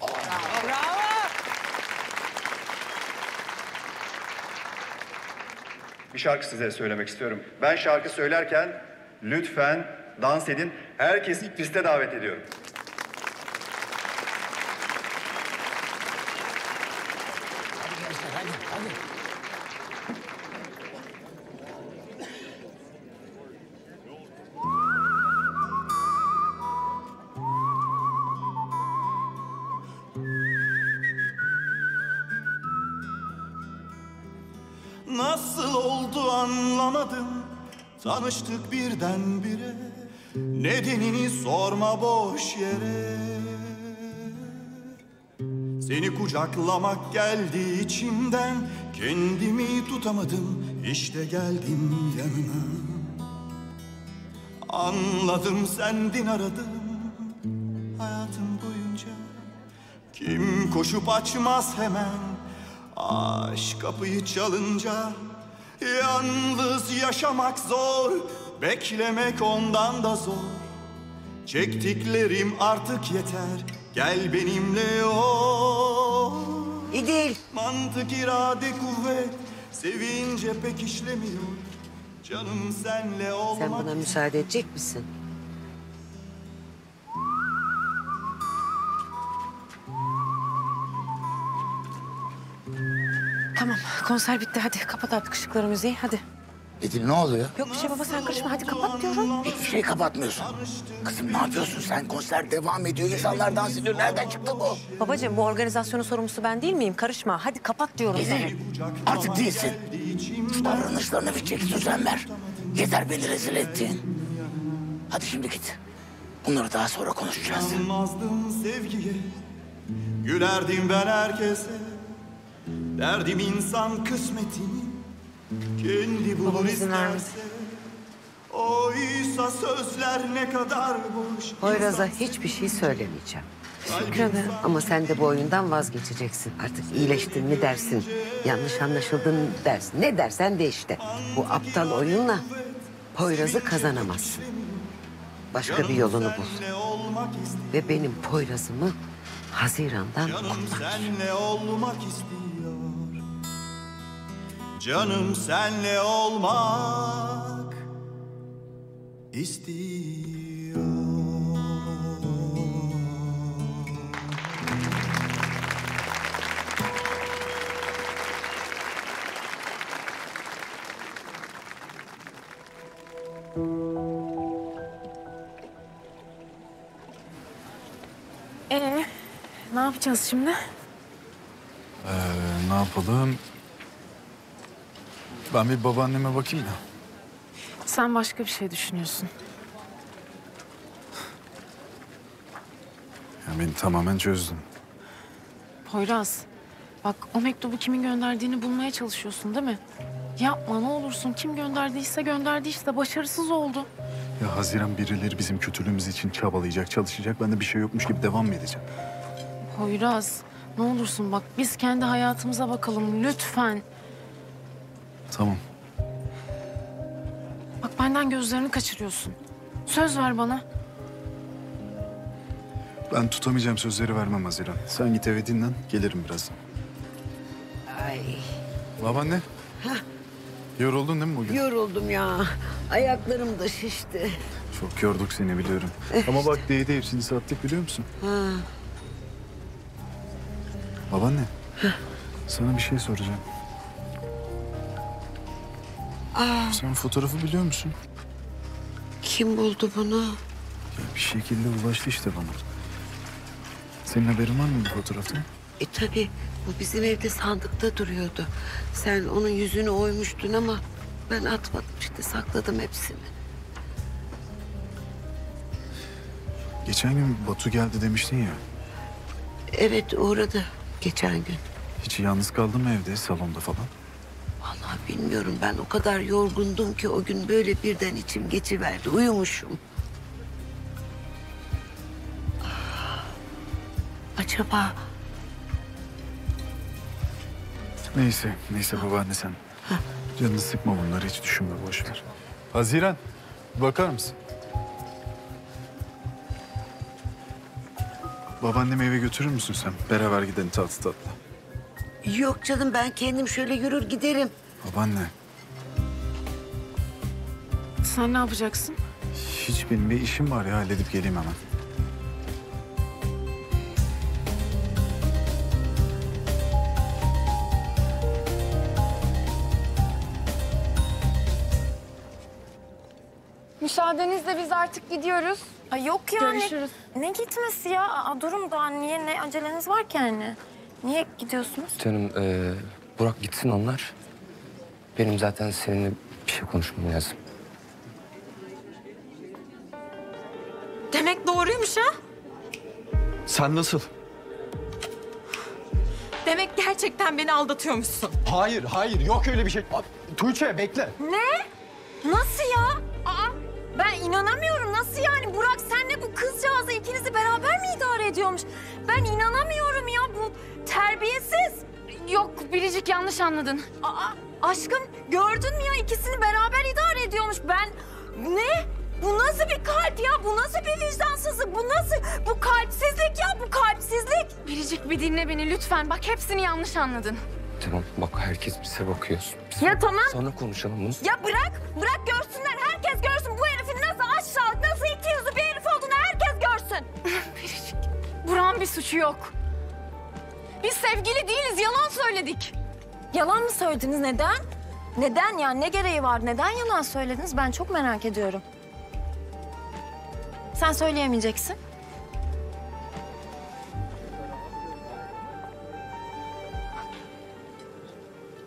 Speaker 28: Bir şarkı size söylemek istiyorum. Ben şarkı söylerken lütfen dans edin. Herkesi piste davet ediyorum. Nasıl oldu anlamadım. Tanıştık birdenbire. Nedenini sorma boş yere. Seni kucaklamak geldi içimden. Kendimi tutamadım. İşte geldim yanına. Anladım sendin aradım Hayatım boyunca. Kim koşup açmaz hemen Aşk kapıyı çalınca Yalnız yaşamak zor Beklemek ondan da zor. Çektiklerim artık yeter Gel benimle ol.
Speaker 6: İdil.
Speaker 28: Mantık irade kuvvet Sevince pek işlemiyor. Canım senle olmak
Speaker 6: Sen buna müsaade edecek misin?
Speaker 5: Tamam konser bitti hadi kapat artık ışıkları müziği hadi.
Speaker 14: Edil ne oluyor?
Speaker 5: Yok bir şey baba sen karışma hadi kapat diyorum.
Speaker 14: Hiçbir şey kapatmıyorsun. Kızım ne yapıyorsun sen? Konser devam ediyor. İnsanlar dans ediyor. Nereden çıktı bu?
Speaker 5: Babacığım bu organizasyonun sorumlusu ben değil miyim? Karışma hadi kapat diyorum sana.
Speaker 14: Edil artık değilsin. Şu davranışlarına bir çeki düzen ver. Yeter beni rezil ettin. Hadi şimdi git. Bunları daha sonra konuşacağız.
Speaker 28: Sevgiye Gülerdim ben herkese Derdim insan kısmetini Kendi bulur isterse Oysa sözler ne kadar boş
Speaker 6: Poyraz'a hiçbir şey söylemeyeceğim.
Speaker 5: Ederim.
Speaker 6: Ama sen de bu oyundan vazgeçeceksin. Artık iyileştin mi dersin, yanlış anlaşıldın mı dersin. Ne dersen de işte. Bu aptal oyunla Poyraz'ı kazanamazsın. Başka bir yolunu bul. Ve benim Poyraz'ımı Haziran'dan
Speaker 28: Canım senle olmak istiyor Canım senle olmak istiyor
Speaker 2: Ee, ne yapacağız şimdi?
Speaker 3: Ee, ne yapalım? Ben bir babaanneme bakayım da.
Speaker 2: Sen başka bir şey düşünüyorsun.
Speaker 3: Ya beni tamamen çözdün.
Speaker 2: Poyraz, bak o mektubu kimin gönderdiğini bulmaya çalışıyorsun değil mi? Yapma ne olursun. Kim gönderdiyse gönderdi işte. Başarısız oldu.
Speaker 3: Ya Haziran birileri bizim kötülüğümüz için çabalayacak, çalışacak. Ben de bir şey yokmuş gibi devam mı edeceğim?
Speaker 2: Poyraz, ne olursun bak biz kendi hayatımıza bakalım lütfen.
Speaker 3: Tamam.
Speaker 2: Bak benden gözlerini kaçırıyorsun. Söz ver bana.
Speaker 3: Ben tutamayacağım sözleri vermem Haziran. Sen git eve dinlen, gelirim birazdan.
Speaker 6: Ay
Speaker 3: Babaanne. Yoruldun değil mi bugün?
Speaker 6: yoruldum ya. Ayaklarım da şişti.
Speaker 3: Çok yorduk seni biliyorum. Ama bak değdi hepsini sattık biliyor musun?
Speaker 6: Ha.
Speaker 3: Babaanne. Sana bir şey soracağım.
Speaker 11: Aa,
Speaker 3: Sen fotoğrafı biliyor musun?
Speaker 11: kim buldu bunu?
Speaker 3: Ya bir şekilde ulaştı işte bana. Senin haberin var mı bu fotoğraftan?
Speaker 11: E tabii bu bizim evde sandıkta duruyordu. Sen onun yüzünü oymuştun ama ben atmadım işte sakladım hepsini.
Speaker 3: Geçen gün Batu geldi demiştin ya.
Speaker 11: Evet uğradı geçen gün.
Speaker 3: Hiç yalnız kaldın mı evde, salonda falan?
Speaker 11: Vallahi bilmiyorum ben o kadar yorgundum ki o gün böyle birden içim geçiverdi. Uyumuşum. Ah, Acaba
Speaker 3: Neyse, neyse babaanne sen. Canını sıkma bunları, hiç düşünme, boş ver. Haziran, bakar mısın? Babaannemi eve götürür müsün sen? Beraber gidelim tatlı tatlı.
Speaker 11: yok canım ben kendim şöyle yürür giderim.
Speaker 3: Babaanne,
Speaker 2: Sen ne yapacaksın?
Speaker 3: hiç benim bir işim var ya, halledip geleyim hemen.
Speaker 15: Müsaadenizle biz artık gidiyoruz. Ay yok yani.
Speaker 2: Görüşürüz.
Speaker 15: Ne gitmesi ya? Aa, durun daha niye ne aceleniz var ki yani? Niye gidiyorsunuz?
Speaker 9: Canım ee, Burak gitsin onlar. Benim zaten seninle bir şey konuşmam lazım.
Speaker 15: Demek doğruymuş ha?
Speaker 27: Sen nasıl?
Speaker 15: Demek gerçekten beni aldatıyormuşsun.
Speaker 27: Hayır, hayır. Yok öyle bir şey. Abi, Tuğçe bekle.
Speaker 15: Ne? Nasıl ya? Aa, ben inanamıyorum. Nasıl yani? Burak senle bu kızcağızı ikinizi beraber mi idare ediyormuş? Ben inanamıyorum ya bu terbiyesiz.
Speaker 16: Yok Biricik yanlış anladın.
Speaker 15: Aa, aşkım gördün mü ya ikisini beraber idare ediyormuş. Ben ne? Bu nasıl bir kalp ya? Bu nasıl bir vicdansızlık? Bu nasıl? Bu kalpsizlik ya bu kalpsizlik.
Speaker 16: Biricik bir dinle beni lütfen. Bak hepsini yanlış anladın.
Speaker 9: Tamam bak herkes bize bakıyor. Biz
Speaker 15: Ya tamam.
Speaker 9: Sonra konuşalım bunu.
Speaker 15: Ya bırak, bırak görsünler. Herkes görsün bu herifin nasıl aşağılık, nasıl iki yüzlü bir herif olduğunu herkes görsün.
Speaker 16: Biricik, Burak'ın bir suçu yok. Biz sevgili değiliz, yalan söyledik.
Speaker 15: Yalan mı söylediniz? Neden? Neden ya? Ne gereği var? Neden yalan söylediniz? Ben çok merak ediyorum. Sen söyleyemeyeceksin.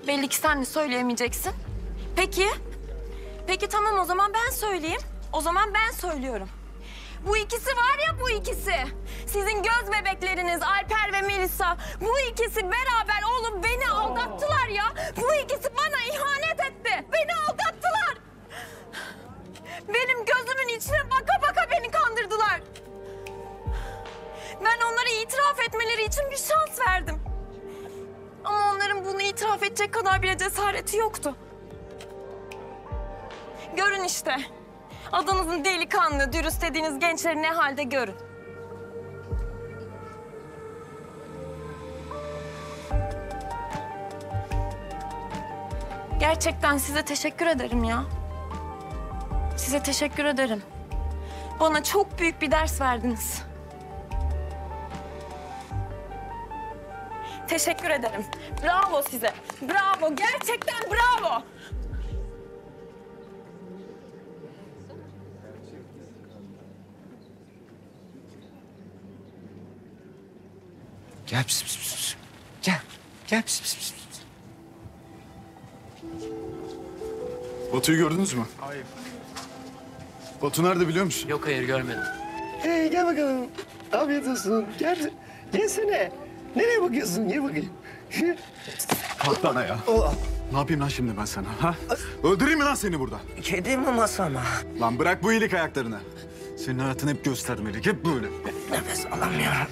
Speaker 15: Belli ki sen de söyleyemeyeceksin. Peki. Peki tamam o zaman ben söyleyeyim. O zaman ben söylüyorum. Bu ikisi var ya bu ikisi. Sizin göz bebekleriniz Alper ve Melisa. Bu ikisi beraber olup beni aldattılar ya. Bu ikisi bana ihanet etti. Beni aldattılar. Benim gözümün içine baka baka beni kandırdılar. Ben onlara itiraf etmeleri için bir şans verdim. Ama onların bunu itiraf edecek kadar bile cesareti yoktu. Görün işte. Adınızın delikanlı, dürüst dediğiniz gençleri ne halde görün. Gerçekten size teşekkür ederim ya. Size teşekkür ederim. Bana çok büyük bir ders verdiniz. Teşekkür ederim. Bravo size. Bravo. Gerçekten bravo.
Speaker 9: Gel pis pis pis. pis. Gel. Gel pis pis pis.
Speaker 3: Batu'yu gördünüz mü?
Speaker 27: Hayır.
Speaker 3: Batu nerede biliyor musun?
Speaker 27: Yok hayır görmedim.
Speaker 13: Hey gel bakalım. Afiyet olsun. Gel. Yesene. Nereye bakıyorsun? Ye bakayım.
Speaker 3: Kalk bana ya. Ne yapayım lan şimdi ben sana? Ha? Öldüreyim mi lan seni burada?
Speaker 13: Kedi maması ama.
Speaker 3: Lan bırak bu iyilik ayaklarını. Senin hayatın hep göstermelik, hep böyle.
Speaker 13: Nefes alamıyorum.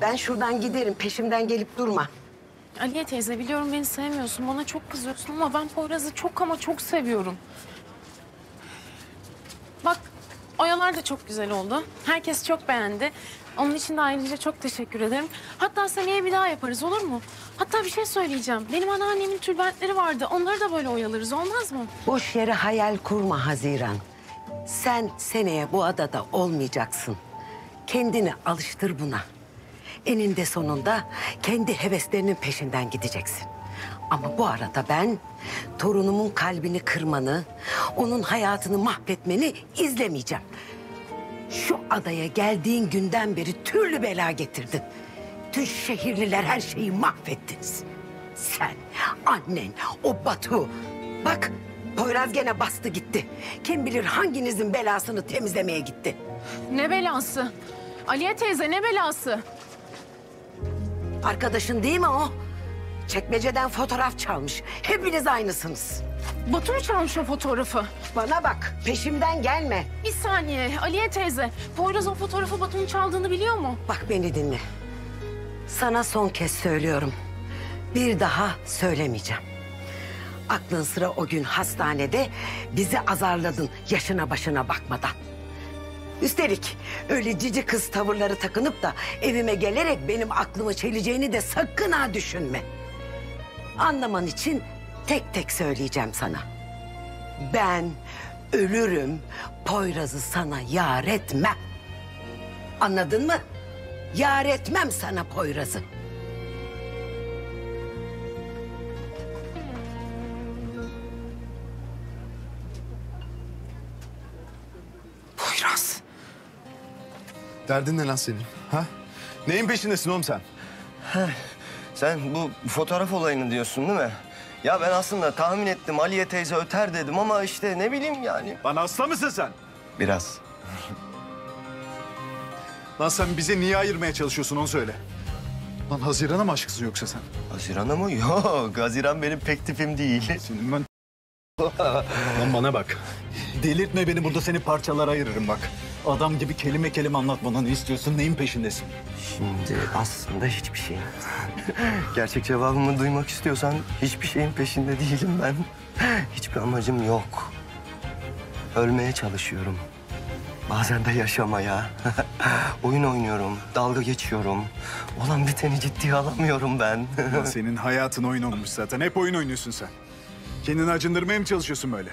Speaker 11: Ben şuradan giderim peşimden gelip durma.
Speaker 2: Aliye teyze biliyorum beni sevmiyorsun. Bana çok kızıyorsun ama ben Poyraz'ı çok ama çok seviyorum. Bak oyalar da çok güzel oldu. Herkes çok beğendi. Onun için de ayrıca çok teşekkür ederim. Hatta seneye bir daha yaparız olur mu? Hatta bir şey söyleyeceğim. Benim anneannemin tülbentleri vardı. Onları da böyle oyalarız olmaz mı?
Speaker 11: Boş yere hayal kurma Haziran.
Speaker 6: Sen seneye bu adada olmayacaksın. Kendini alıştır buna. Eninde sonunda kendi heveslerinin peşinden gideceksin. Ama bu arada ben torunumun kalbini kırmanı, onun hayatını mahvetmeni izlemeyeceğim. Şu adaya geldiğin günden beri türlü bela getirdin. Tüm şehirliler her şeyi mahvettiniz. Sen, annen, o Batu. Bak Poyraz gene bastı gitti. Kim bilir hanginizin belasını temizlemeye gitti.
Speaker 2: Ne belası? Aliye teyze ne belası?
Speaker 6: Arkadaşın değil mi o? Çekmeceden fotoğraf çalmış. Hepiniz aynısınız.
Speaker 2: Batu mu çalmış o fotoğrafı?
Speaker 6: Bana bak, peşimden gelme.
Speaker 2: Bir saniye Aliye teyze. Poyraz o fotoğrafı Batu'nun çaldığını biliyor mu?
Speaker 6: Bak beni dinle. Sana son kez söylüyorum. Bir daha söylemeyeceğim. Aklın sıra o gün hastanede bizi azarladın yaşına başına bakmadan. Üstelik öyle cici kız tavırları takınıp da evime gelerek benim aklımı çeleceğini de sakın ha düşünme. Anlaman için tek tek söyleyeceğim sana. Ben ölürüm Poyraz'ı sana yar etmem. Anladın mı? Yar etmem sana Poyraz'ı.
Speaker 3: Poyraz. Derdin ne lan senin? Ha? Neyin peşindesin oğlum sen?
Speaker 13: Sen bu fotoğraf olayını diyorsun değil mi? Ya ben aslında tahmin ettim Aliye teyze öter dedim ama işte ne bileyim yani.
Speaker 3: Bana hasta mısın sen?
Speaker 13: Biraz.
Speaker 3: Lan sen bize niye ayırmaya çalışıyorsun onu söyle. Lan Haziran'a mı aşıksın yoksa sen?
Speaker 13: Haziran'a mı? Yok Haziran benim pek tipim değil.
Speaker 3: Senin ben... Lan bana bak. Delirtme beni burada seni parçalara ayırırım bak. Adam gibi kelime kelime anlat bana ne istiyorsun, neyin peşindesin?
Speaker 13: Şimdi aslında hiçbir şeyin. Gerçek cevabımı duymak istiyorsan hiçbir şeyin peşinde değilim ben. Hiçbir amacım yok. Ölmeye çalışıyorum. Bazen de yaşamaya. Oyun oynuyorum, dalga geçiyorum. Olan biteni ciddiye alamıyorum ben.
Speaker 3: Senin hayatın oyun olmuş zaten. Hep oyun oynuyorsun sen. Kendini acındırmaya mı çalışıyorsun böyle?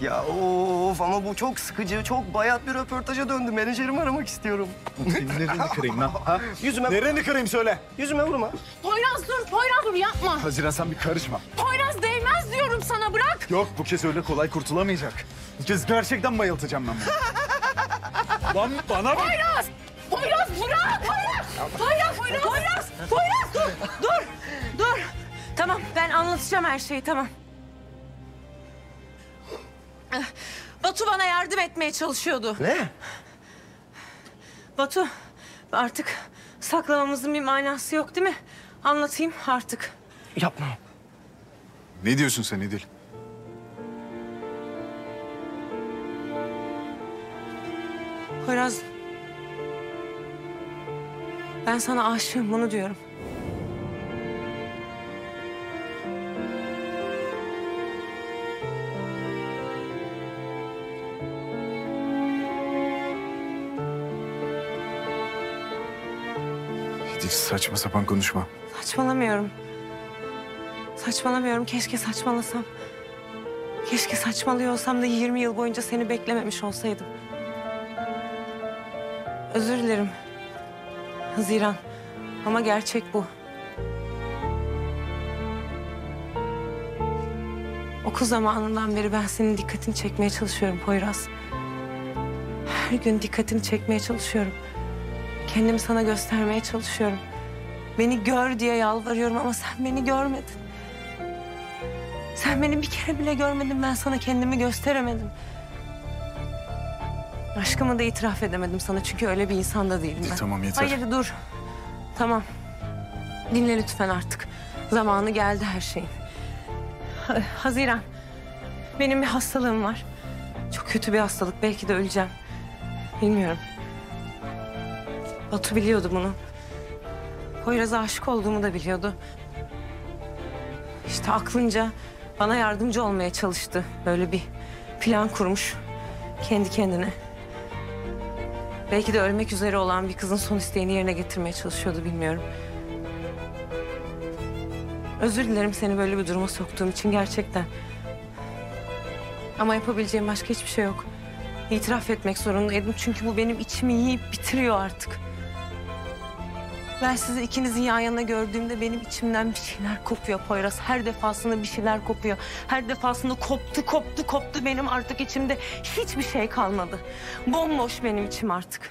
Speaker 13: Ya of ama bu çok sıkıcı, çok bayat bir röportaja döndü. Menajerimi aramak istiyorum.
Speaker 3: Senin nereni kırayım lan? Ha?
Speaker 13: Yüzüme...
Speaker 3: Nereni kırayım söyle.
Speaker 13: Yüzüme vurma.
Speaker 2: Poyraz dur, Poyraz dur yapma.
Speaker 3: Haziran sen bir karışma.
Speaker 2: Poyraz değmez diyorum sana bırak.
Speaker 3: Yok bu kez öyle kolay kurtulamayacak. Bu kez gerçekten bayıltacağım ben bunu. Lan bana bak.
Speaker 2: Poyraz! Poyraz bırak! Poyraz! Poyraz! Poyraz! Poyraz! Poyraz dur!
Speaker 5: Dur, dur. Tamam, ben anlatacağım her şeyi, tamam. Batu bana yardım etmeye çalışıyordu.
Speaker 13: Ne?
Speaker 5: Batu, artık saklamamızın bir manası yok değil mi? Anlatayım artık.
Speaker 13: Yapma.
Speaker 3: Ne diyorsun sen İdil?
Speaker 5: Poyraz, ben sana aşığım bunu diyorum.
Speaker 3: Saçma sapan konuşma.
Speaker 5: Saçmalamıyorum. Saçmalamıyorum. Keşke saçmalasam. Keşke saçmalıyor olsam da 20 yıl boyunca seni beklememiş olsaydım. Özür dilerim. Haziran. Ama gerçek bu. Okul zamanından beri ben senin dikkatini çekmeye çalışıyorum Poyraz. Her gün dikkatini çekmeye çalışıyorum. Kendimi sana göstermeye çalışıyorum. Beni gör diye yalvarıyorum ama sen beni görmedin. Sen beni bir kere bile görmedin. Ben sana kendimi gösteremedim. Aşkımı da itiraf edemedim sana çünkü öyle bir insan da değilim ben.
Speaker 3: Tamam, yeter.
Speaker 5: Hayır dur. Tamam. Dinle lütfen artık. Zamanı geldi her şeyin. Ha- Haziran. Benim bir hastalığım var. Çok kötü bir hastalık. Belki de öleceğim. Bilmiyorum. Batu biliyordu bunu. Poyraz'a aşık olduğumu da biliyordu. İşte aklınca bana yardımcı olmaya çalıştı. Böyle bir plan kurmuş. Kendi kendine. Belki de ölmek üzere olan bir kızın son isteğini yerine getirmeye çalışıyordu bilmiyorum. Özür dilerim seni böyle bir duruma soktuğum için gerçekten. Ama yapabileceğim başka hiçbir şey yok. İtiraf etmek zorundaydım çünkü bu benim içimi yiyip bitiriyor artık. Ben sizi ikinizin yan yana gördüğümde benim içimden bir şeyler kopuyor Poyraz. Her defasında bir şeyler kopuyor. Her defasında koptu, koptu, koptu. Benim artık içimde hiçbir şey kalmadı. Bomboş benim içim artık.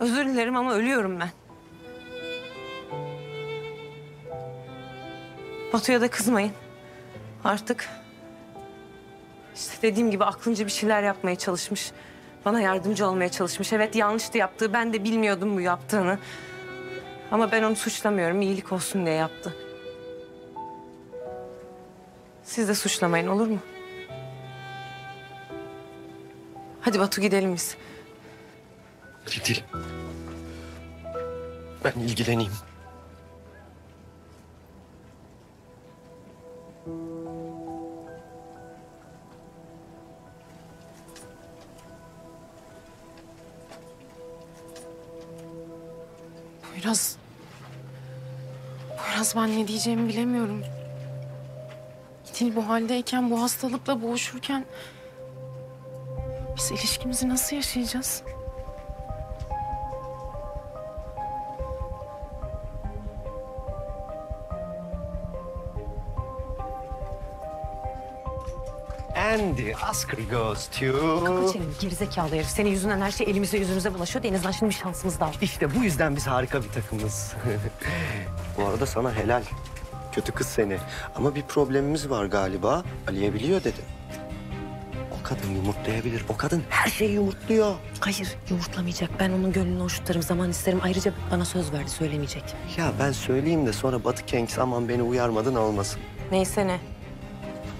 Speaker 5: Özür dilerim ama ölüyorum ben. Batu'ya da kızmayın. Artık işte dediğim gibi aklınca bir şeyler yapmaya çalışmış. Bana yardımcı olmaya çalışmış. Evet yanlıştı yaptığı. Ben de bilmiyordum bu yaptığını. Ama ben onu suçlamıyorum. İyilik olsun diye yaptı. Siz de suçlamayın olur mu? Hadi Batu gidelim biz.
Speaker 13: Gidelim. Ben ilgileneyim.
Speaker 2: Poyraz... Poyraz ben ne diyeceğimi bilemiyorum. İdil bu haldeyken, bu hastalıkla boğuşurken... Biz ilişkimizi nasıl yaşayacağız?
Speaker 13: And the Oscar goes to...
Speaker 5: Kapa çeneni gerizekalı herif. Senin yüzünden her şey elimize yüzümüze bulaşıyor. En azından şimdi bir şansımız daha var.
Speaker 13: İşte bu yüzden biz harika bir takımız. bu arada sana helal. Kötü kız seni. Ama bir problemimiz var galiba. Aliye biliyor dedi. O kadın yumurtlayabilir. O kadın her şeyi yumurtluyor.
Speaker 5: Hayır yumurtlamayacak. Ben onun gönlünü hoş tutarım. Zaman isterim. Ayrıca bana söz verdi söylemeyecek.
Speaker 13: Ya ben söyleyeyim de sonra Batı Kengs aman beni uyarmadın olmasın.
Speaker 5: Neyse ne.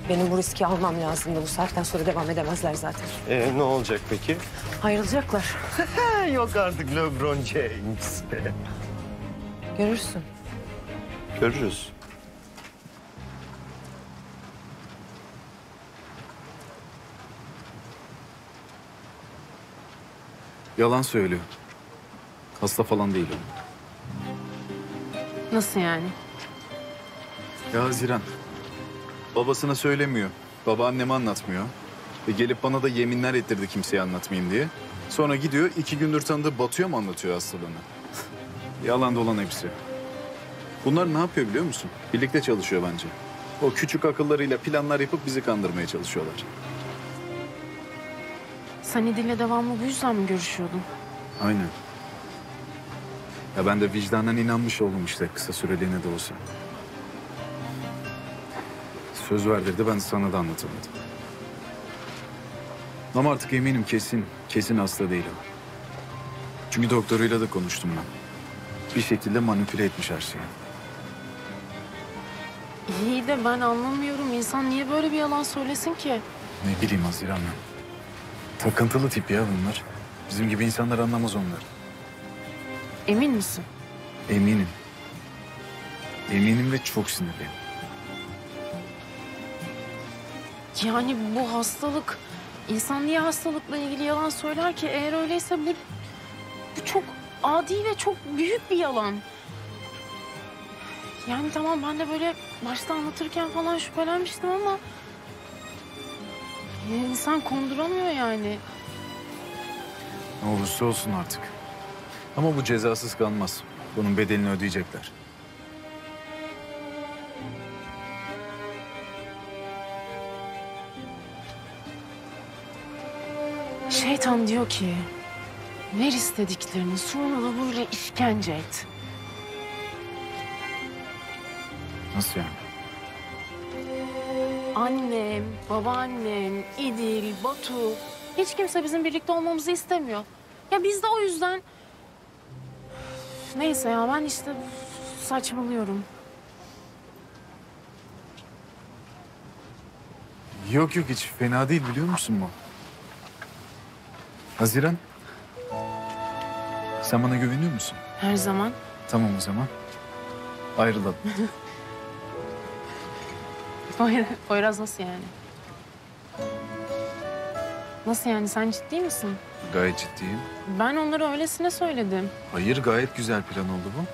Speaker 5: Benim bu riski almam lazımdı. Bu saatten sonra devam edemezler zaten.
Speaker 13: Ee, ne olacak peki?
Speaker 5: Ayrılacaklar.
Speaker 13: Yok artık LeBron James.
Speaker 5: Görürsün.
Speaker 13: Görürüz.
Speaker 3: Yalan söylüyor. Hasta falan değil o.
Speaker 2: Nasıl yani?
Speaker 3: Ya Haziran. Babasına söylemiyor. Babaanneme anlatmıyor. E gelip bana da yeminler ettirdi kimseye anlatmayayım diye. Sonra gidiyor iki gündür tanıdığı Batu'ya mı anlatıyor hastalığını? Yalan dolan hepsi. Bunlar ne yapıyor biliyor musun? Birlikte çalışıyor bence. O küçük akıllarıyla planlar yapıp bizi kandırmaya çalışıyorlar.
Speaker 2: Sen İdil'le devamlı bu yüzden mi görüşüyordun?
Speaker 3: Aynen. Ya ben de vicdanen inanmış oldum işte kısa süreliğine de olsa. Söz verdirdi ben sana da anlatamadım. Ama artık eminim kesin, kesin hasta değil o. Çünkü doktoruyla da konuştum ben. Bir şekilde manipüle etmiş her şeyi.
Speaker 2: İyi de ben anlamıyorum. İnsan niye böyle bir yalan söylesin ki?
Speaker 3: Ne bileyim Haziran ben. Takıntılı tip ya bunlar. Bizim gibi insanlar anlamaz onları.
Speaker 2: Emin misin?
Speaker 3: Eminim. Eminim ve çok sinirliyim.
Speaker 2: Yani bu hastalık... insan niye hastalıkla ilgili yalan söyler ki? Eğer öyleyse bu... Bu çok adi ve çok büyük bir yalan. Yani tamam ben de böyle başta anlatırken falan şüphelenmiştim ama... İnsan konduramıyor yani.
Speaker 3: Ne olursa olsun artık. Ama bu cezasız kalmaz. Bunun bedelini ödeyecekler.
Speaker 2: Şeytan diyor ki... Ver istediklerini sonra da böyle işkence et.
Speaker 3: Nasıl yani?
Speaker 2: Annem, babaannem, İdil, Batu... Hiç kimse bizim birlikte olmamızı istemiyor. Ya biz de o yüzden... Neyse ya ben işte saçmalıyorum.
Speaker 3: Yok yok hiç fena değil biliyor musun bu? Haziran. Sen bana güveniyor musun?
Speaker 2: Her zaman.
Speaker 3: Tamam o zaman. Ayrılalım.
Speaker 2: Poyraz, nasıl yani? Nasıl yani sen ciddi misin?
Speaker 3: Gayet ciddiyim.
Speaker 2: Ben onlara öylesine söyledim.
Speaker 3: Hayır gayet güzel plan oldu bu.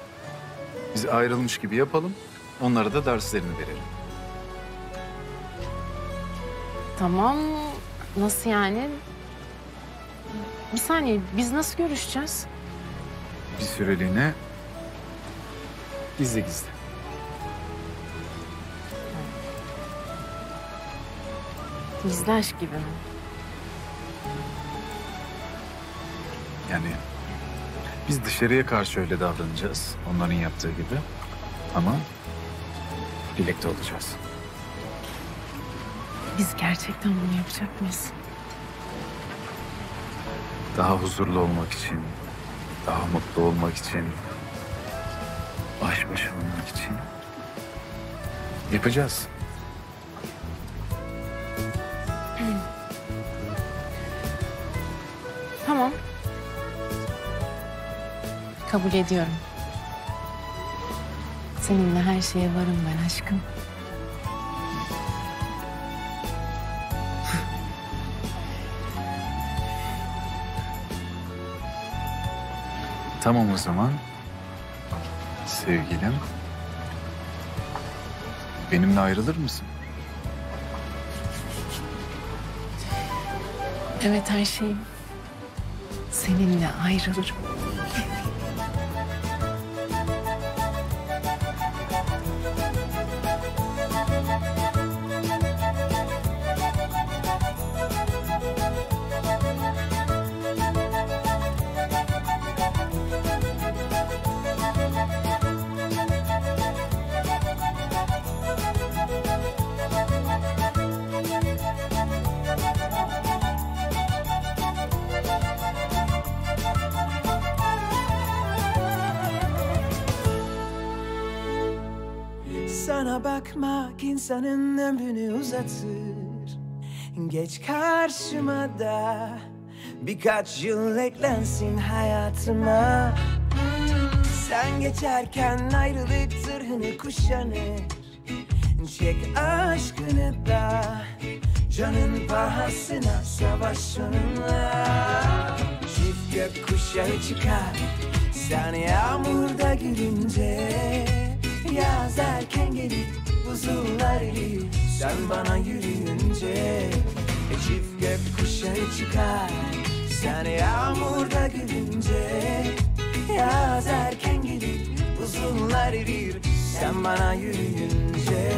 Speaker 3: Biz ayrılmış gibi yapalım. Onlara da derslerini verelim.
Speaker 2: Tamam Nasıl yani? Bir saniye biz nasıl görüşeceğiz?
Speaker 3: Bir süreliğine gizli gizli.
Speaker 2: Gizli aşk gibi mi?
Speaker 3: Yani biz dışarıya karşı öyle davranacağız. Onların yaptığı gibi. Ama birlikte olacağız.
Speaker 2: Biz gerçekten bunu yapacak mıyız?
Speaker 3: Daha huzurlu olmak için, daha mutlu olmak için, baş başa olmak için yapacağız.
Speaker 2: Tamam. Kabul ediyorum. Seninle her şeye varım ben aşkım.
Speaker 3: Tamam o zaman. Sevgilim. Benimle ayrılır mısın?
Speaker 2: Evet her şeyim. Seninle ayrılırım.
Speaker 1: İnsanın ömrünü uzatır Geç karşıma da Birkaç yıl eklensin hayatıma. Sen geçerken ayrılık zırhını kuşanır. Çek aşkını da Canın pahasına savaş onunla Çift gök çıkar Sen yağmurda gülünce Yaz erken gelir buzullar erir Sen bana yürüyünce e, Çift gök kuşağı çıkar. Sen yağmurda gülünce Yaz erken gelir. Buzullar erir Sen bana yürüyünce